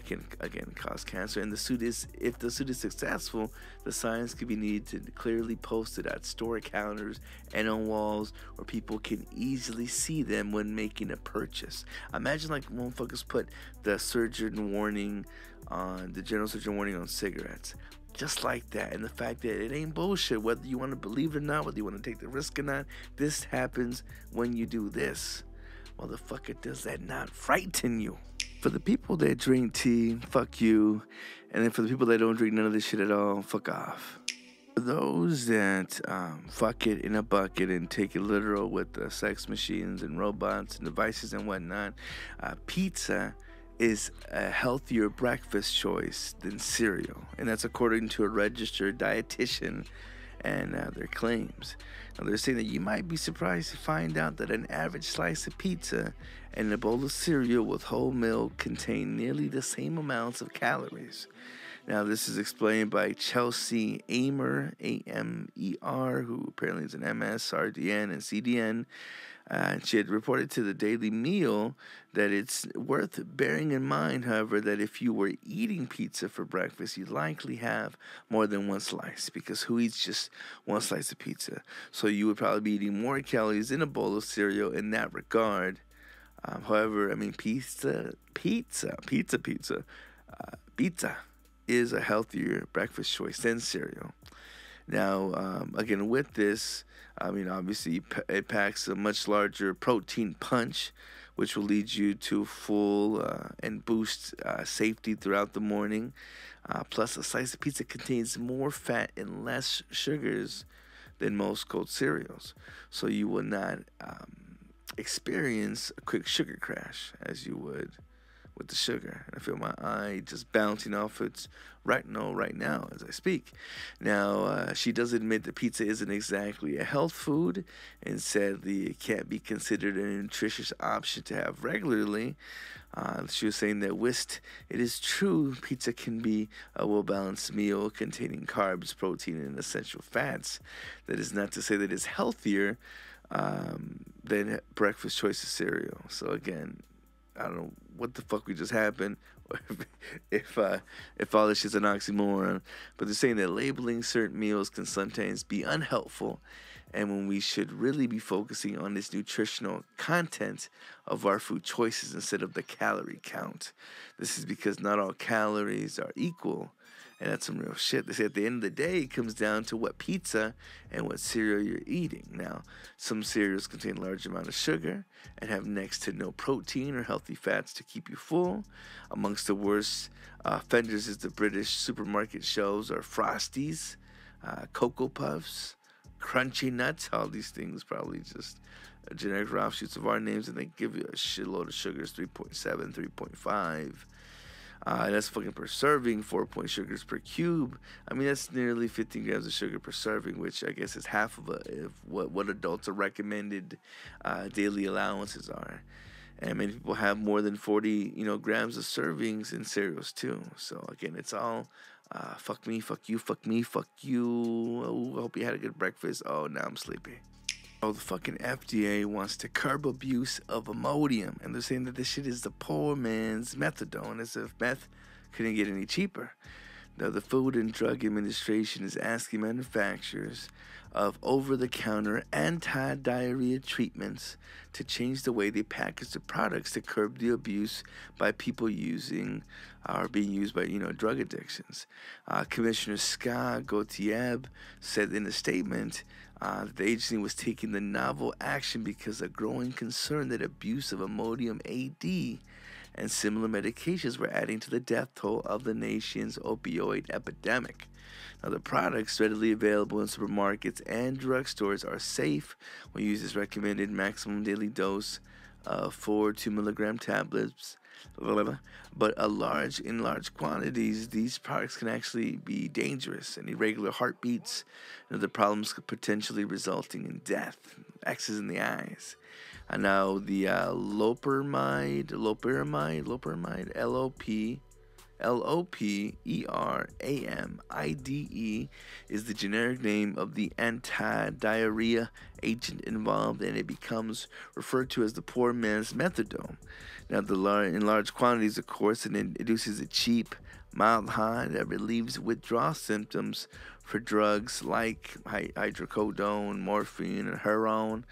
can again cause cancer. And the suit is, if the suit is successful, the signs can be needed to clearly posted at store counters and on walls where people can easily see them when making a purchase. Imagine like motherfuckers put the surgeon warning on the general surgeon warning on cigarettes. Just like that, and the fact that it ain't bullshit, whether you want to believe it or not, whether you want to take the risk or not, this happens when you do this. Motherfucker, does that not frighten you? For the people that drink tea, fuck you. And then for the people that don't drink none of this shit at all, fuck off. For those that um, fuck it in a bucket and take it literal with the sex machines and robots and devices and whatnot, uh, pizza is a healthier breakfast choice than cereal. And that's according to a registered dietitian and uh, their claims. Now, they're saying that you might be surprised to find out that an average slice of pizza and a bowl of cereal with whole milk contain nearly the same amounts of calories. Now, this is explained by Chelsea Amer, A M E R, who apparently is an MS, RDN, and CDN. Uh, she had reported to the Daily Meal that it's worth bearing in mind, however, that if you were eating pizza for breakfast, you'd likely have more than one slice because who eats just one slice of pizza? So you would probably be eating more calories in a bowl of cereal in that regard. Um, however, I mean, pizza, pizza, pizza, pizza, uh, pizza is a healthier breakfast choice than cereal. Now, um, again, with this, I mean, obviously, it packs a much larger protein punch, which will lead you to full uh, and boost uh, safety throughout the morning. Uh, plus, a slice of pizza contains more fat and less sugars than most cold cereals, so you will not um, experience a quick sugar crash as you would with the sugar. I feel my eye just bouncing off its retinal right now as I speak. Now, uh, she does admit that pizza isn't exactly a health food, and sadly, it can't be considered a nutritious option to have regularly. Uh, she was saying that whist, it is true, pizza can be a well balanced meal containing carbs, protein, and essential fats. That is not to say that it's healthier um, than breakfast choice of cereal. So, again, I don't know what the fuck we just happened, [laughs] if uh, if all this shit's an oxymoron. But they're saying that labeling certain meals can sometimes be unhelpful, and when we should really be focusing on this nutritional content of our food choices instead of the calorie count. This is because not all calories are equal, And that's some real shit. They say at the end of the day, it comes down to what pizza and what cereal you're eating. Now, some cereals contain large amount of sugar and have next to no protein or healthy fats to keep you full. Amongst the worst uh, offenders is the British supermarket shelves are Frosties, uh, Cocoa Puffs, Crunchy Nuts. All these things probably just generic offshoots of our names, and they give you a shitload of sugars 3.7, 3.5. Uh, that's fucking per serving, four point sugars per cube. I mean, that's nearly 15 grams of sugar per serving, which I guess is half of a, what, what adults are recommended uh, daily allowances are. And many people have more than 40, you know, grams of servings in cereals too. So again, it's all uh, fuck me, fuck you, fuck me, fuck you. Oh, I hope you had a good breakfast. Oh, now I'm sleepy. Oh, the fucking FDA wants to curb abuse of Imodium, and they're saying that this shit is the poor man's methadone, as if meth couldn't get any cheaper. Now, the Food and Drug Administration is asking manufacturers of over the counter anti diarrhea treatments to change the way they package the products to curb the abuse by people using or being used by you know drug addictions. Uh, Commissioner Scott Gottlieb said in a statement uh, the agency was taking the novel action because of growing concern that abuse of Imodium AD and similar medications were adding to the death toll of the nation's opioid epidemic. Now, the products readily available in supermarkets and drugstores are safe when used as recommended maximum daily dose of 4 2 milligram tablets but a large in large quantities these products can actually be dangerous and irregular heartbeats and other problems potentially resulting in death x's in the eyes and now the uh, loperamide loperamide loperamide l-o-p L O P E R A M I D E is the generic name of the anti diarrhea agent involved, and it becomes referred to as the poor man's methadone. Now, the lar- in large quantities, of course, it induces a cheap, mild high that relieves withdrawal symptoms for drugs like hydrocodone, morphine, and heroin.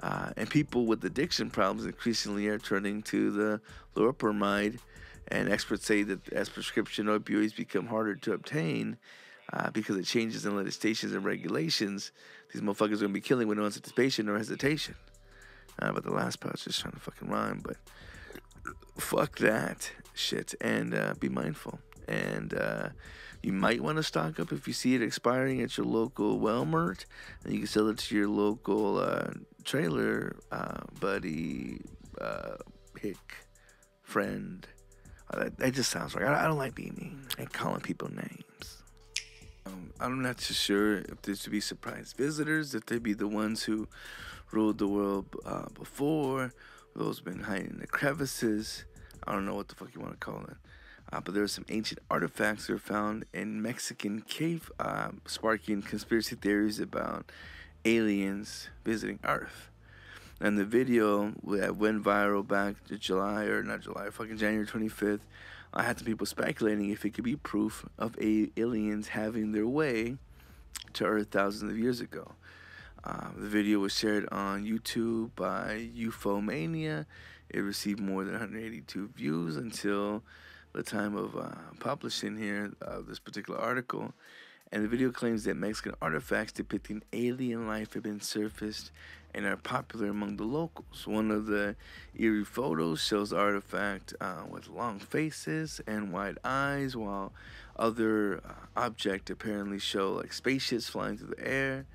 Uh, and people with addiction problems increasingly are turning to the loperamide and experts say that as prescription opioids become harder to obtain uh, because of changes in legislations and regulations, these motherfuckers are going to be killing with no anticipation or hesitation. Uh, but the last part's just trying to fucking rhyme, but fuck that shit and uh, be mindful. And uh, you might want to stock up if you see it expiring at your local Walmart, and you can sell it to your local uh, trailer uh, buddy, uh, hick, friend uh, that, just sounds right. I, I, don't like being mean and calling people names. Um, I'm not too sure if this would be surprise visitors, if they'd be the ones who ruled the world uh, before, those been hiding in the crevices. I don't know what the fuck you want to call it. Uh, but there are some ancient artifacts that are found in Mexican cave, uh, sparking conspiracy theories about aliens visiting Earth. And the video that went viral back to July or not July, fucking January 25th, I had some people speculating if it could be proof of aliens having their way to Earth thousands of years ago. Uh, the video was shared on YouTube by UFOmania. It received more than 182 views until the time of uh, publishing here uh, this particular article. And the video claims that Mexican artifacts depicting alien life have been surfaced and are popular among the locals. One of the eerie photos shows artifact uh, with long faces and wide eyes, while other uh, objects apparently show like spaceships flying through the air.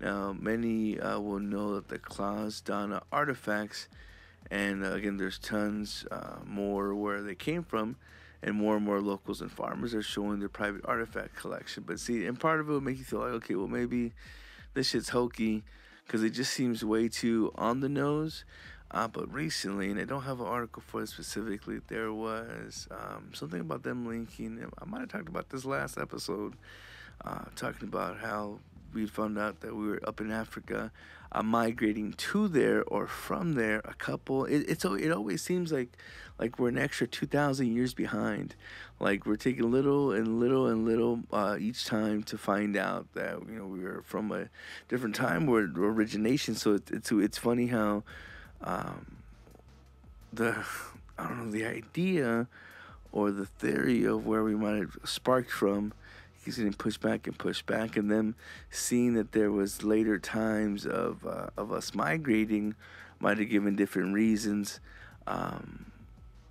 Now, many uh, will know that the Claus Dana artifacts, and uh, again, there's tons uh, more where they came from, and more and more locals and farmers are showing their private artifact collection. But see, and part of it will make you feel like, okay, well, maybe this shit's hokey because it just seems way too on the nose. Uh, but recently, and I don't have an article for it specifically, there was um, something about them linking. I might have talked about this last episode, uh, talking about how we found out that we were up in Africa, uh, migrating to there or from there. A couple. It, it's it always seems like like we're an extra two thousand years behind. Like we're taking little and little and little uh, each time to find out that you know we were from a different time or origination. So it, it's it's funny how um, the I don't know the idea or the theory of where we might have sparked from keeps getting pushed back and pushed back, and them seeing that there was later times of uh, of us migrating might have given different reasons um,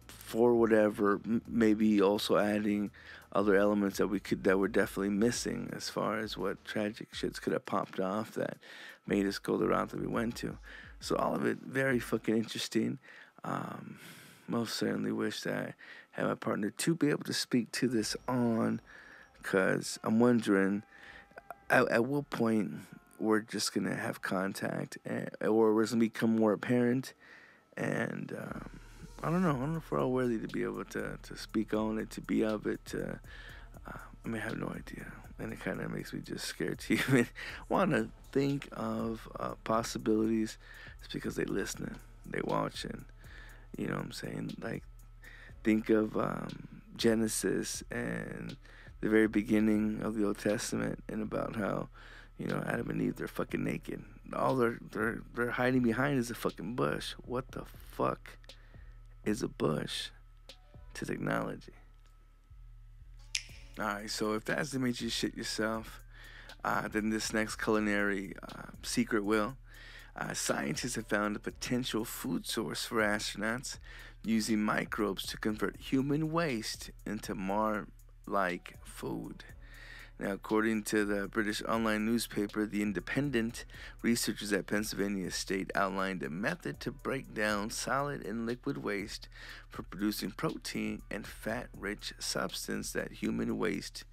for whatever. Maybe also adding other elements that we could that were definitely missing as far as what tragic shits could have popped off that made us go the route that we went to. So all of it very fucking interesting. Um, most certainly wish that I had my partner to be able to speak to this on, because I'm wondering at, at what point we're just gonna have contact, and, or it's gonna become more apparent, and um, I don't know. I don't know if we're all worthy to be able to to speak on it, to be of it. To, uh, I mean, I have no idea, and it kind of makes me just scared to [laughs] even want to think of uh, possibilities. It's because they're listening, they're watching. You know what I'm saying? Like, think of um, Genesis and the very beginning of the Old Testament, and about how, you know, Adam and Eve they're fucking naked. All they're they're they're hiding behind is a fucking bush. What the fuck is a bush to technology? All right, so if that's the made you shit yourself, uh, then this next culinary uh, secret will. Uh, scientists have found a potential food source for astronauts using microbes to convert human waste into Mar like food. Now, according to the British online newspaper The Independent, researchers at Pennsylvania State outlined a method to break down solid and liquid waste for producing protein and fat rich substance that human waste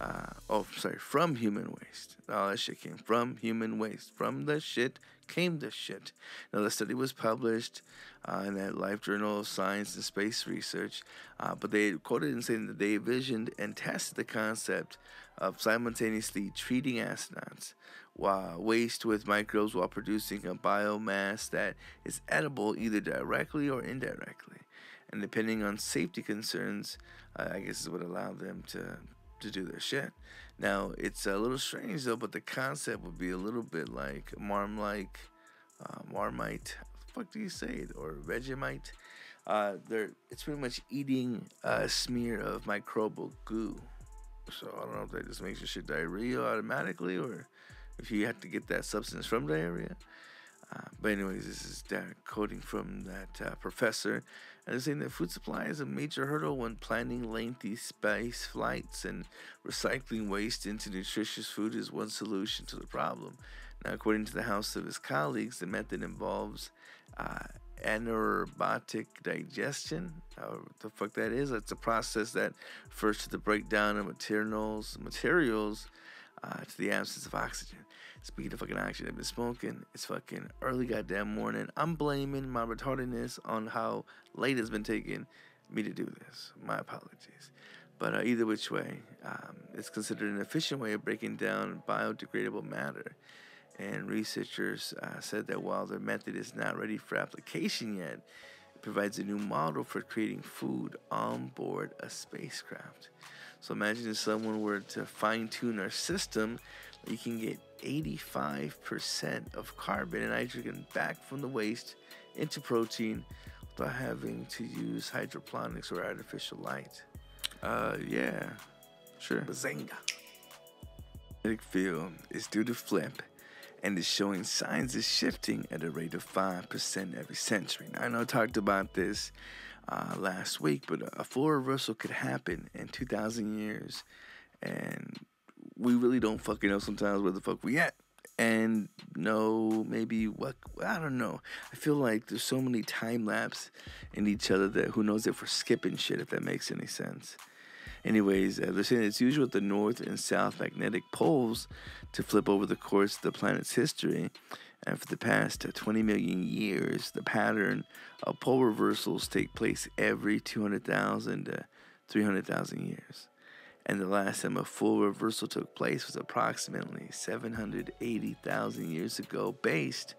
uh, oh, sorry, from human waste. Oh, that shit came from human waste. From the shit came the shit. Now, the study was published uh, in that Life Journal of Science and Space Research, uh, but they quoted in saying that they envisioned and tested the concept of simultaneously treating astronauts waste with microbes while producing a biomass that is edible either directly or indirectly. And depending on safety concerns, uh, I guess is what allowed them to to do their shit. Now it's a little strange though, but the concept would be a little bit like marm like uh, marmite. fuck do you say it? Or Vegemite? Uh, they're it's pretty much eating a smear of microbial goo. So I don't know if that just makes your shit diarrhea automatically, or if you have to get that substance from diarrhea. Uh, but anyways, this is quoting from that uh, professor, and saying that food supply is a major hurdle when planning lengthy space flights, and recycling waste into nutritious food is one solution to the problem. Now, according to the House of his colleagues, the method involves uh, anaerobic digestion. What the fuck that is? That's a process that refers to the breakdown of materials, materials uh, to the absence of oxygen. Speaking of fucking oxygen, I've been smoking. It's fucking early goddamn morning. I'm blaming my retardedness on how late it's been taking me to do this. My apologies. But uh, either which way, um, it's considered an efficient way of breaking down biodegradable matter. And researchers uh, said that while their method is not ready for application yet, it provides a new model for creating food on board a spacecraft. So imagine if someone were to fine tune our system, you can get 85% of carbon and nitrogen back from the waste into protein without having to use hydroponics or artificial light. Uh, yeah, sure. Bazinga. Magnetic field is due to flip and is showing signs of shifting at a rate of 5% every century. Now, I know I talked about this uh, last week, but a full reversal could happen in 2,000 years. And we really don't fucking know sometimes where the fuck we at. And no maybe what I don't know. I feel like there's so many time lapse in each other that who knows if we're skipping shit if that makes any sense. Anyways, uh, they're saying it's usual at the north and south magnetic poles to flip over the course of the planet's history. And for the past uh, 20 million years, the pattern of pole reversals take place every 200,000 to 300,000 years and the last time a full reversal took place was approximately 780,000 years ago, based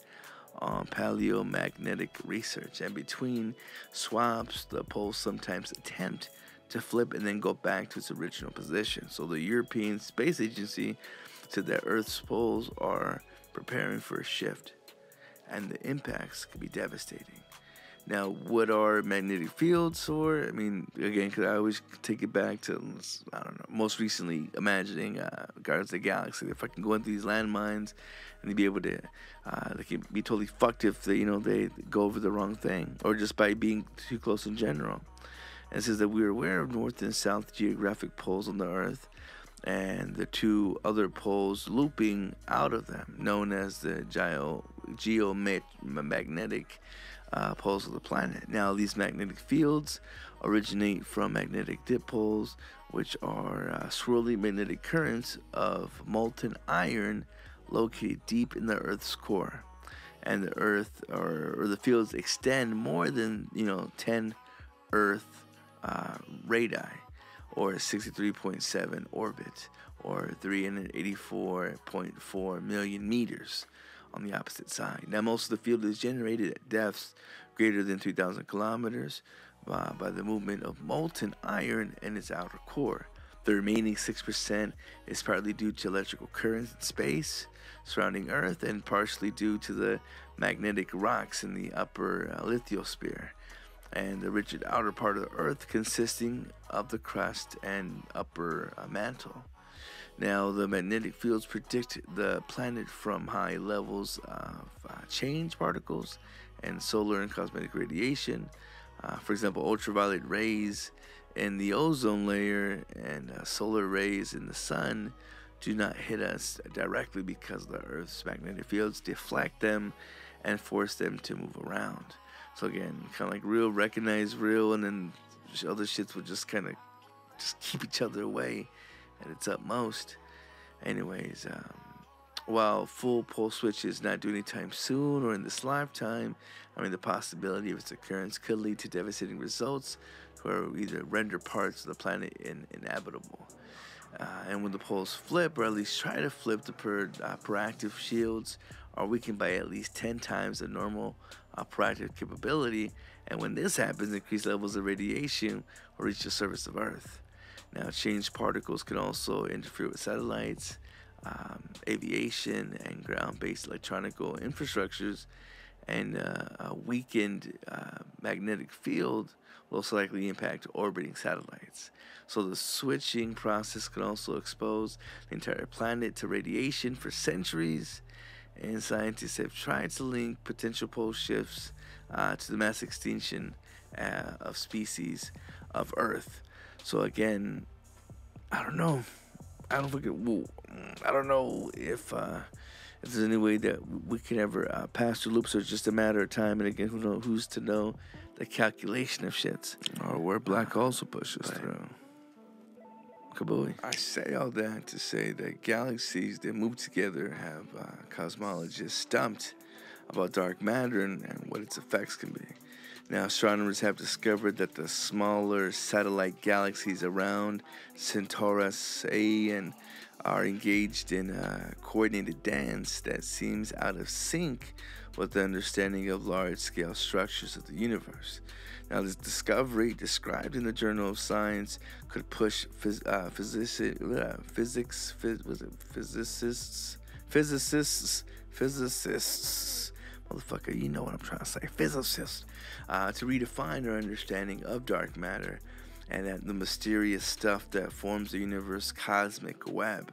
on paleomagnetic research. And between swaps, the poles sometimes attempt to flip and then go back to its original position. So the European Space Agency said that Earth's poles are preparing for a shift, and the impacts could be devastating. Now, what are magnetic fields for? I mean, again, because I always take it back to, I don't know, most recently imagining uh, Guardians of the Galaxy. If I can go into these landmines and they be able to, uh, they can be totally fucked if they, you know, they go over the wrong thing or just by being too close in general. And it says that we are aware of north and south geographic poles on the Earth and the two other poles looping out of them, known as the geo- geomagnetic uh, poles of the planet. Now, these magnetic fields originate from magnetic dipoles, which are uh, swirly magnetic currents of molten iron located deep in the Earth's core. And the Earth or, or the fields extend more than you know 10 Earth uh, radii, or 63.7 orbit, or 384.4 million meters on the opposite side. Now, most of the field is generated at depths greater than 3,000 kilometers uh, by the movement of molten iron in its outer core. The remaining 6% is partly due to electrical currents in space surrounding Earth and partially due to the magnetic rocks in the upper uh, lithosphere and the rigid outer part of the Earth consisting of the crust and upper uh, mantle. Now, the magnetic fields predict the planet from high levels of uh, change particles and solar and cosmic radiation. Uh, for example, ultraviolet rays in the ozone layer and uh, solar rays in the sun do not hit us directly because the Earth's magnetic fields deflect them and force them to move around. So again, kind of like real recognize real, and then other shits would just kind of just keep each other away at its utmost. Anyways, um, while full pole switch is not due anytime soon or in this lifetime, I mean the possibility of its occurrence could lead to devastating results, or either render parts of the planet in, inhabitable. Uh, and when the poles flip, or at least try to flip, the per, uh, proactive shields are weakened by at least 10 times the normal uh, proactive capability. And when this happens, increased levels of radiation will reach the surface of Earth. Now, changed particles can also interfere with satellites, um, aviation, and ground based electronic infrastructures. And uh, a weakened uh, magnetic field will likely impact orbiting satellites. So, the switching process can also expose the entire planet to radiation for centuries. And scientists have tried to link potential pole shifts uh, to the mass extinction uh, of species of Earth. So again, I don't know. I don't think it will. I don't know if uh, if there's any way that we can ever uh, pass through loops, or it's just a matter of time. And again, who know who's to know the calculation of shits, or where black holes will push us through. Kabooey. I say all that to say that galaxies that move together have uh, cosmologists stumped about dark matter and, and what its effects can be. Now, astronomers have discovered that the smaller satellite galaxies around Centaurus A and are engaged in a coordinated dance that seems out of sync with the understanding of large scale structures of the universe. Now, this discovery, described in the Journal of Science, could push phys- uh, physici- uh, physics, phys- physicists, physicists, physicists, motherfucker, you know what I'm trying to say, physicists, uh, to redefine our understanding of dark matter and that the mysterious stuff that forms the universe's cosmic web.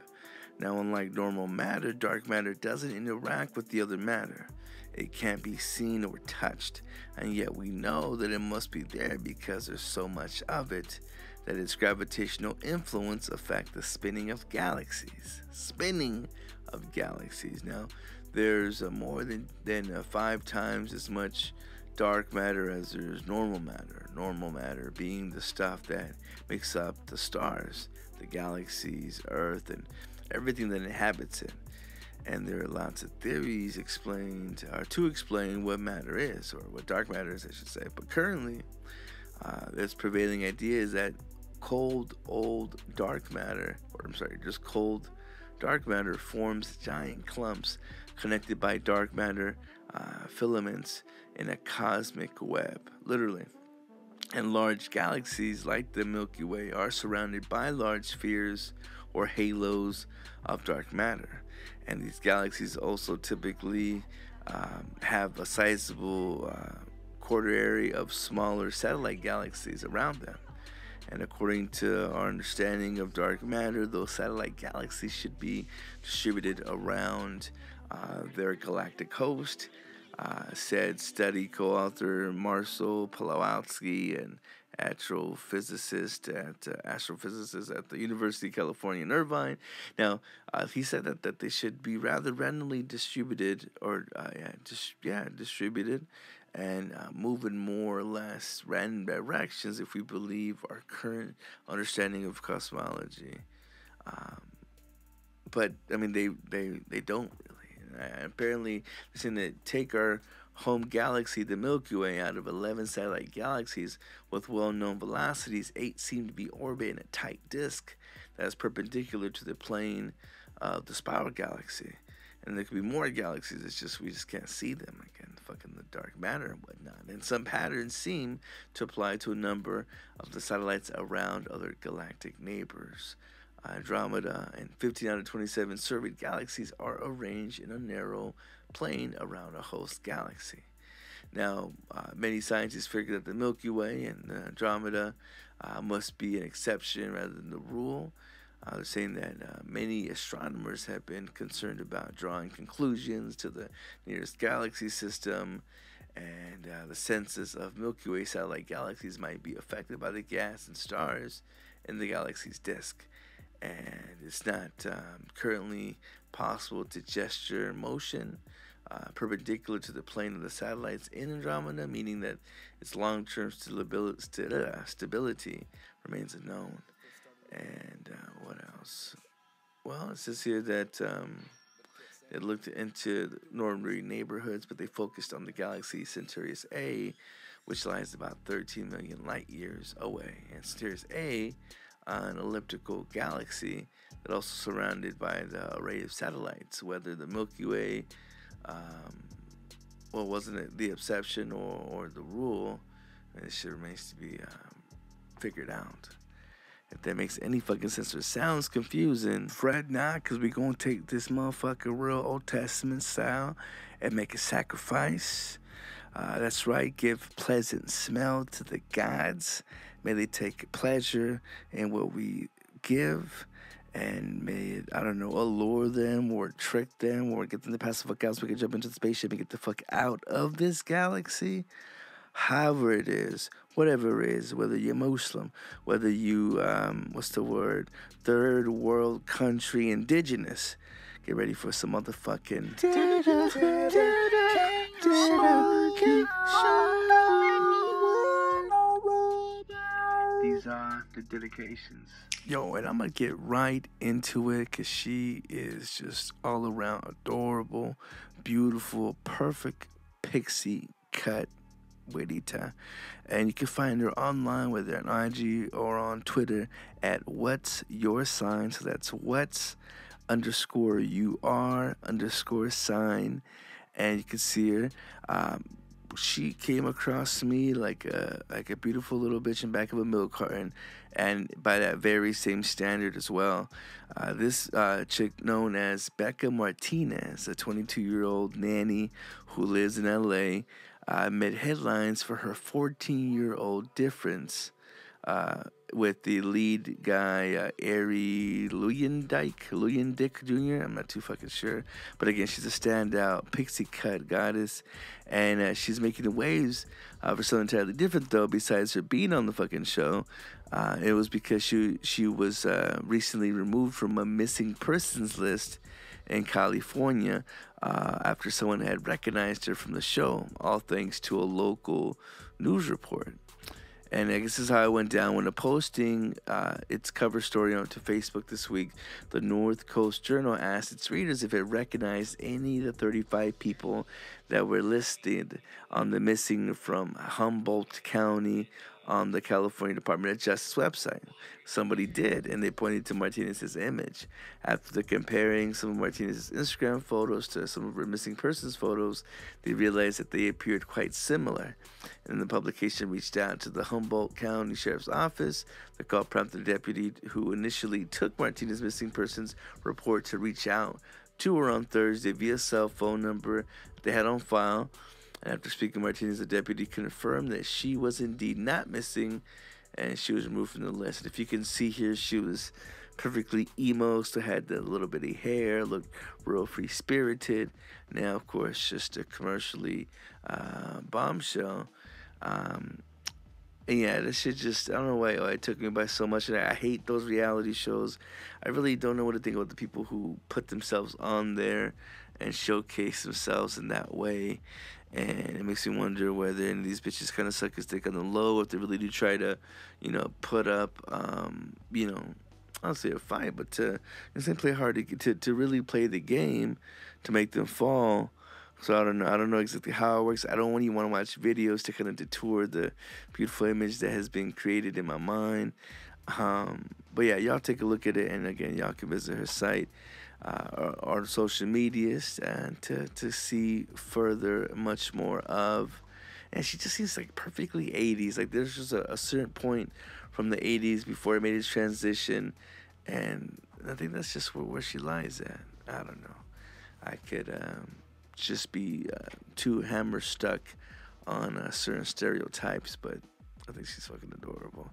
Now, unlike normal matter, dark matter doesn't interact with the other matter. It can't be seen or touched, and yet we know that it must be there because there's so much of it that its gravitational influence affect the spinning of galaxies. Spinning of galaxies. Now, there's more than than five times as much dark matter as there's normal matter. Normal matter being the stuff that makes up the stars, the galaxies, Earth, and everything that inhabits it. And there are lots of theories explained, or to explain what matter is, or what dark matter is, I should say. But currently, uh, this prevailing idea is that cold, old dark matter, or I'm sorry, just cold dark matter forms giant clumps connected by dark matter uh, filaments in a cosmic web, literally. And large galaxies like the Milky Way are surrounded by large spheres or halos of dark matter. And these galaxies also typically um, have a sizable uh, quarter area of smaller satellite galaxies around them. And according to our understanding of dark matter, those satellite galaxies should be distributed around uh, their galactic host. Uh, said study co-author Marcel Pawlowski and astrophysicist at uh, astrophysicist at the University of California in Irvine. Now, uh, he said that, that they should be rather randomly distributed, or uh, yeah, just yeah, distributed, and uh, move in more or less random directions if we believe our current understanding of cosmology. Um, but I mean, they they they don't. Uh, apparently, they're saying that take our home galaxy, the Milky Way, out of 11 satellite galaxies with well known velocities, eight seem to be orbiting a tight disk that is perpendicular to the plane of the spiral galaxy. And there could be more galaxies, it's just we just can't see them, again, fucking the dark matter and whatnot. And some patterns seem to apply to a number of the satellites around other galactic neighbors. Andromeda and 15 out of 27 surveyed galaxies are arranged in a narrow plane around a host galaxy. Now, uh, many scientists figure that the Milky Way and Andromeda uh, must be an exception rather than the rule. Uh, they're saying that uh, many astronomers have been concerned about drawing conclusions to the nearest galaxy system, and uh, the census of Milky Way satellite galaxies might be affected by the gas and stars in the galaxy's disk and it's not um, currently possible to gesture motion uh, perpendicular to the plane of the satellites in Andromeda, meaning that its long-term stability, uh, remains unknown. And uh, what else? Well, it says here that um, they looked into northern neighborhoods, but they focused on the galaxy Centaurus A, which lies about 13 million light years away. And Centaurus A an elliptical galaxy that also surrounded by the array of satellites, whether the Milky Way, um, well, wasn't it the exception or, or the rule? It shit remains to be um, figured out. If that makes any fucking sense or sounds confusing, fret not, because we're going to take this motherfucker real Old Testament style and make a sacrifice. Uh, that's right, give pleasant smell to the gods May they take pleasure in what we give. And may it, I don't know, allure them or trick them or get them to pass the fuck out so we can jump into the spaceship and get the fuck out of this galaxy. However, it is, whatever it is, whether you're Muslim, whether you, um, what's the word, third world country indigenous, get ready for some motherfucking. Are the dedications. Yo, and I'm gonna get right into it because she is just all around adorable, beautiful, perfect pixie cut Wedita. And you can find her online, whether on IG or on Twitter, at What's Your Sign. So that's What's underscore you are underscore sign. And you can see her. Um, she came across me like a like a beautiful little bitch in back of a milk carton, and by that very same standard as well. Uh, this uh, chick known as Becca Martinez, a 22 year old nanny who lives in LA, uh, made headlines for her 14 year old difference uh, with the lead guy, uh, Arie Luyendyk, Luyendyk Jr. I'm not too fucking sure. But again, she's a standout pixie cut goddess. And uh, she's making the waves uh, for something entirely different, though, besides her being on the fucking show. Uh, it was because she, she was uh, recently removed from a missing persons list in California uh, after someone had recognized her from the show, all thanks to a local news report. And this is how it went down. When posting uh, its cover story onto Facebook this week, the North Coast Journal asked its readers if it recognized any of the 35 people that were listed on the missing from Humboldt County on the California Department of Justice website. Somebody did, and they pointed to Martinez's image. After comparing some of Martinez's Instagram photos to some of her missing persons photos, they realized that they appeared quite similar. And the publication reached out to the Humboldt County Sheriff's Office. The call prompted the deputy who initially took Martinez's missing persons report to reach out to her on Thursday via cell phone number they had on file And after speaking Martinez, the deputy confirmed that she was indeed not missing and she was removed from the list. And if you can see here, she was perfectly emo, still had the little bitty hair, looked real free spirited. Now, of course, just a commercially uh, bombshell. Um, and yeah, this shit just, I don't know why, why it took me by so much. And I hate those reality shows. I really don't know what to think about the people who put themselves on there and showcase themselves in that way. And it makes me wonder whether any of these bitches kind of suck a stick on the low, if they really do try to, you know, put up, um, you know, I don't say a fight, but to simply hard to, to to really play the game to make them fall. So I don't know. I don't know exactly how it works. I don't even want to watch videos to kind of detour the beautiful image that has been created in my mind. Um, but yeah, y'all take a look at it, and again, y'all can visit her site uh, or social medias and to to see further, much more of. And she just seems like perfectly 80s. Like there's just a, a certain point from the 80s before it made its transition, and I think that's just where, where she lies at. I don't know. I could um, just be uh, too hammer stuck on uh, certain stereotypes, but I think she's fucking adorable.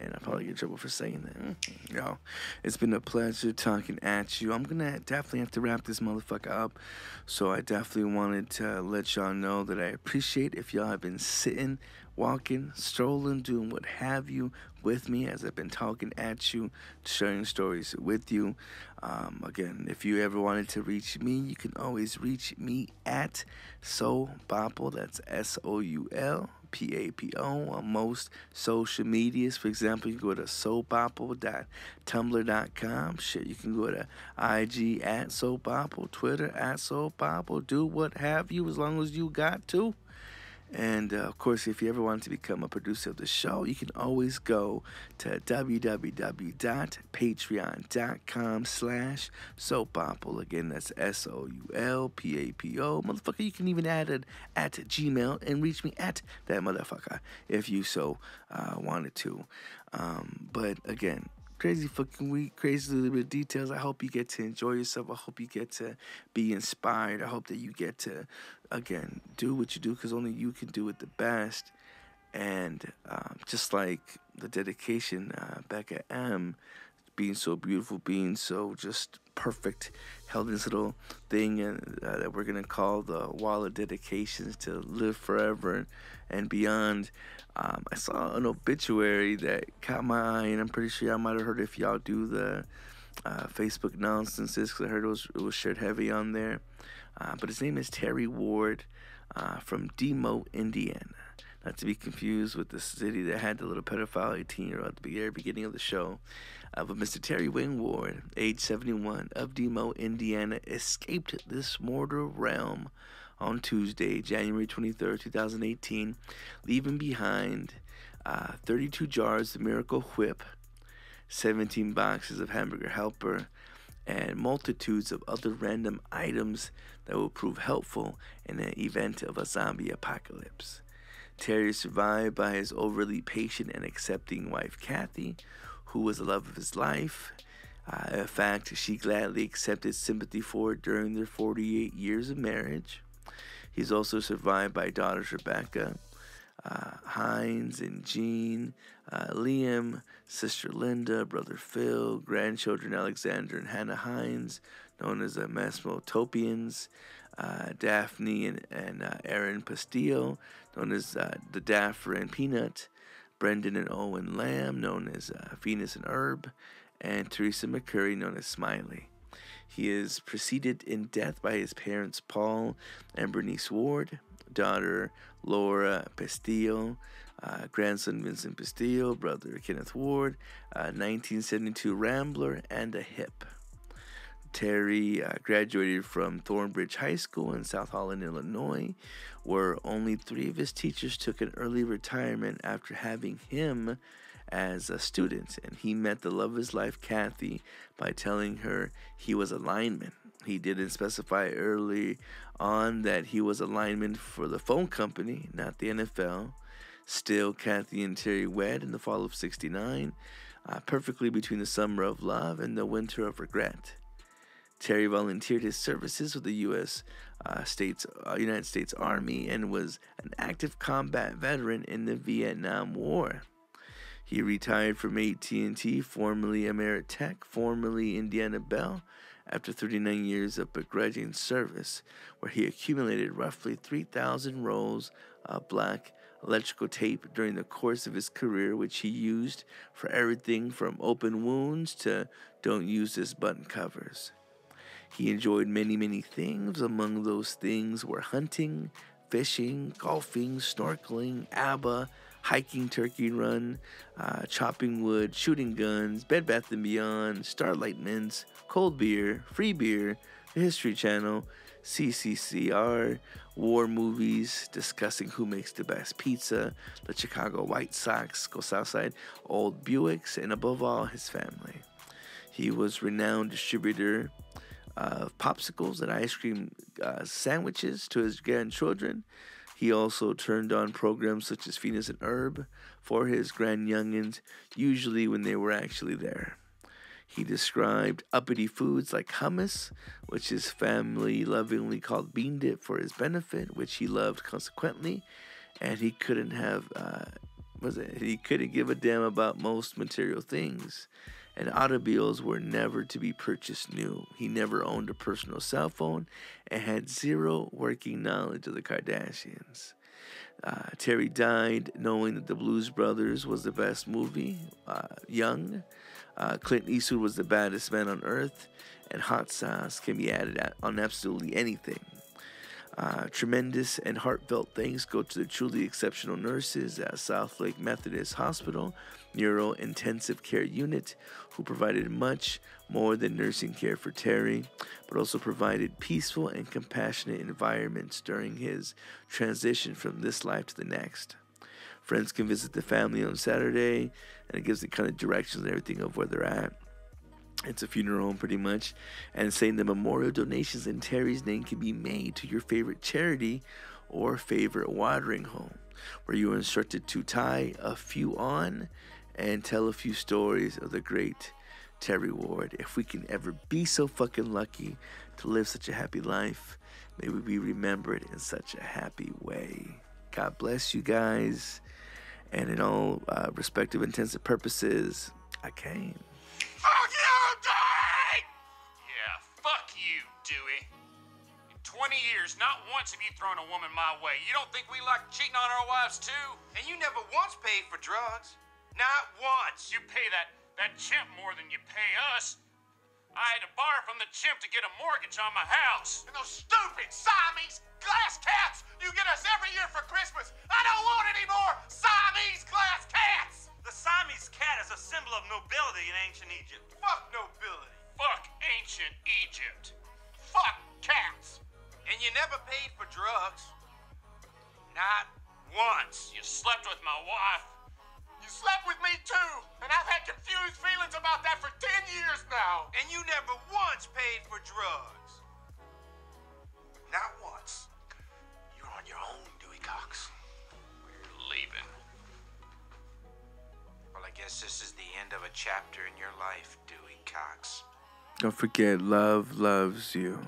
And I'll probably get in trouble for saying that. Mm-hmm. Yo, it's been a pleasure talking at you. I'm gonna definitely have to wrap this motherfucker up. So I definitely wanted to let y'all know that I appreciate if y'all have been sitting, walking, strolling, doing what have you with me as I've been talking at you, sharing stories with you. Um, again, if you ever wanted to reach me, you can always reach me at Soul Papo. That's S O U L P A P O on most social medias. For example, you can go to soulpapo.tumblr.com. Shit, you can go to IG at soulpapo, Twitter at soulpapo. Do what have you as long as you got to. And uh, of course, if you ever want to become a producer of the show, you can always go to www.patreon.com slash soulpapo. Again, that's S-O-U-L-P-A-P-O. Motherfucker, you can even add it at Gmail and reach me at that motherfucker if you so uh, wanted to. Um, but again, crazy fucking week, crazy little bit of details. I hope you get to enjoy yourself. I hope you get to be inspired. I hope that you get to again, do what you do because only you can do it the best. And um, just like the dedication uh, back at M, being so beautiful, being so just perfect, held this little thing uh, that we're gonna call the wall of dedications to live forever and, and beyond. Um, I saw an obituary that caught my eye, and I'm pretty sure y'all might have heard if y'all do the uh, Facebook nonsenses because I heard it was, it was shared heavy on there. Uh, but his name is Terry Ward uh, from DeMotte, Indiana. Not to be confused with the city that had the little pedophile 18 year old at the very beginning of the show. Uh, but Mr. Terry Wayne Ward, age 71, of DeMotte, Indiana, escaped this mortal realm on Tuesday, January 23rd, 2018, leaving behind uh, 32 jars of Miracle Whip, 17 boxes of Hamburger Helper, and multitudes of other random items that will prove helpful in the event of a zombie apocalypse. Terry is survived by his overly patient and accepting wife, Kathy, who was the love of his life. Uh, in fact, she gladly accepted sympathy for it during their 48 years of marriage. He's also survived by daughters Rebecca, uh, Hines and Jean, uh, Liam, sister Linda, brother Phil, grandchildren Alexander and Hannah Hines, known as the Mesmotopians, uh, Daphne and, and uh, Aaron Pastillo, known as uh, the Daffer and Peanut, Brendan and Owen Lamb, known as uh, Phineas and Ferb, and Teresa McCurry, known as Smiley. He is preceded in death by his parents Paul and Bernice Ward, daughter Laura Pastillo, uh, grandson Vincent Pastillo, brother Kenneth Ward, uh, 1972 Rambler, and a hip. Terry uh, graduated from Thornridge High School in South Holland, Illinois, where only three of his teachers took an early retirement after having him as a student. And he met the love of his life, Kathy, by telling her he was a lineman. He didn't specify early on that he was a lineman for the phone company, not the NFL. Still, Kathy and Terry wed in the fall of 69, uh, perfectly between the summer of love and the winter of regret. Terry volunteered his services with the U.S. Uh, States uh, United States Army and was an active combat veteran in the Vietnam War. He retired from AT&T, formerly Ameritech, formerly Indiana Bell, after 39 years of begrudging service, where he accumulated roughly 3,000 rolls of black electrical tape during the course of his career, which he used for everything from open wounds to don't use this button covers. He enjoyed many, many things. Among those things were hunting, fishing, golfing, snorkeling, ABBA, hiking Turkey Run, uh, chopping wood, shooting guns, Bed Bath & Beyond, Starlight Mints, cold beer, free beer, the History Channel, CCCR, war movies, discussing who makes the best pizza, the Chicago White Sox, go Southside, old Buicks, and above all, his family. He was renowned distributor of popsicles and ice cream uh, sandwiches to his grandchildren. He also turned on programs such as Phineas and Ferb for his grand youngins, usually when they were actually there. He described uppity foods like hummus, which his family lovingly called bean dip for his benefit, which he loved consequently, and he couldn't have uh, was it he couldn't give a damn about most material things. And automobiles were never to be purchased new. He never owned a personal cell phone and had zero working knowledge of the Kardashians. Uh, Terry died knowing that The Blues Brothers was the best movie. Uh, young, uh, Clint Eastwood was the baddest man on earth, and hot sauce can be added on absolutely anything. Uh, tremendous and heartfelt thanks go to the truly exceptional nurses at Southlake Methodist Hospital Neuro Intensive Care Unit, who provided much more than nursing care for Terry, but also provided peaceful and compassionate environments during his transition from this life to the next. Friends can visit the family on Saturday, and it gives the kind of directions and everything of where they're at. It's a funeral home, pretty much, and saying the memorial donations in Terry's name can be made to your favorite charity or favorite watering hole, where you are instructed to tie a few on and tell a few stories of the great Terry Ward. If we can ever be so fucking lucky to live such a happy life, may we be remembered in such a happy way. God bless you guys. And in all uh, respective intensive purposes, I came. Fuck you, Dewey! Yeah, fuck you, Dewey. In 20 years, not once have you thrown a woman my way. You don't think we like cheating on our wives, too? And you never once paid for drugs. Not once. You pay that, that chimp more than you pay us. I had to borrow from the chimp to get a mortgage on my house. And those stupid Siamese glass cats you get us every year for Christmas. I don't want any more Siamese glass cats. The Siamese cat is a symbol of nobility in ancient Egypt. Fuck nobility. Fuck ancient Egypt. Fuck cats. And you never paid for drugs. Not once. You slept with my wife. You slept with me too, and I've had confused feelings about that for 10 years now. And you never once paid for drugs. Not once. You're on your own, Dewey Cox. We're leaving. Well, I guess this is the end of a chapter in your life, Dewey Cox. Don't forget, love loves you.